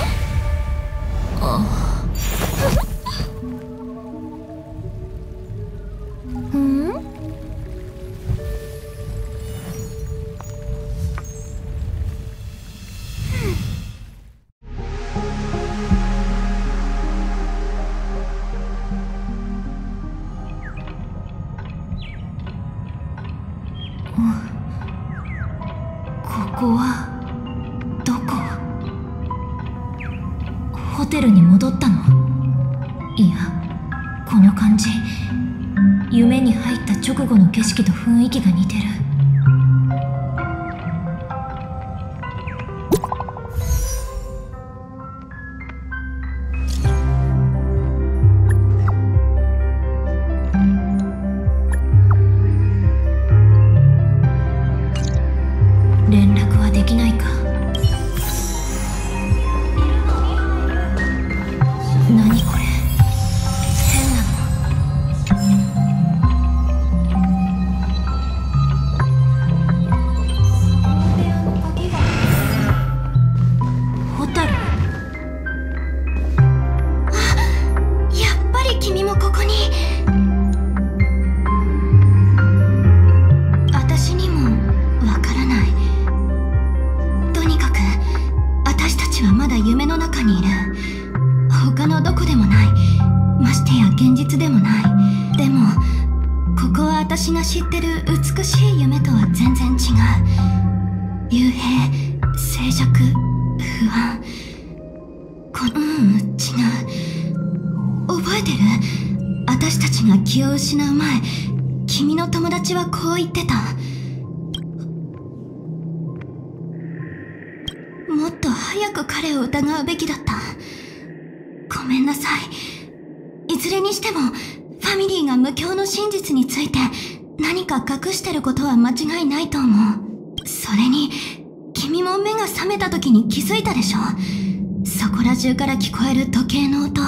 える時計の音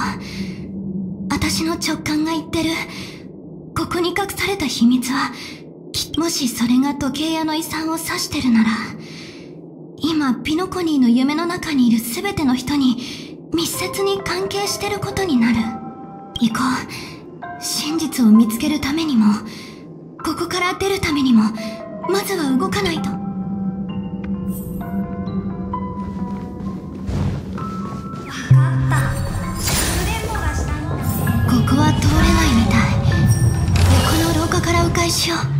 私の直感が言ってるここに隠された秘密はもしそれが時計屋の遺産を指してるなら今ピノコニーの夢の中にいる全ての人に密接に関係してることになる行こう真実を見つけるためにもここから出るためにもまずは動かないと今。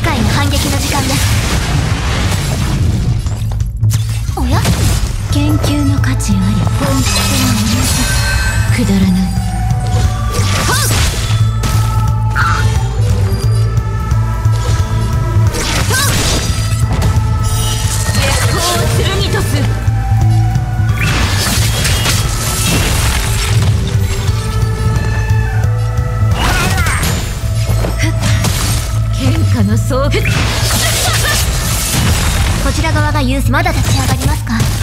愉快な反撃の時間です。ちら側が優勢まだ立ち上がりますか？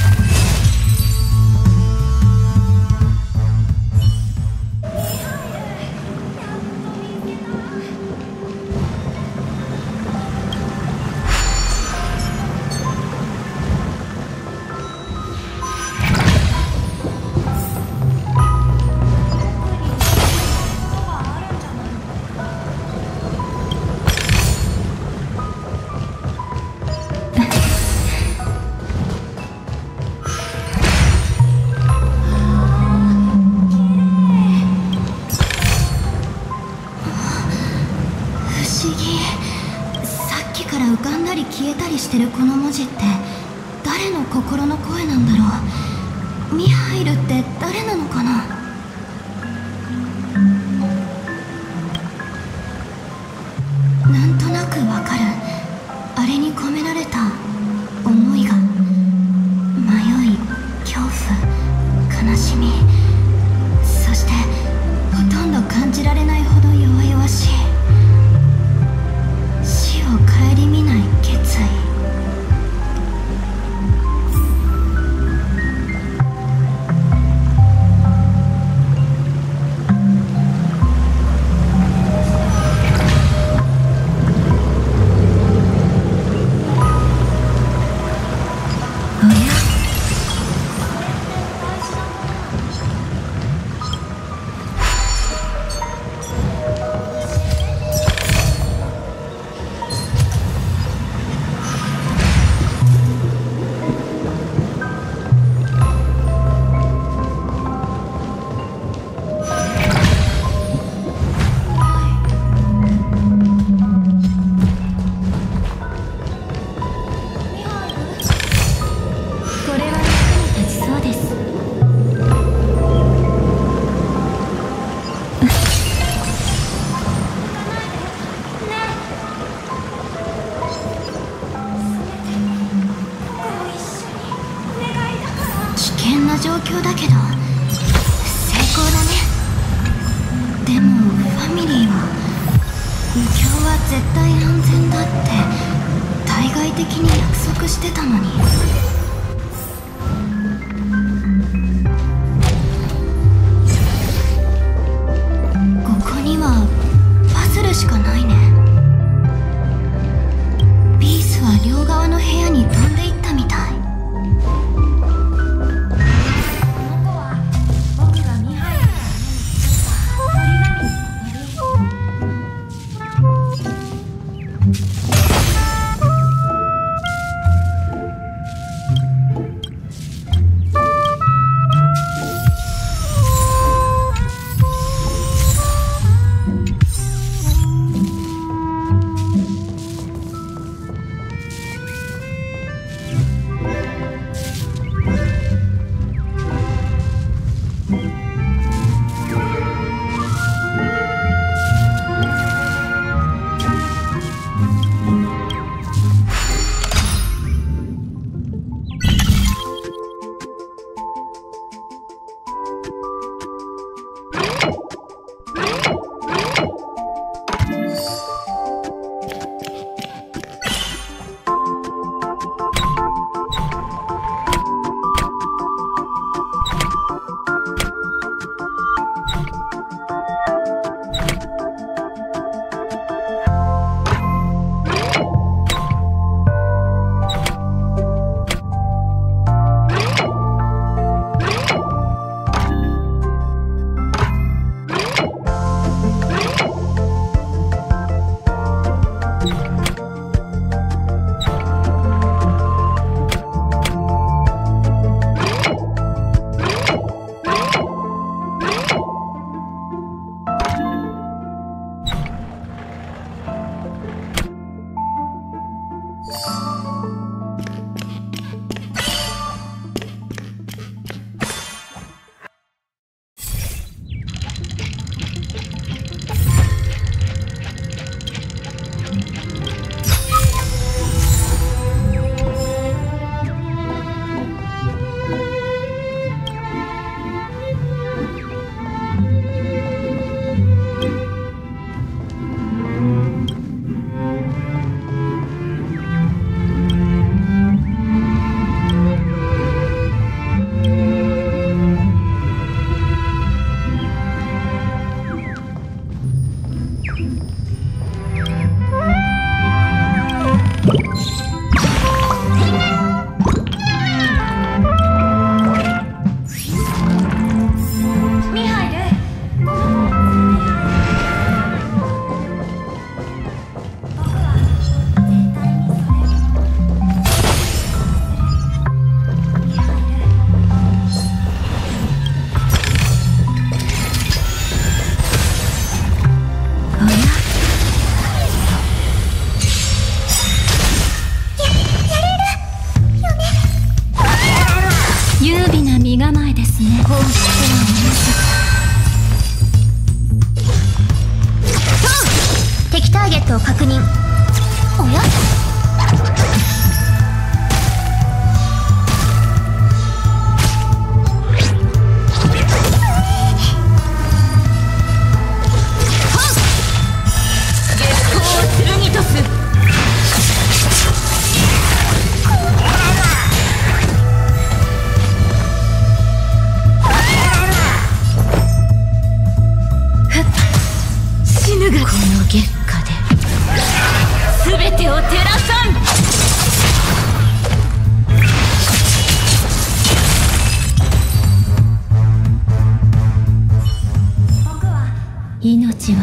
ちは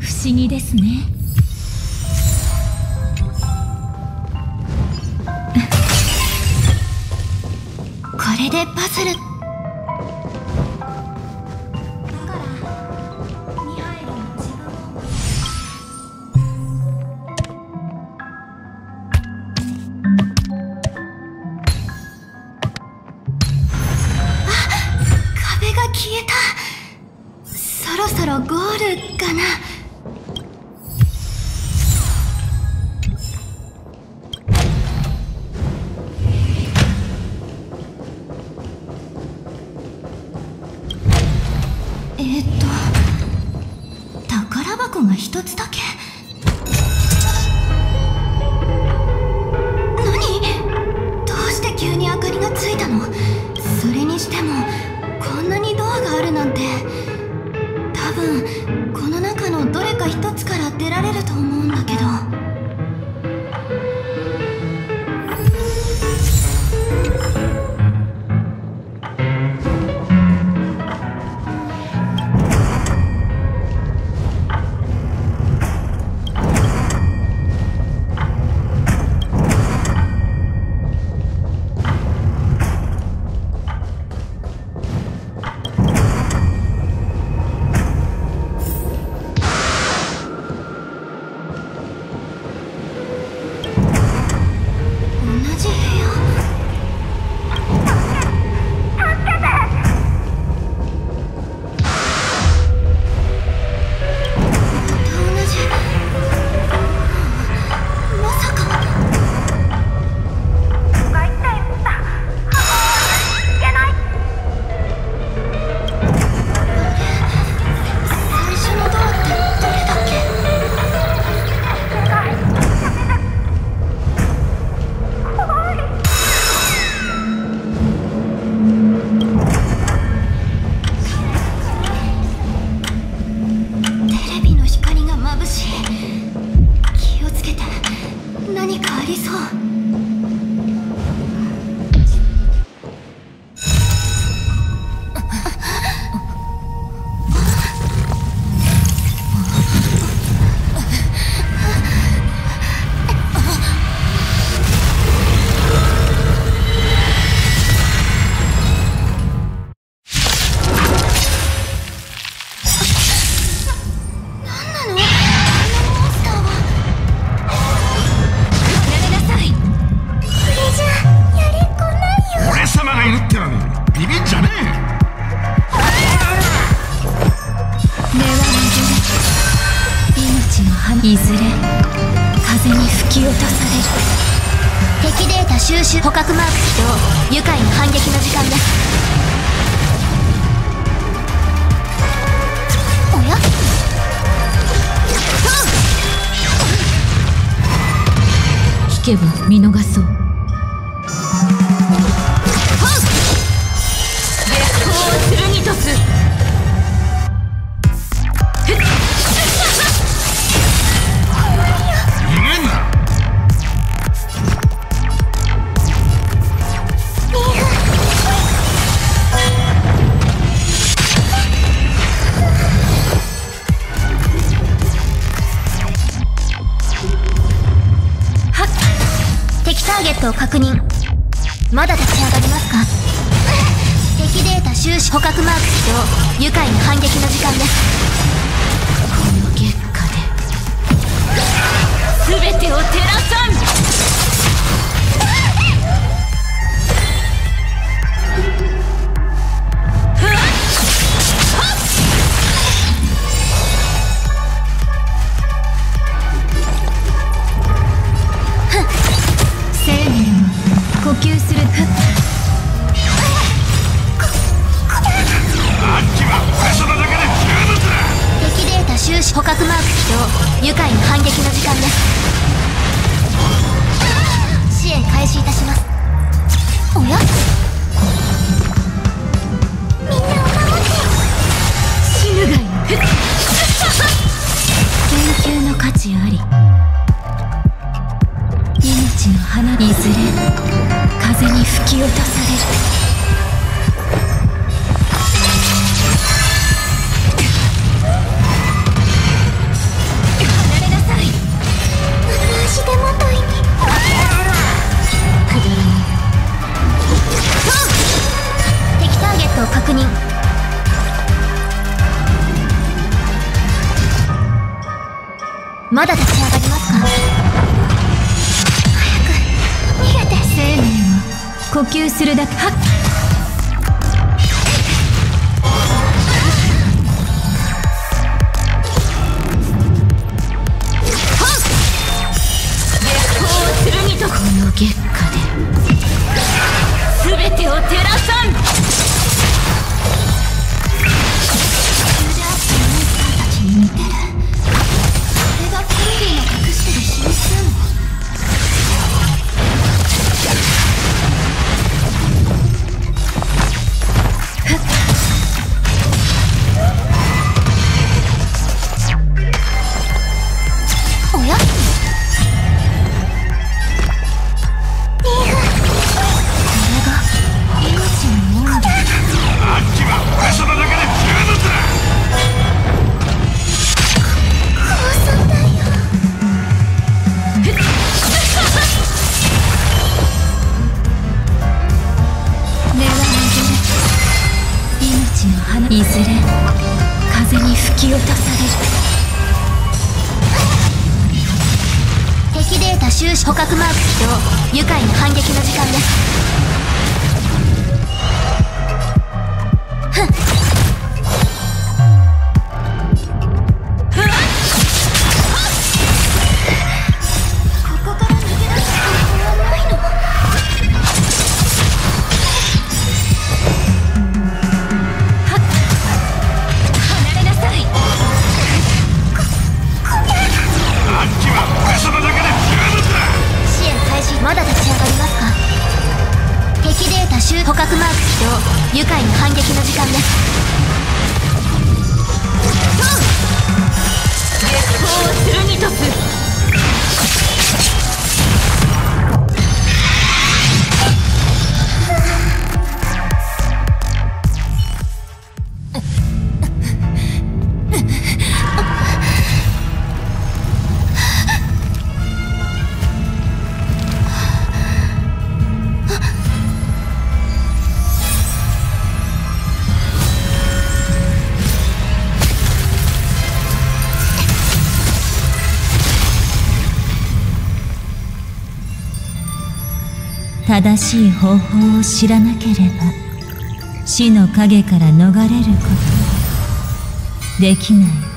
不思議ですね。これでパズルって愉快いずれ風に吹き落とされる。敵データ収支捕獲マーク起動。愉快な反撃の時間です。しい方法を知らなければ死の影から逃れることはできない。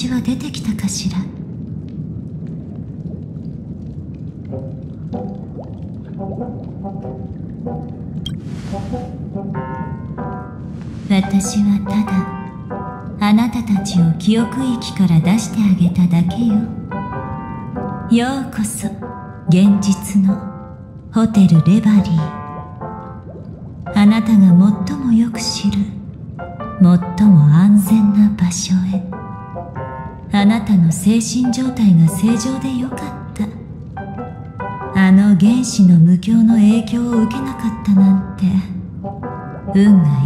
私は出てきたかしら？私はただあなたたちを記憶域から出してあげただけよ。ようこそ現実のホテルレバリー。神状態が正常でよかった。あの原子の無境の影響を受けなかったなんて運が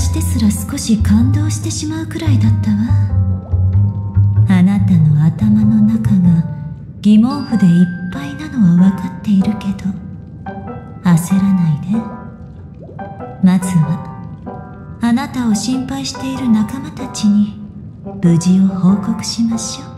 私ですら少し感動してしまうくらいだったわ。あなたの頭の中が疑問符でいっぱいなのは分かっているけど焦らないで。まずはあなたを心配している仲間たちに無事を報告しましょう。